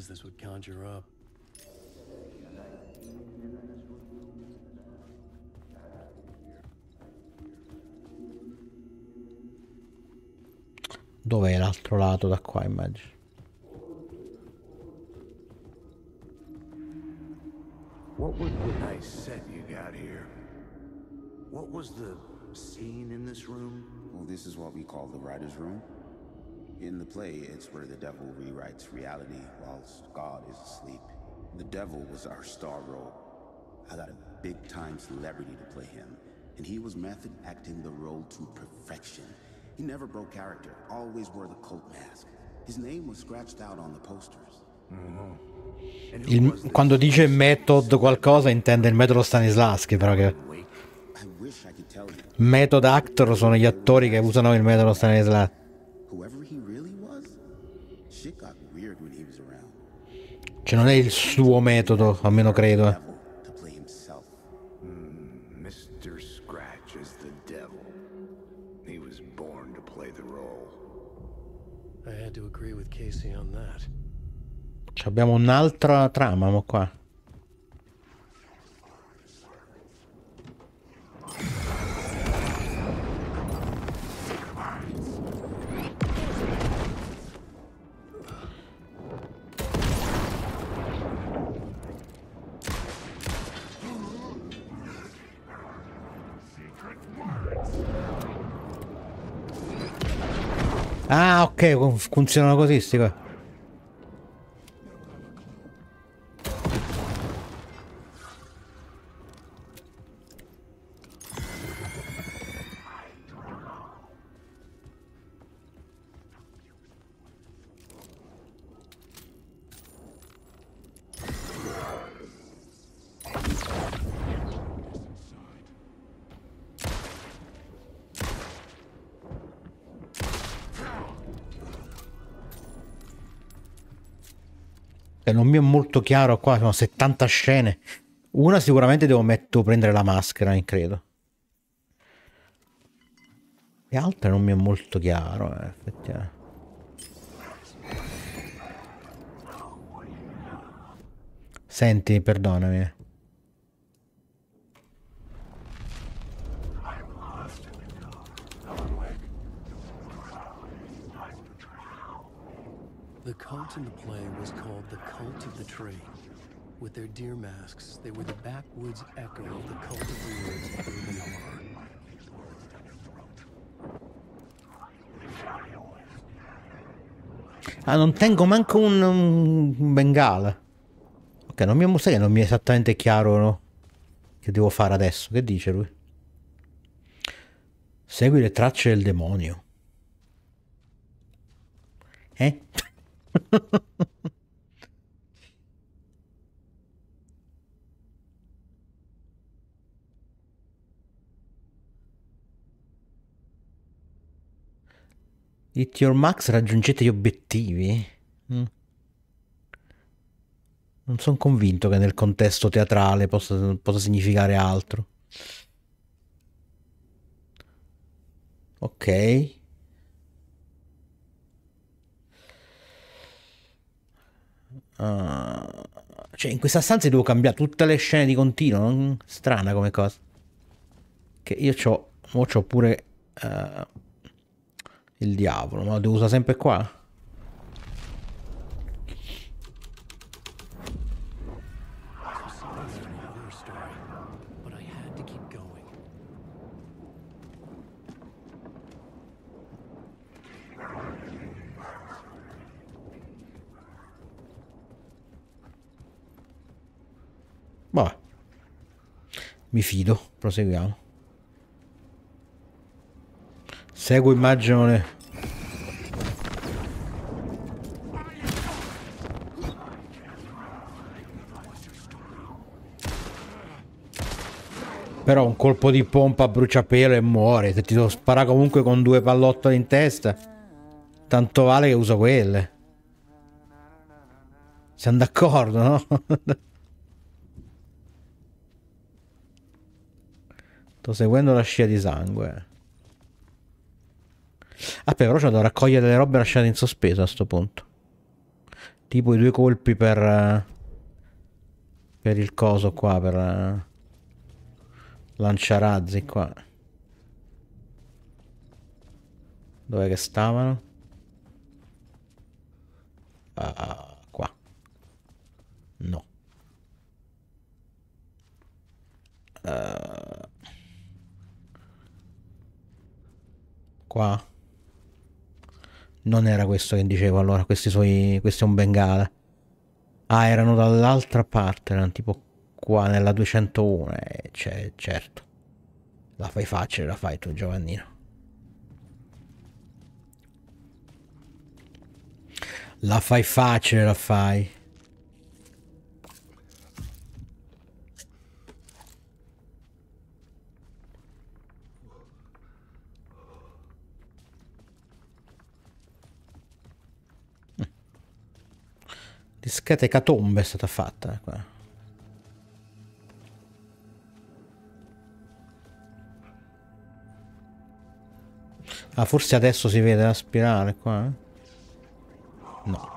Ideas this would conjure up. Dov'è l'altro lato da qua, immagino? What was the nice set you got here? What was the scene in this room? Well, this is what we call the writer's room. In the play, it's where the devil rewrites reality whilst God is asleep. The devil was our star role. I got a big-time celebrity to play him, and he was method acting the role to perfection. He never broke character, always wore the cult mask. His name was scratched out on the posters. Il- quando dice method qualcosa intende il metodo Stanislavski, però che I wish I could tell you. method actor sono gli attori che usano il metodo Stanislavski. Cioè non è il suo metodo, almeno credo. eh. To play himself. Mr. Scratch Ah, ok, funzionano così sti qua. E non mi è molto chiaro qua, sono 70 scene. Una sicuramente devo metto, prendere la maschera, in credo. Le altre non mi è molto chiaro, eh, effettivamente. Senti, perdonami. The cult Tree. With their deer masks, they were the backwoods echo of the cult of woods urban horror. Ah, non tengo manco un, un bengala. Ok, non mi sai che non mi è esattamente chiaro no? che devo fare adesso. Che dice lui? Segui le tracce del demonio. Eh? [laughs] Hit your max, raggiungete gli obiettivi? Mm. Non sono convinto che nel contesto teatrale possa, possa significare altro. Ok. Ah, cioè, in questa stanza devo cambiare tutte le scene di continuo. Strana come cosa. Che io c'ho, mo c'ho pure eh, il diavolo, ma lo devo usare sempre qua? Vabbè. Mi fido, proseguiamo. Seguo immagino le... Però un colpo di pompa a bruciapelo e muore. Se ti sparare comunque con due pallottole in testa, tanto vale che uso quelle. Siamo d'accordo, no? [laughs] Sto seguendo la scia di sangue. Ah, però c'ho da raccogliere delle robe lasciate in sospeso a sto punto. Tipo i due colpi per... eh, per il coso qua, per... eh, lanciarazzi qua. Dove che stavano? Ah, qua. No. Eh, qua. Non era questo che dicevo allora, questi suoi... questo è un bengala. Ah, erano dall'altra parte, erano tipo qua nella 201. Eh, cioè, certo. La fai facile, la fai tu, Giovannino. La fai facile, la fai. Discreta ecatombe è stata fatta eh, qua. Ah, forse adesso si vede la spirale qua. eh? No.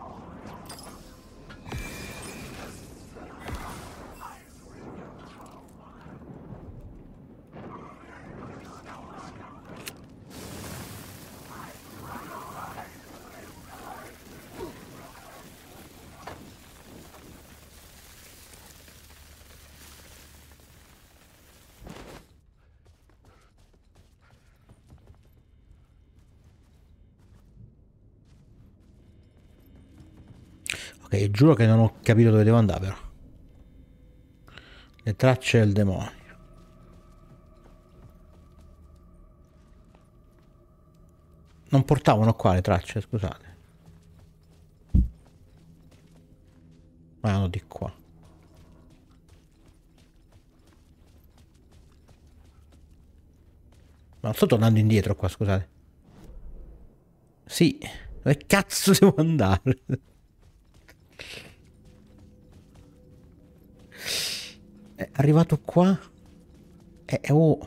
Ok, giuro che non ho capito dove devo andare però. Le tracce del demonio. Non portavano qua le tracce, scusate. Ah, no, di qua. Ma non sto tornando indietro qua, scusate. Sì, dove cazzo [laughs] devo andare? È arrivato qua? È, è- oh.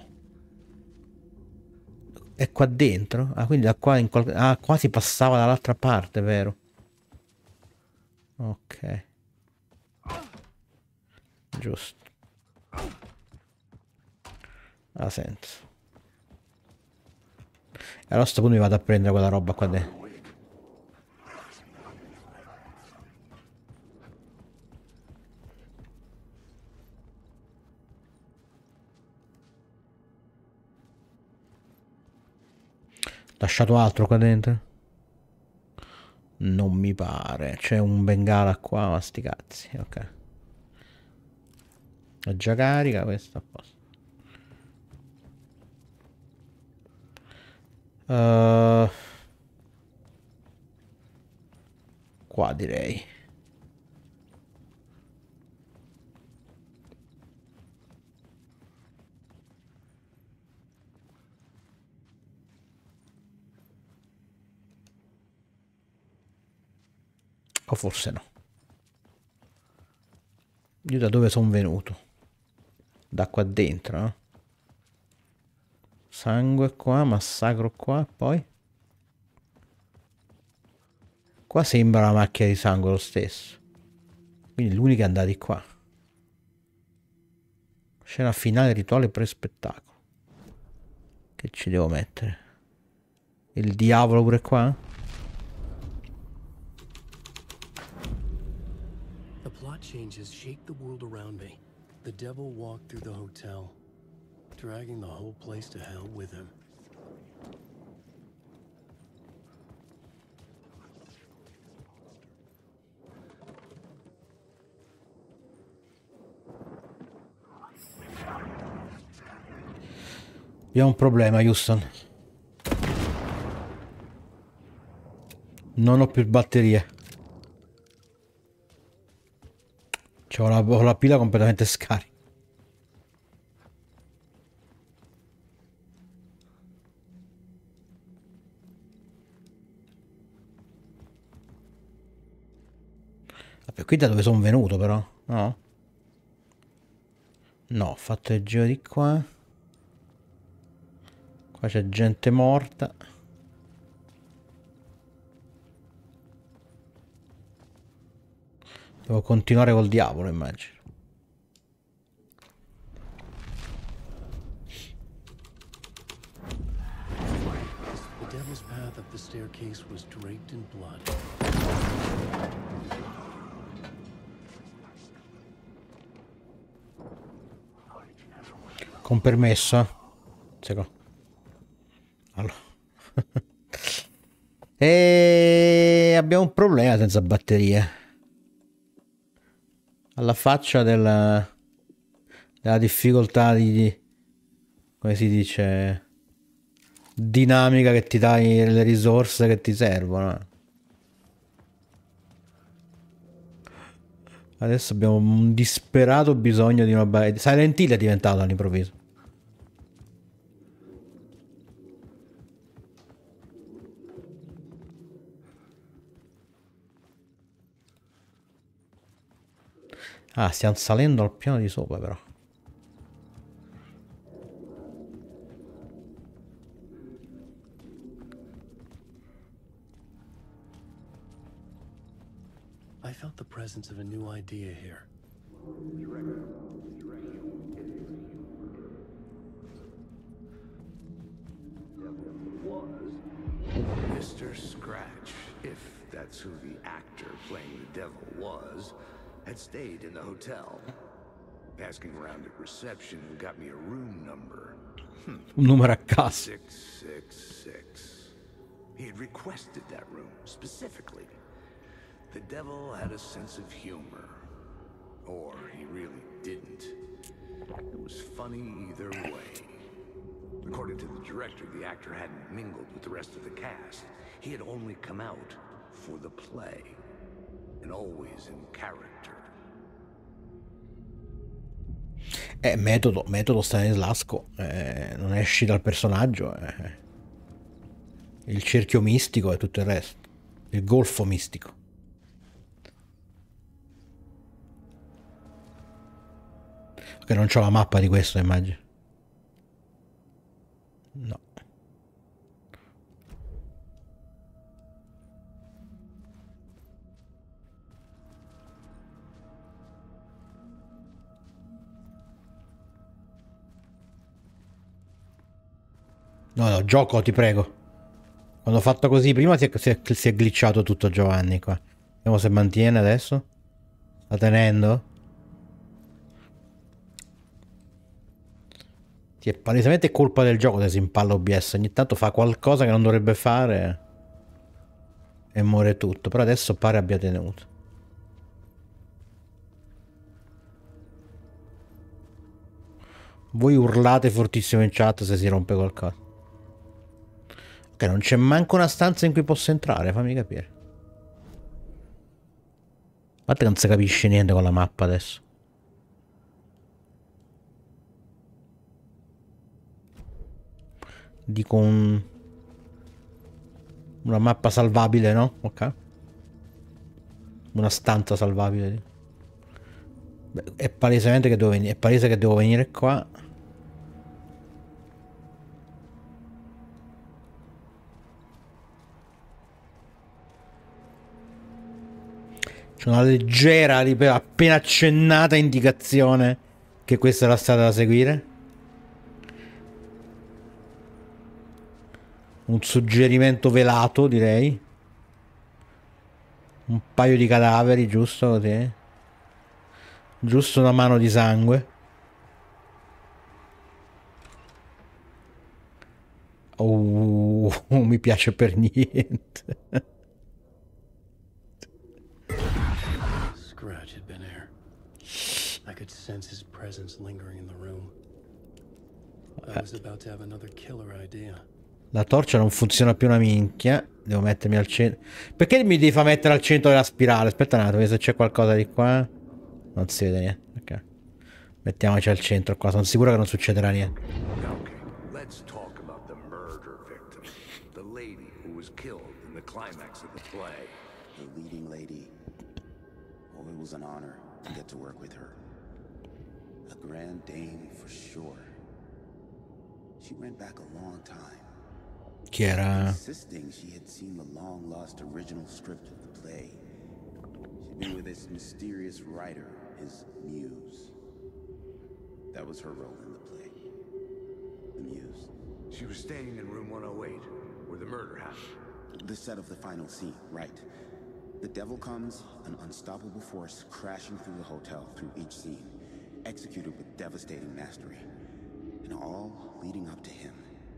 È qua dentro? Ah, quindi da qua in qual- Ah, qua si passava dall'altra parte, vero? Ok. Giusto. Ha senso. E allora a sto punto mi vado a prendere quella roba qua dentro. Lasciato altro qua dentro? Non mi pare. C'è un bengala qua, ma sti cazzi. Ok. È già carica questa a posto. Eh, qua direi. O forse no. Io da dove sono venuto? Da qua dentro, no? Sangue qua, massacro qua, poi? Qua sembra una macchia di sangue lo stesso. Quindi l'unica è andata di qua. Scena finale, rituale pre-spettacolo. Che ci devo mettere? Il diavolo pure qua? Changes shake the world around me. The devil walked through the hotel, dragging the whole place to hell with him. Abbiamo un problema, Houston. Non ho più batterie. C'ho la, ho la pila completamente scarica. Vabbè, qui da dove sono venuto però, no? No, ho fatto il giro di qua. Qua c'è gente morta. Devo continuare col diavolo, immagino. The devil's path up the staircase was draped in blood. Con permesso? Secondo. Allora. [laughs] e abbiamo un problema senza batterie. Alla faccia della, della difficoltà di, di- come si dice dinamica che ti dai le risorse che ti servono. Adesso abbiamo un disperato bisogno di una barriera. Silent Hill è diventato all'improvviso. Ah, stiamo salendo al piano di sopra però. I felt the presence of a new idea here. Mr. Scratch, if that's who the actor playing the devil was, had stayed in the hotel. Asking around at reception got me a room number. Un numero a caso. 666. He had requested that room specifically. The devil had a sense of humor. Or he really didn't. It was funny either way. According to the director, the actor hadn't mingled with the rest of the cast. He had only come out for the play. And always in character. Eh, metodo, metodo Stanislasco. Eh, non esci dal personaggio. eh. Il cerchio mistico e tutto il resto. Il golfo mistico. Ok, non c'ho la mappa di questo, immagino. No. No, no, gioco, ti prego. Quando ho fatto così prima si è, si è, si è glitchato tutto Giovanni qua. Vediamo se mantiene adesso. Sta tenendo? Sì, è palesemente colpa del gioco se si impalla OBS. Ogni tanto fa qualcosa che non dovrebbe fare e muore tutto. Però adesso pare abbia tenuto. Voi urlate fortissimo in chat se si rompe qualcosa. Ok, non c'è manco una stanza in cui posso entrare, fammi capire. A parte che non si capisce niente con la mappa adesso. Dico un... Una mappa salvabile, no? Ok. Una stanza salvabile. Beh, è palesemente che devo venire. È palese che devo venire qua. C'è una leggera, appena accennata indicazione che questa è la strada da seguire. Un suggerimento velato, direi. Un paio di cadaveri, giusto così. Giusto una mano di sangue. Oh, [laughs] mi piace per niente. Could sense his presence lingering in the room. I was about to have another killer idea. La torcia non funziona più una minchia. Devo mettermi al centro. Perché mi devi far mettere al centro della spirale? Aspetta un attimo, se c'è qualcosa di qua. Non si vede niente. Ok. Mettiamoci al centro qua. Sono sicuro che non succederà niente. Okay, let's talk about the murder victim. The lady who was killed in the climax of the play. The leading lady. Oh, it was an honor to get to work with her. A grand dame for sure. She went back a long time. Chi uh, era? Insisting she had seen the long lost original script of the play. She and with this mysterious writer, his muse. That was her role in the play. The muse. She was staying in room 108, where the murder happened. The set of the final scene, right. The devil comes, an unstoppable force crashing through the hotel through each scene, executed with devastating mastery. And all leading up to him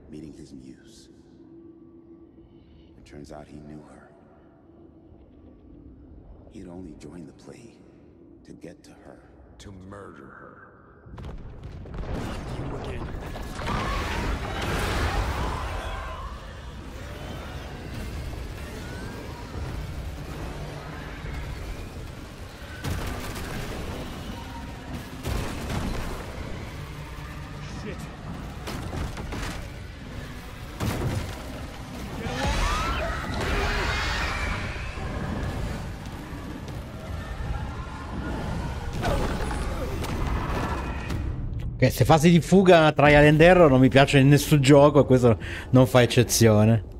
meeting his muse. It turns out he knew her. He had only joined the play to get to her. To murder her. You again. Queste fasi di fuga trial and error non mi piace in nessun gioco e questo non fa eccezione.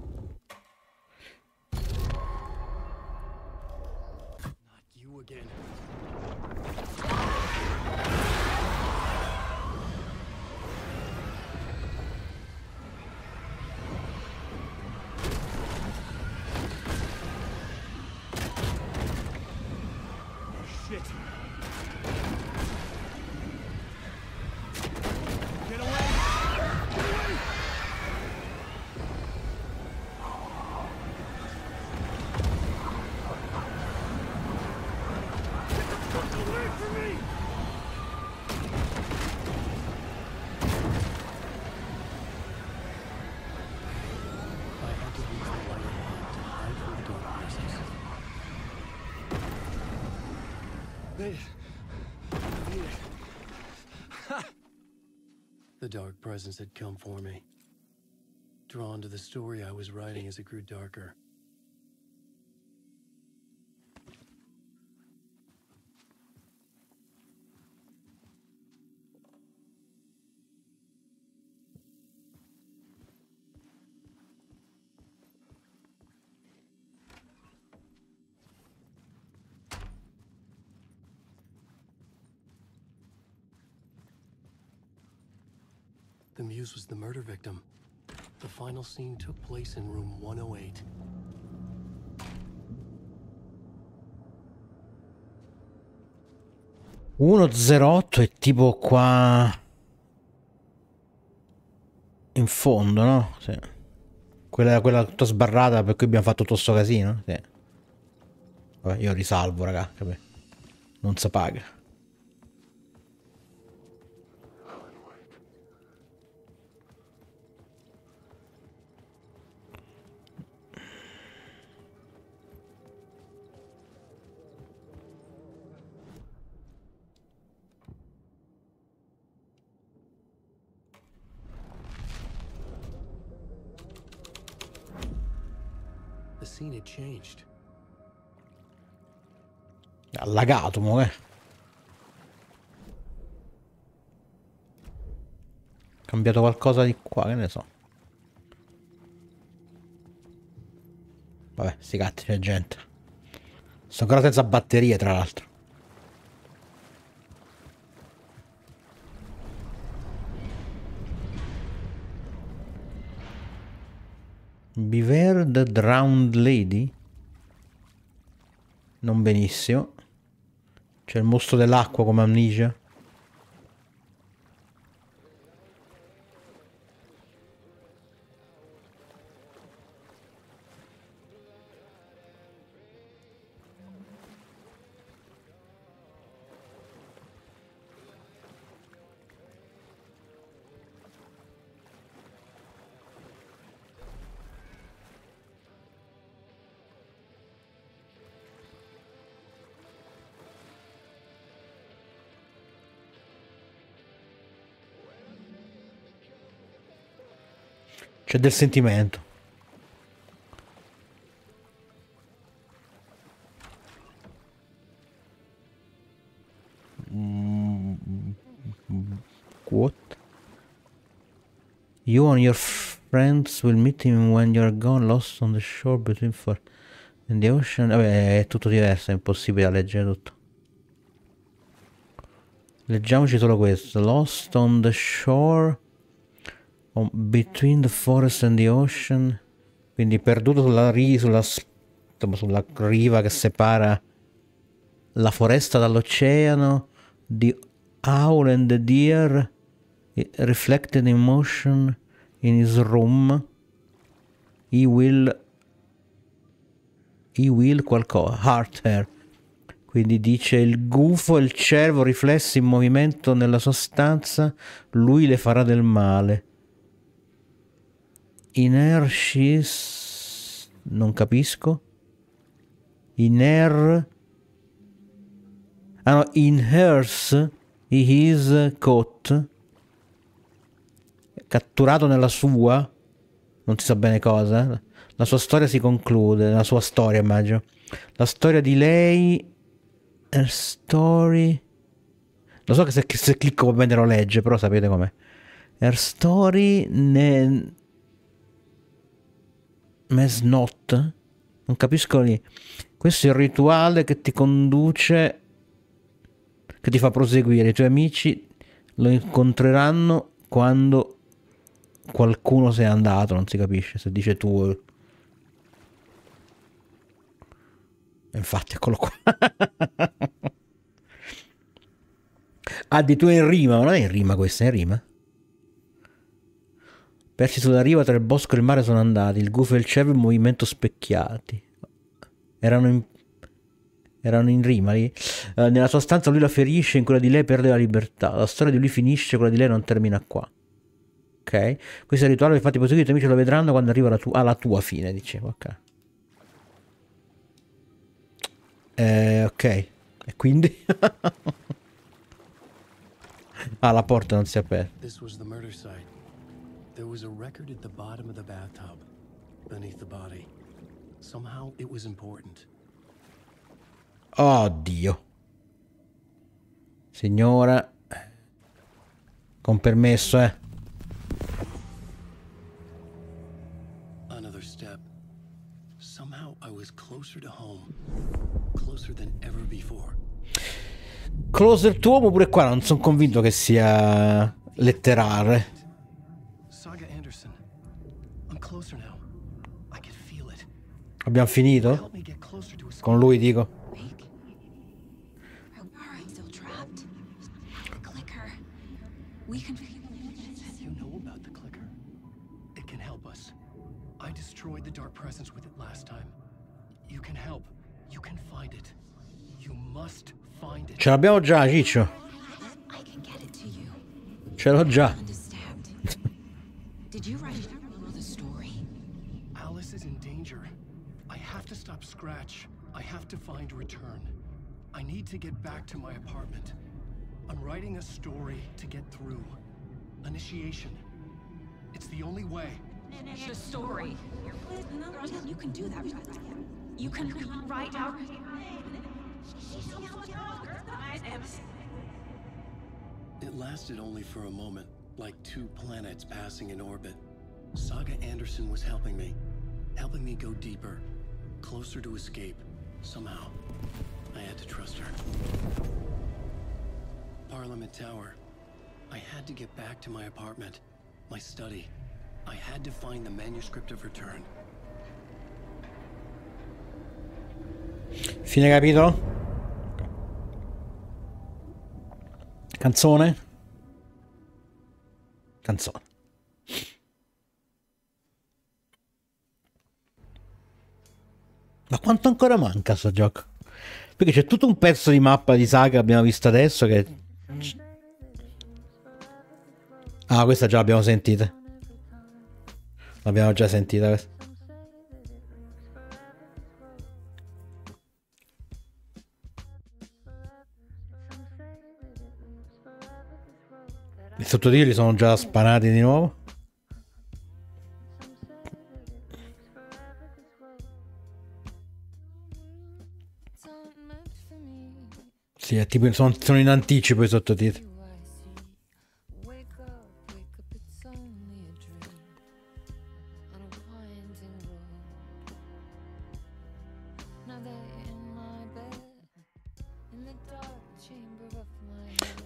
Was writing as it grew darker. The Muse was the murder victim. The final scene took place in room 108. 108 è tipo qua in fondo, no? Sì. Quella, quella tutta sbarrata per cui abbiamo fatto tutto sto casino? Sì. Vabbè, io risalvo, raga? Non si paga. Allagato, mo, eh. Cambiato qualcosa di qua, che ne so. Vabbè, sti catti, c'è gente. Sto ancora senza batterie, tra l'altro. Beware the Drowned Lady? Non benissimo. C'è il mostro dell'acqua come amnesia. C'è del sentimento. What? You and your friends will meet him when you're gone, lost on the shore between for. In the ocean, vabbè, è tutto diverso, è impossibile leggere tutto. Leggiamoci solo questo. Lost on the shore, between the forest and the ocean. Quindi perduto sulla, ri- sulla, sulla riva che separa la foresta dall'oceano. The owl and the deer reflected in motion in his room. He will he will qualcosa. Heart her. Quindi dice il gufo e il cervo riflessi in movimento nella sua stanza, lui le farà del male. In her she's... non capisco. In her... Ah no, in hers he is caught. Catturato nella sua, non si sa bene cosa. La sua storia si conclude, la sua storia immagino. La storia di lei Her story. Lo so che se, se clicco bene lo legge, però sapete com'è. Her story ne... Mes not. Non capisco lì. Questo è il rituale che ti conduce. Che ti fa proseguire. I tuoi amici lo incontreranno quando qualcuno se n'è andato. Non si capisce se dice tu. Infatti, eccolo qua. [laughs] Addirittura in rima, ma non è in rima questa, è in rima. Persi sulla riva tra il bosco e il mare sono andati, il gufo e il cervo in movimento specchiati. Erano in, erano in rima lì. Eh, nella sua stanza lui la ferisce, in quella di lei perde la libertà. La storia di lui finisce, quella di lei non termina qua. Ok? Questo è il rituale, infatti proseguire, i tuoi amici lo vedranno quando arriva la tu- alla tua fine, dicevo. Ok. Eh, ok. E quindi? [laughs] ah, la porta non si è aperta. There was a record at the bottom of the bathtub, beneath the body. Somehow it was important. Oddio. Signora. Con permesso, eh. Another step. Somehow I was closer to home. Closer than ever before. Closer to home pure qua non sono convinto che sia letterale. It. You must find it. Ce l'abbiamo già, Ciccio. Ce l'ho già. To get back to my apartment. I'm writing a story to get through. Initiation. It's the only way. The story. You can do that. You can write out. It lasted only for a moment, like two planets passing in orbit. Saga Anderson was helping me, helping me go deeper, closer to escape. Somehow, I had to trust her. Parliament Tower. I had to get back to my apartment, my study. I had to find the manuscript of return. Fine capitolo? Canzone? Canzone. Ma quanto ancora manca sto gioco? Perché c'è tutto un pezzo di mappa di saga che abbiamo visto adesso che... Ah, questa già l'abbiamo sentita. L'abbiamo già sentita questa. I sottotitoli sono già spanati di nuovo. Sì, è tipo, sono, sono in anticipo i sottotitoli.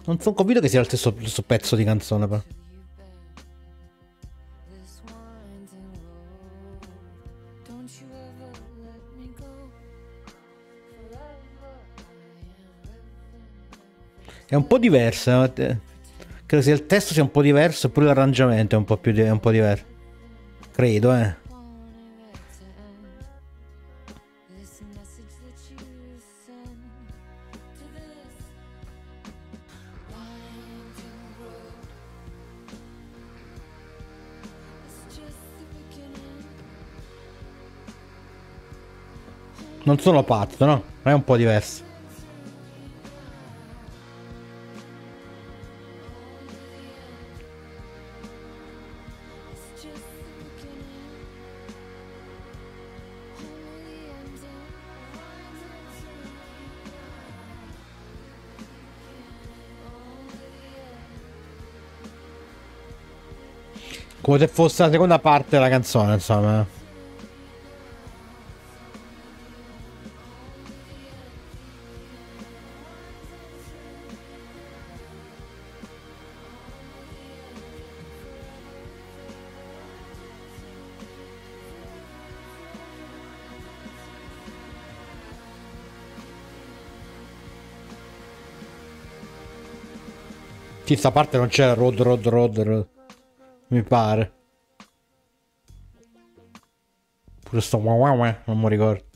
Non sono convinto che sia lo stesso, lo stesso pezzo di canzone, però. È un po' diversa. eh. Credo sia il testo sia un po' diverso, eppure l'arrangiamento è un po' più è un po' diverso. Credo, eh. Non sono pazzo, no? È un po' diverso. Come se fosse la seconda parte della canzone, insomma. Sì, sta parte non c'era road, road, road, road. Mi pare. Pure sto wah wah non mi ricordo.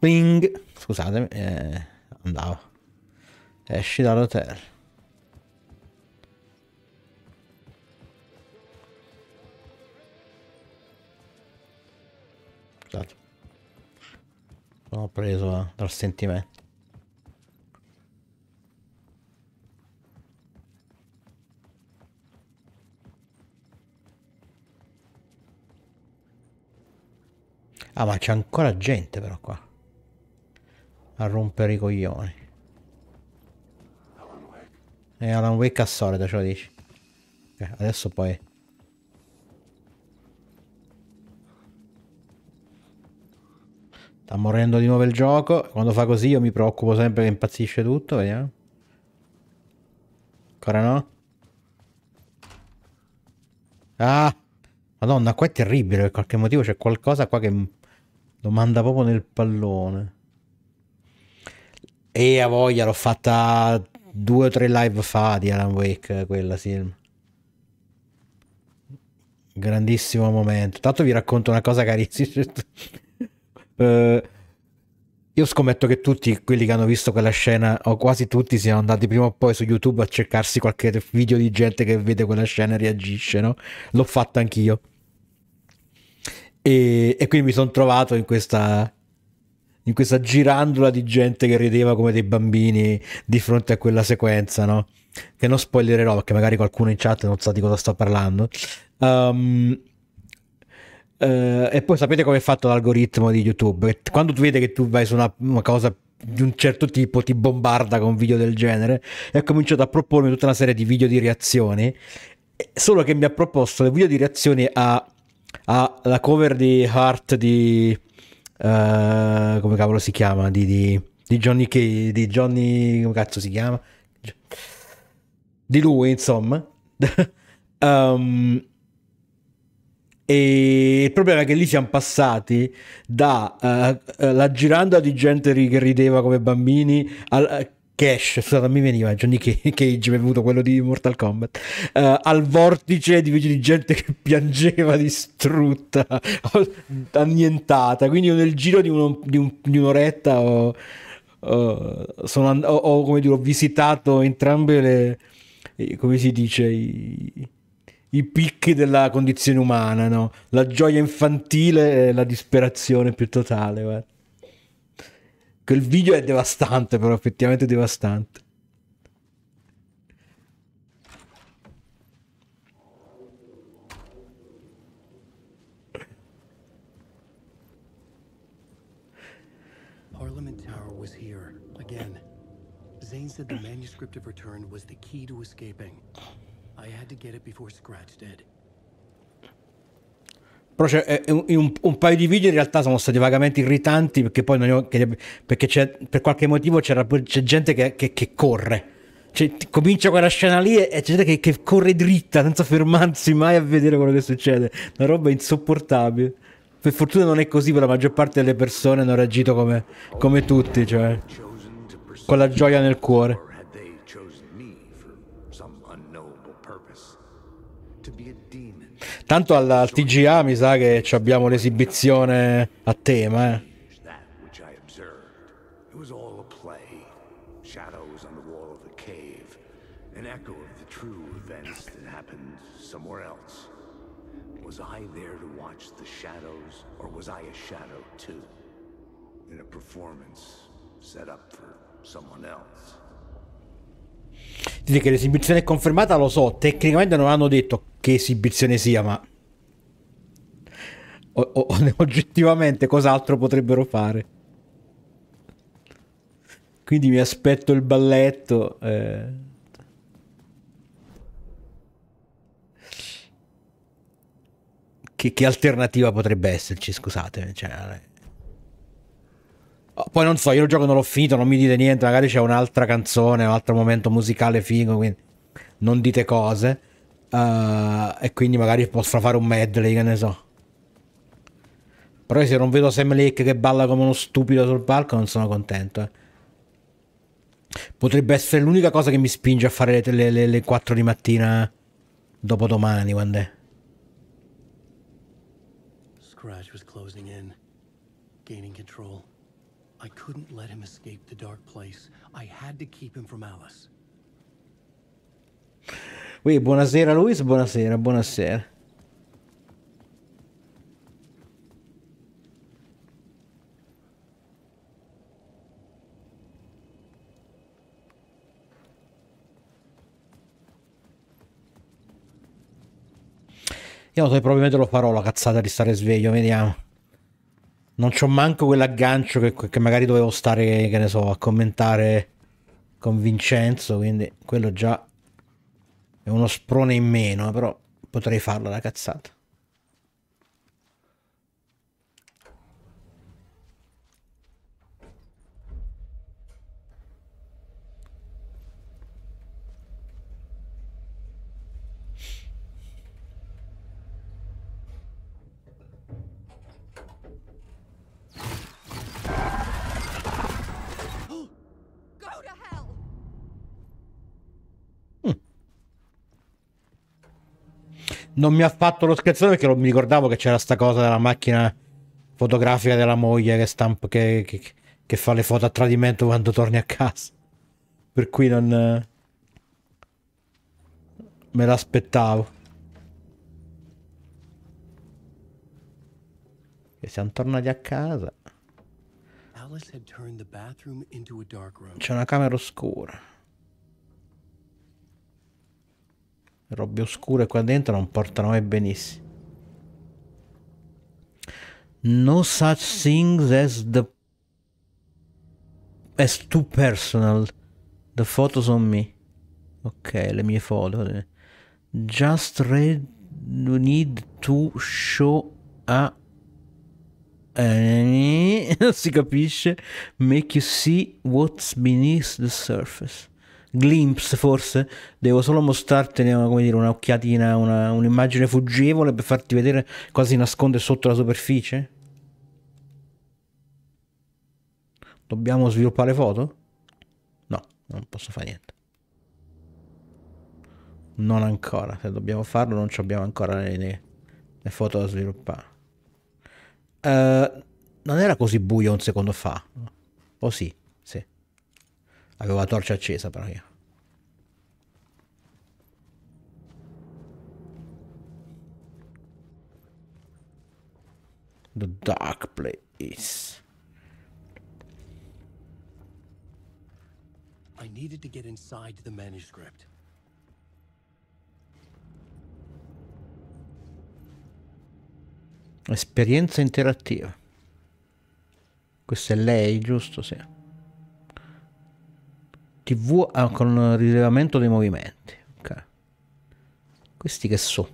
Ping. Scusatemi, eh, andavo. Esci dall'hotel. Scusate. Sono preso eh, dal sentimento. Ah, ma c'è ancora gente però qua. A rompere i coglioni. E Alan Wake a solito, ce lo dici. Ok, adesso poi... Sta morendo di nuovo il gioco. Quando fa così io mi preoccupo sempre che impazzisce tutto. Vediamo. Ancora no? Ah! Madonna, qua è terribile. Per qualche motivo c'è qualcosa qua che lo manda proprio nel pallone. E a voglia, l'ho fatta due o tre live fa di Alan Wake, quella sì. Grandissimo momento. Tanto vi racconto una cosa carissima. Eh, io scommetto che tutti quelli che hanno visto quella scena, o quasi tutti, siano andati prima o poi su YouTube a cercarsi qualche video di gente che vede quella scena e reagisce, no? L'ho fatta anch'io. E, e quindi mi sono trovato in questa, in questa girandola di gente che rideva come dei bambini di fronte a quella sequenza, no? Che non spoilererò perché magari qualcuno in chat non sa di cosa sto parlando. Um, eh, e poi sapete come è fatto l'algoritmo di YouTube? Quando tu vedi che tu vai su una, una cosa di un certo tipo, ti bombarda con video del genere e ha cominciato a propormi tutta una serie di video di reazioni. Solo che mi ha proposto le video di reazioni a, a la cover di Heart di. eh, come cavolo si chiama? Di, di, di Johnny K. Di Johnny. come cazzo si chiama? Di lui, insomma. Um, [laughs] e il problema è che lì siamo passati da eh, eh, la giranda di gente che rideva come bambini al eh, Cash, scusate, mi veniva Johnny Ca- Cage, mi quello di Mortal Kombat, eh, al vortice di, di gente che piangeva distrutta, [laughs] annientata. Quindi nel giro di, uno- di un- di un'oretta ho, ho- sono ho- ho, dire, ho visitato entrambe le, come si dice, i, i picchi della condizione umana, no? La gioia infantile e la disperazione più totale, guarda. Quel video è devastante, però effettivamente devastante. Parliament Tower was here again. Zane said the manuscript of return was the key to escaping. Però eh, un, un- paio di video in realtà sono stati vagamente irritanti perché poi che- perché per qualche motivo c'è gente che, che- che corre. Cioè, comincia quella scena lì e c'è gente che, che corre dritta senza fermarsi mai a vedere quello che succede. Una roba insopportabile. Per fortuna non è così, per la maggior parte delle persone hanno reagito come, come tutti, cioè, con la gioia nel cuore. Tanto al, al TGA mi sa che abbiamo l'esibizione a tema, eh. Dice che l'esibizione è confermata, lo so, tecnicamente non hanno detto che esibizione sia, ma o- o- [laughs] oggettivamente cos'altro potrebbero fare. Quindi mi aspetto il balletto. eh. Che, che alternativa potrebbe esserci, scusate. Cioè, Oh, Poi non so, io il gioco non l'ho finito, non mi dite niente, magari c'è un'altra canzone, un altro momento musicale figo, quindi non dite cose. Uh, e quindi magari posso fare un medley, che ne so. Però se non vedo Sam Lake che balla come uno stupido sul palco, non sono contento. eh. Potrebbe essere l'unica cosa che mi spinge a fare le, le, le- le 4 di mattina dopodomani, quando è. Scratch was closing in, gaining control. I couldn't let him escape the dark place. I had to keep him from Alice. Ui, buonasera Luis, buonasera, buonasera. Io so probabilmente lo farò la cazzata di stare sveglio, vediamo. Non c'ho manco quell'aggancio che, che magari dovevo stare, che ne so, a commentare con Vincenzo, quindi quello già è uno sprone in meno, però potrei farla la cazzata. Non mi ha fatto lo scherzone perché non mi ricordavo che c'era sta cosa della macchina fotografica della moglie che, stampa, che, che- che fa le foto a tradimento quando torni a casa. Per cui non... eh, Me l'aspettavo. E siamo tornati a casa. C'è una camera oscura. Robe oscure qua dentro non portano mai benissimo. No such things as the as too personal. The photos on me. Ok, le mie foto. Just read you need to show a eh, non [laughs] si capisce. Make you see what's beneath the surface. Glimpse, forse. Devo solo mostrartene come dire, un'occhiatina, una- un'immagine fuggevole per farti vedere cosa si nasconde sotto la superficie. Dobbiamo sviluppare foto? No, non posso fare niente. Non ancora. Se dobbiamo farlo, non abbiamo ancora le, le- le foto da sviluppare. Eh, non era così buio un secondo fa. O sì. Avevo la torcia accesa però io. The dark place. I needed to get inside the manuscript. Esperienza interattiva. Questa è lei, giusto? Sì. TV ah, con rilevamento dei movimenti. Ok. Questi che so?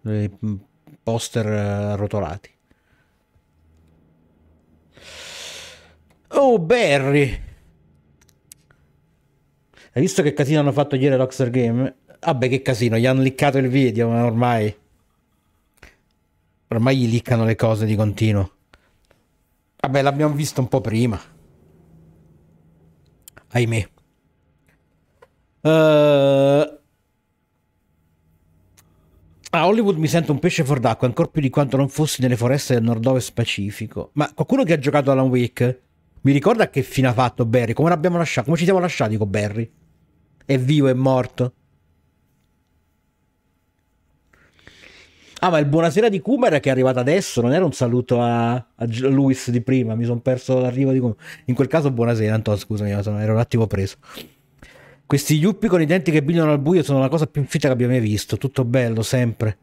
Dei poster eh, rotolati. Oh, Barry! Hai visto che casino hanno fatto ieri Rockstar Game? Vabbè, che casino, gli hanno liccato il video, ma ormai... Ormai gli liccano le cose di continuo. Vabbè, l'abbiamo visto un po' prima. Ahimè. Uh... A Hollywood mi sento un pesce fuor d'acqua, ancora più di quanto non fossi nelle foreste del nord-ovest pacifico. Ma qualcuno che ha giocato Alan Wake mi ricorda che fine ha fatto Barry? Come l'abbiamo lasciato? Come ci siamo lasciati con Barry? È vivo, è morto? Ah, ma il buonasera di Coomer che è arrivato adesso non era un saluto a, a Luis di prima, mi sono perso l'arrivo di Coomer. In quel caso buonasera, Antonio, scusami, ero un attimo preso. Questi yuppi con i denti che brillano al buio sono la cosa più infinita che abbia mai visto, tutto bello, sempre.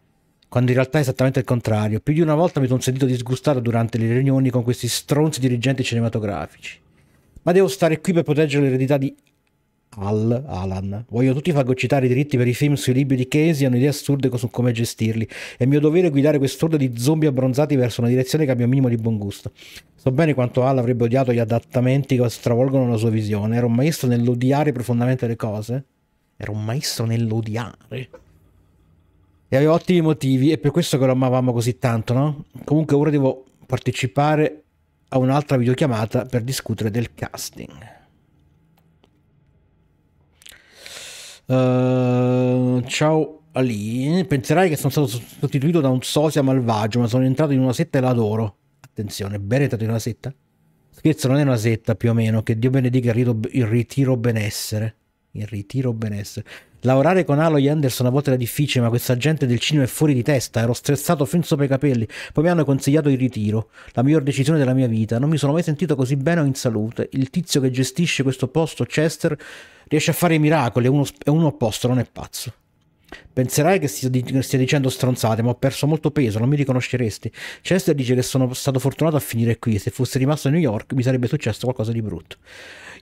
Quando in realtà è esattamente il contrario. Più di una volta mi sono sentito disgustato durante le riunioni con questi stronzi dirigenti cinematografici. Ma devo stare qui per proteggere l'eredità di al Alan. Voglio tutti fagocitare i diritti per i film sui libri di Casey hanno idee assurde su come gestirli. È mio dovere guidare quest'orda di zombie abbronzati verso una direzione che abbia un minimo di buon gusto. So bene quanto Al avrebbe odiato gli adattamenti che stravolgono la sua visione. Era un maestro nell'odiare profondamente le cose. Era un maestro nell'odiare. E aveva ottimi motivi, è per questo che lo amavamo così tanto, no? Comunque ora devo partecipare a un'altra videochiamata per discutere del casting. Uh, ciao Ali, penserai che sono stato sostituito da un sosia malvagio, ma sono entrato in una setta e l'adoro. Attenzione, bene entrato in una setta? Scherzo, non è una setta più o meno, che Dio benedica il, rito, il ritiro benessere. Il ritiro benessere. Lavorare con Aloy Anderson a volte era difficile, ma questa gente del cinema è fuori di testa. Ero stressato fin sopra i capelli. Poi mi hanno consigliato il ritiro, la miglior decisione della mia vita. Non mi sono mai sentito così bene o in salute. Il tizio che gestisce questo posto, Chester, riesce a fare miracoli. È uno, è uno opposto, non è pazzo. Penserai che stia, dicendo stronzate, ma ho perso molto peso, non mi riconosceresti. Chester dice che sono stato fortunato a finire qui. Se fossi rimasto a New York mi sarebbe successo qualcosa di brutto.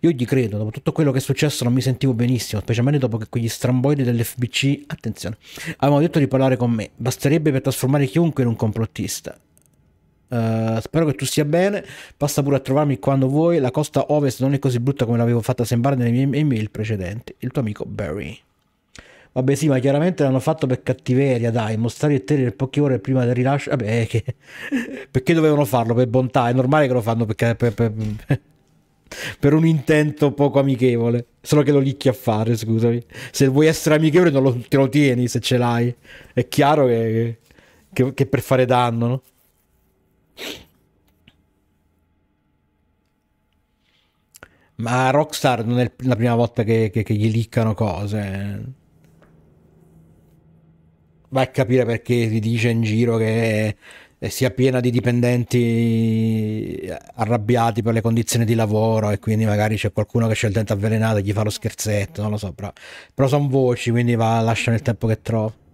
Io gli credo, dopo tutto quello che è successo non mi sentivo benissimo, specialmente dopo che quegli stramboidi dell'FBC, attenzione, avevano detto di parlare con me. Basterebbe per trasformare chiunque in un complottista. Uh, spero che tu stia bene. Passa pure a trovarmi quando vuoi. La costa ovest non è così brutta come l'avevo fatta sembrare nelle mie email precedenti. Il tuo amico Barry. Vabbè, sì, ma chiaramente l'hanno fatto per cattiveria, dai. Mostrare il trailer poche ore prima del rilascio. Vabbè, che... [laughs] perché dovevano farlo? Per bontà. È normale che lo fanno perché. Per, per, [laughs] per un intento poco amichevole. Solo che lo licchi a fare, scusami. Se vuoi essere amichevole non lo, te lo tieni se ce l'hai. È chiaro che, che, che per fare danno, no? Ma Rockstar non è la prima volta che, che, che gli liccano cose. Vai a capire perché si dice in giro che sia piena di dipendenti arrabbiati per le condizioni di lavoro e quindi magari c'è qualcuno che c'è il dente avvelenato e gli fa lo scherzetto, non lo so, però, però sono voci, quindi va, lasciano il tempo che trovo.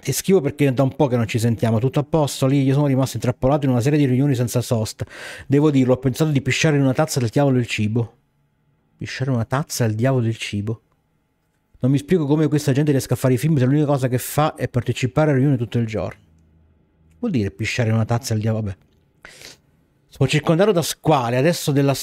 Ti scrivo perché da un po' che non ci sentiamo, tutto a posto lì, io sono rimasto intrappolato in una serie di riunioni senza sosta. Devo dirlo, ho pensato di pisciare in una tazza del diavolo il cibo. Pisciare in una tazza del diavolo del cibo? Non mi spiego come questa gente riesca a fare i film se l'unica cosa che fa è partecipare a riunioni tutto il giorno. Vuol dire pisciare in una tazza al diavolo? Vabbè. Sono circondato da squali, adesso della,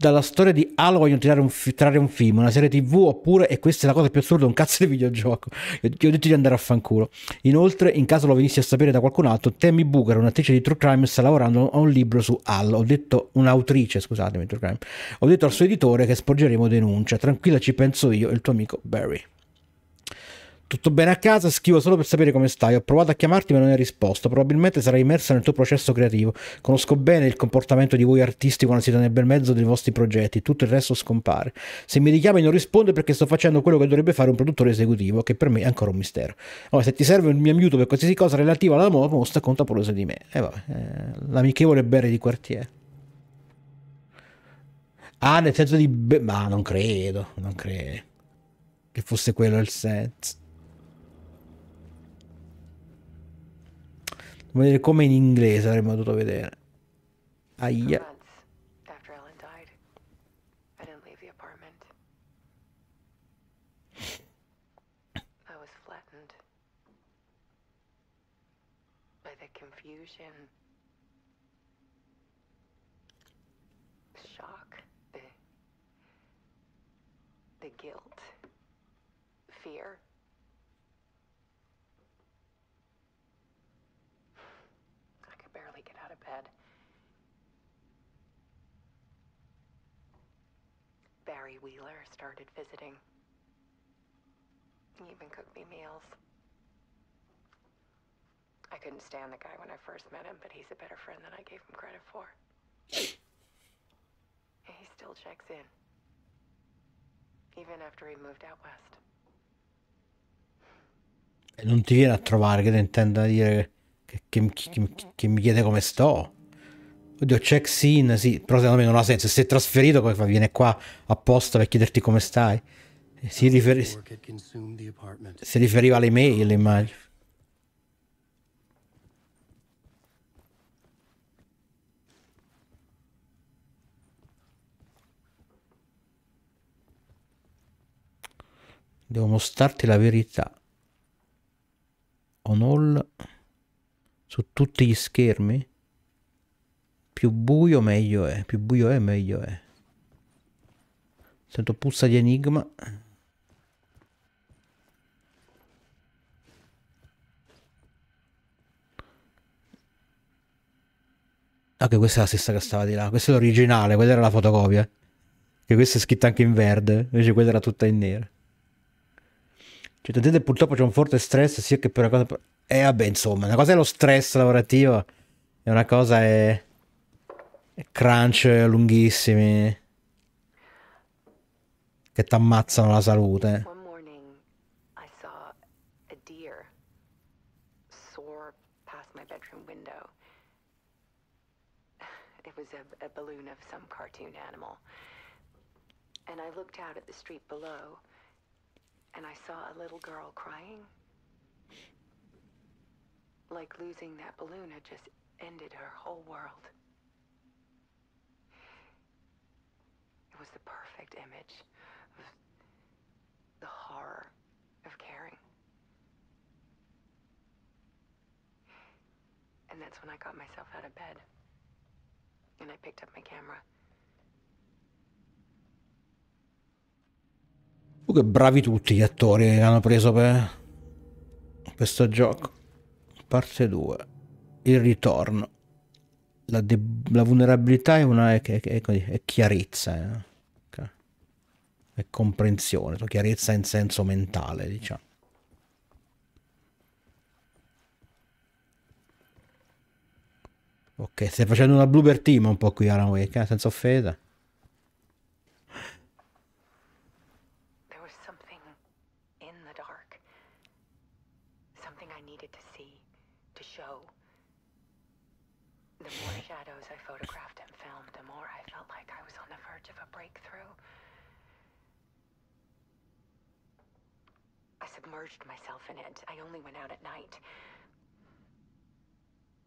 dalla storia di Halo vogliono tirare un, trarre un film, una serie tv oppure, e questa è la cosa più assurda, un cazzo di videogioco. Io ti ho detto di andare a fanculo. Inoltre, in caso lo venissi a sapere da qualcun altro, Tammy Booker, un'attrice di True Crime, sta lavorando a un libro su Halo. Ho detto, un'autrice, scusatemi, True Crime. Ho detto al suo editore che sporgeremo denuncia. Tranquilla, ci penso io e il tuo amico Barry. Tutto bene a casa? Scrivo solo per sapere come stai. Ho provato a chiamarti ma non hai risposto. Probabilmente sarai immersa nel tuo processo creativo. Conosco bene il comportamento di voi artisti quando siete nel bel mezzo dei vostri progetti. Tutto il resto scompare. Se mi richiami non rispondo perché sto facendo quello che dovrebbe fare un produttore esecutivo, che per me è ancora un mistero. Allora, se ti serve il mio aiuto per qualsiasi cosa relativa alla mostra, conta pure di me. E eh, vabbè, eh, l'amichevole Berry di quartiere. Ah, nel senso di... Be- ma non credo, non credo che fosse quello il senso. Vedere come in inglese avremmo dovuto vedere. Aia. After Ellen died, I didn't leave the apartment. I was flattened by the confusion, the shock, the the guilt, fear. Wheeler started visiting. He even cooked me meals. I couldn't stand the guy when I first met him, but he's a better friend than I gave him credit for. [coughs] And he still checks in. Even after he moved out west. E non ti viene a trovare che intenda dire che, che- che- che mi chiede come sto. Oddio, check in, sì, però secondo me non ha senso. Se sei trasferito, come fa? Viene qua apposta per chiederti come stai. E Si, riferi- si riferiva alle mail, immagino. Devo mostrarti la verità. On all su tutti gli schermi. Più buio meglio è, più buio è meglio è. Sento puzza di enigma. Ah, che questa è la stessa che stava di là. Questa è l'originale, quella era la fotocopia. Che questa è scritta anche in verde, invece quella era tutta in nera. Cioè, tant'è purtroppo c'è un forte stress sia che per una cosa... E vabbè, insomma, una cosa è lo stress lavorativo e una cosa è... crunch lunghissimi che ti ammazzano la salute. A balloon of some cartoon animal. And I looked out at the street below, and I saw a little girl crying. Like losing that balloon had just ended her whole world. Was the perfect image of the horror of caring. And that's when I got myself out of bed. And I picked up my camera. Comunque bravi tutti gli attori che hanno preso per questo gioco. Parte 2. Il ritorno. La, la vulnerabilità è una è, è- è chiarezza. eh. È comprensione, so, chiarezza in senso mentale, diciamo. Ok, stai facendo una blooper team un po' qui Alan eh, senza offesa. Submerged myself in it. I only went out at night.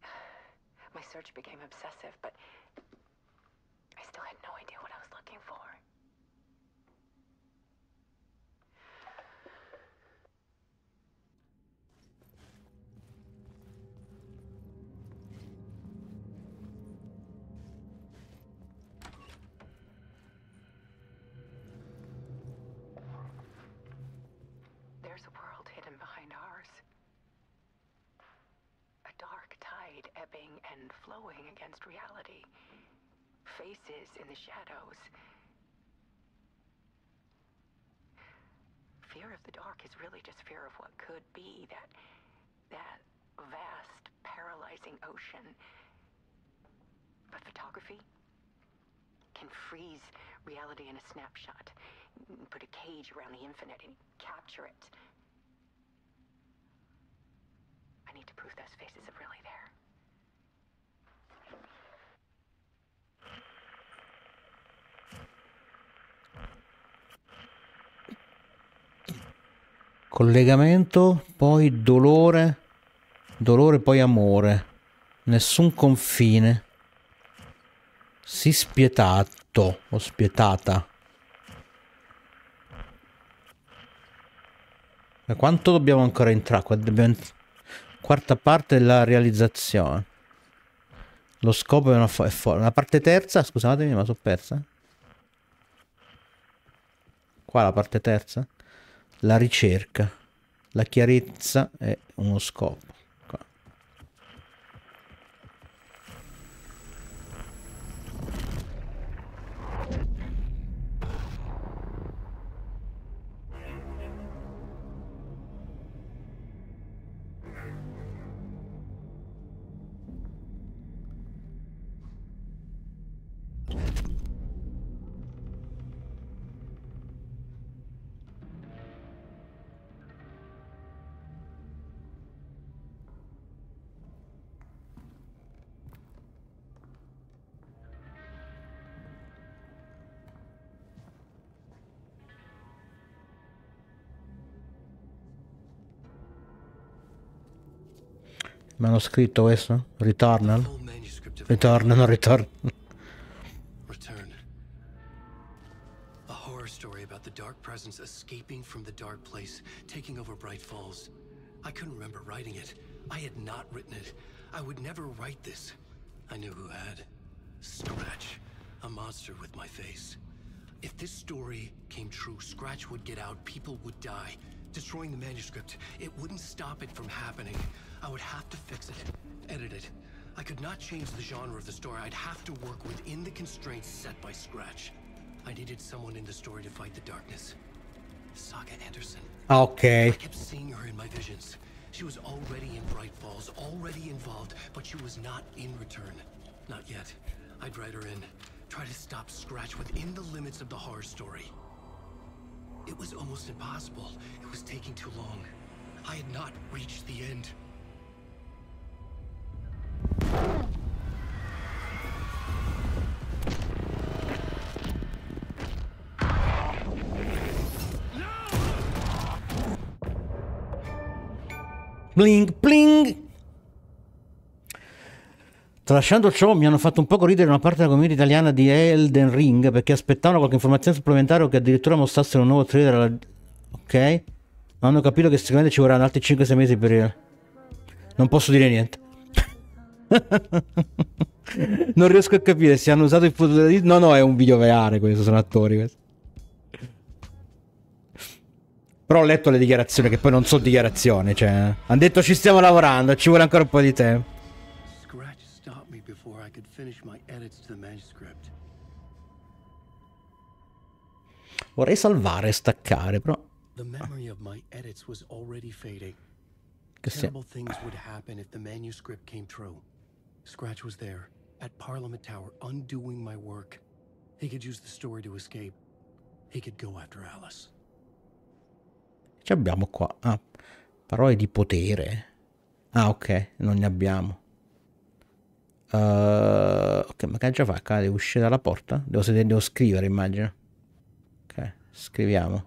[sighs] My search became obsessive, but I still had no idea what I was looking for. Ebbing and flowing against reality. Faces in the shadows. Fear of the dark is really just fear of what could be, that that vast, paralyzing ocean. But photography can freeze reality in a snapshot. Put a cage around the infinite and capture it. I need to prove those faces are really there. Collegamento, poi dolore, dolore, poi amore. Nessun confine. Si spietato o spietata. Ma quanto dobbiamo ancora entrare? Quarta parte della realizzazione. Lo scopo è una fo- fuori. La parte terza, scusatemi, ma sono persa. Qua la parte terza. La ricerca. La chiarezza è uno scopo. Manoscritto questo? Returnal? Return, non return. Return. A horror story about the dark presence escaping from the dark place, taking over Bright Falls. I couldn't remember writing it. I had not written it. I would never write this. I knew who had. Scratch. A monster with my face. If this story came true, Scratch would get out, people would die. Destroying the manuscript, it wouldn't stop it from happening. I would have to fix it, edit it. I could not change the genre of the story. I'd have to work within the constraints set by Scratch. I needed someone in the story to fight the darkness. Saga Anderson. Ah, ok. I kept seeing her in my visions. She was already in Bright Falls, already involved, but she was not in return. Not yet. I'd write her in. Try to stop Scratch within the limits of the horror story. It was almost impossible. It was taking too long. I had not reached the end. Bling bling. Tralasciando ciò, mi hanno fatto un poco ridere una parte della community italiana di Elden Ring perché aspettavano qualche informazione supplementare o che addirittura mostrassero un nuovo trailer. Alla... Ok? Ma hanno capito che sicuramente ci vorranno altri 5-6 mesi per. Non posso dire niente. [laughs] non riesco a capire se hanno usato il di... No, no, è un video VR questo, sono attori questi. Però ho letto le dichiarazioni che poi non sono dichiarazioni, cioè... Hanno detto ci stiamo lavorando, ci vuole ancora un po' di tempo. Vorrei salvare e staccare, però... The memory of my edits was already fading. Terrible things would happen if the manuscript came true. Scratch was there, at Parliament Tower, undoing my work. He could use the story to escape. He could go after Alice. Ci abbiamo qua. Ah, parole di potere. Ah, ok, non ne abbiamo. Uh, ok, ma che già fa? Devo uscire dalla porta? Devo, sedere, devo scrivere, immagino. Ok, scriviamo.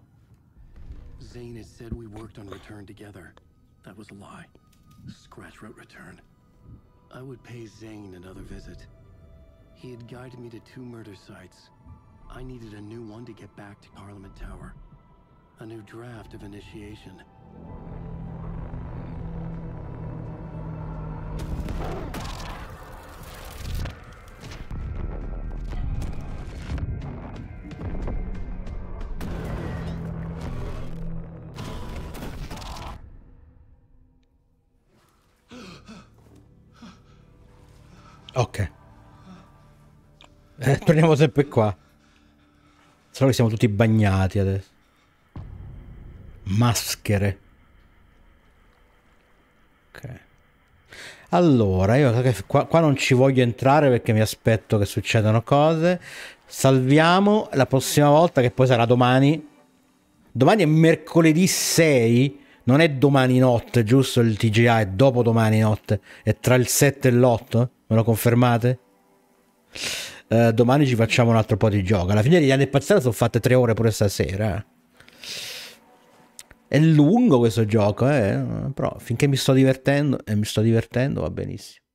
Zane had said we worked on Return together. That was a lie. Scratch wrote Return. I would pay Zane another visit. He had guided me to two murder sites. I needed a new one to get back to Parliament Tower. A new draft of initiation. Ok. Eh, torniamo sempre qua. Solo che siamo tutti bagnati adesso. Maschere. Ok. Allora, io qua, qua non ci voglio entrare perché mi aspetto che succedano cose. Salviamo la prossima volta, che poi sarà domani. Domani è mercoledì 6. Non è domani notte, giusto? Il TGA è dopo domani notte. È tra il 7 e l'8. Me lo confermate? Eh, domani ci facciamo un altro po' di gioco. Alla fine degli anni pazzeschi sono fatte tre ore pure stasera. eh. È lungo questo gioco, eh? però finché mi sto divertendo e mi sto divertendo va benissimo.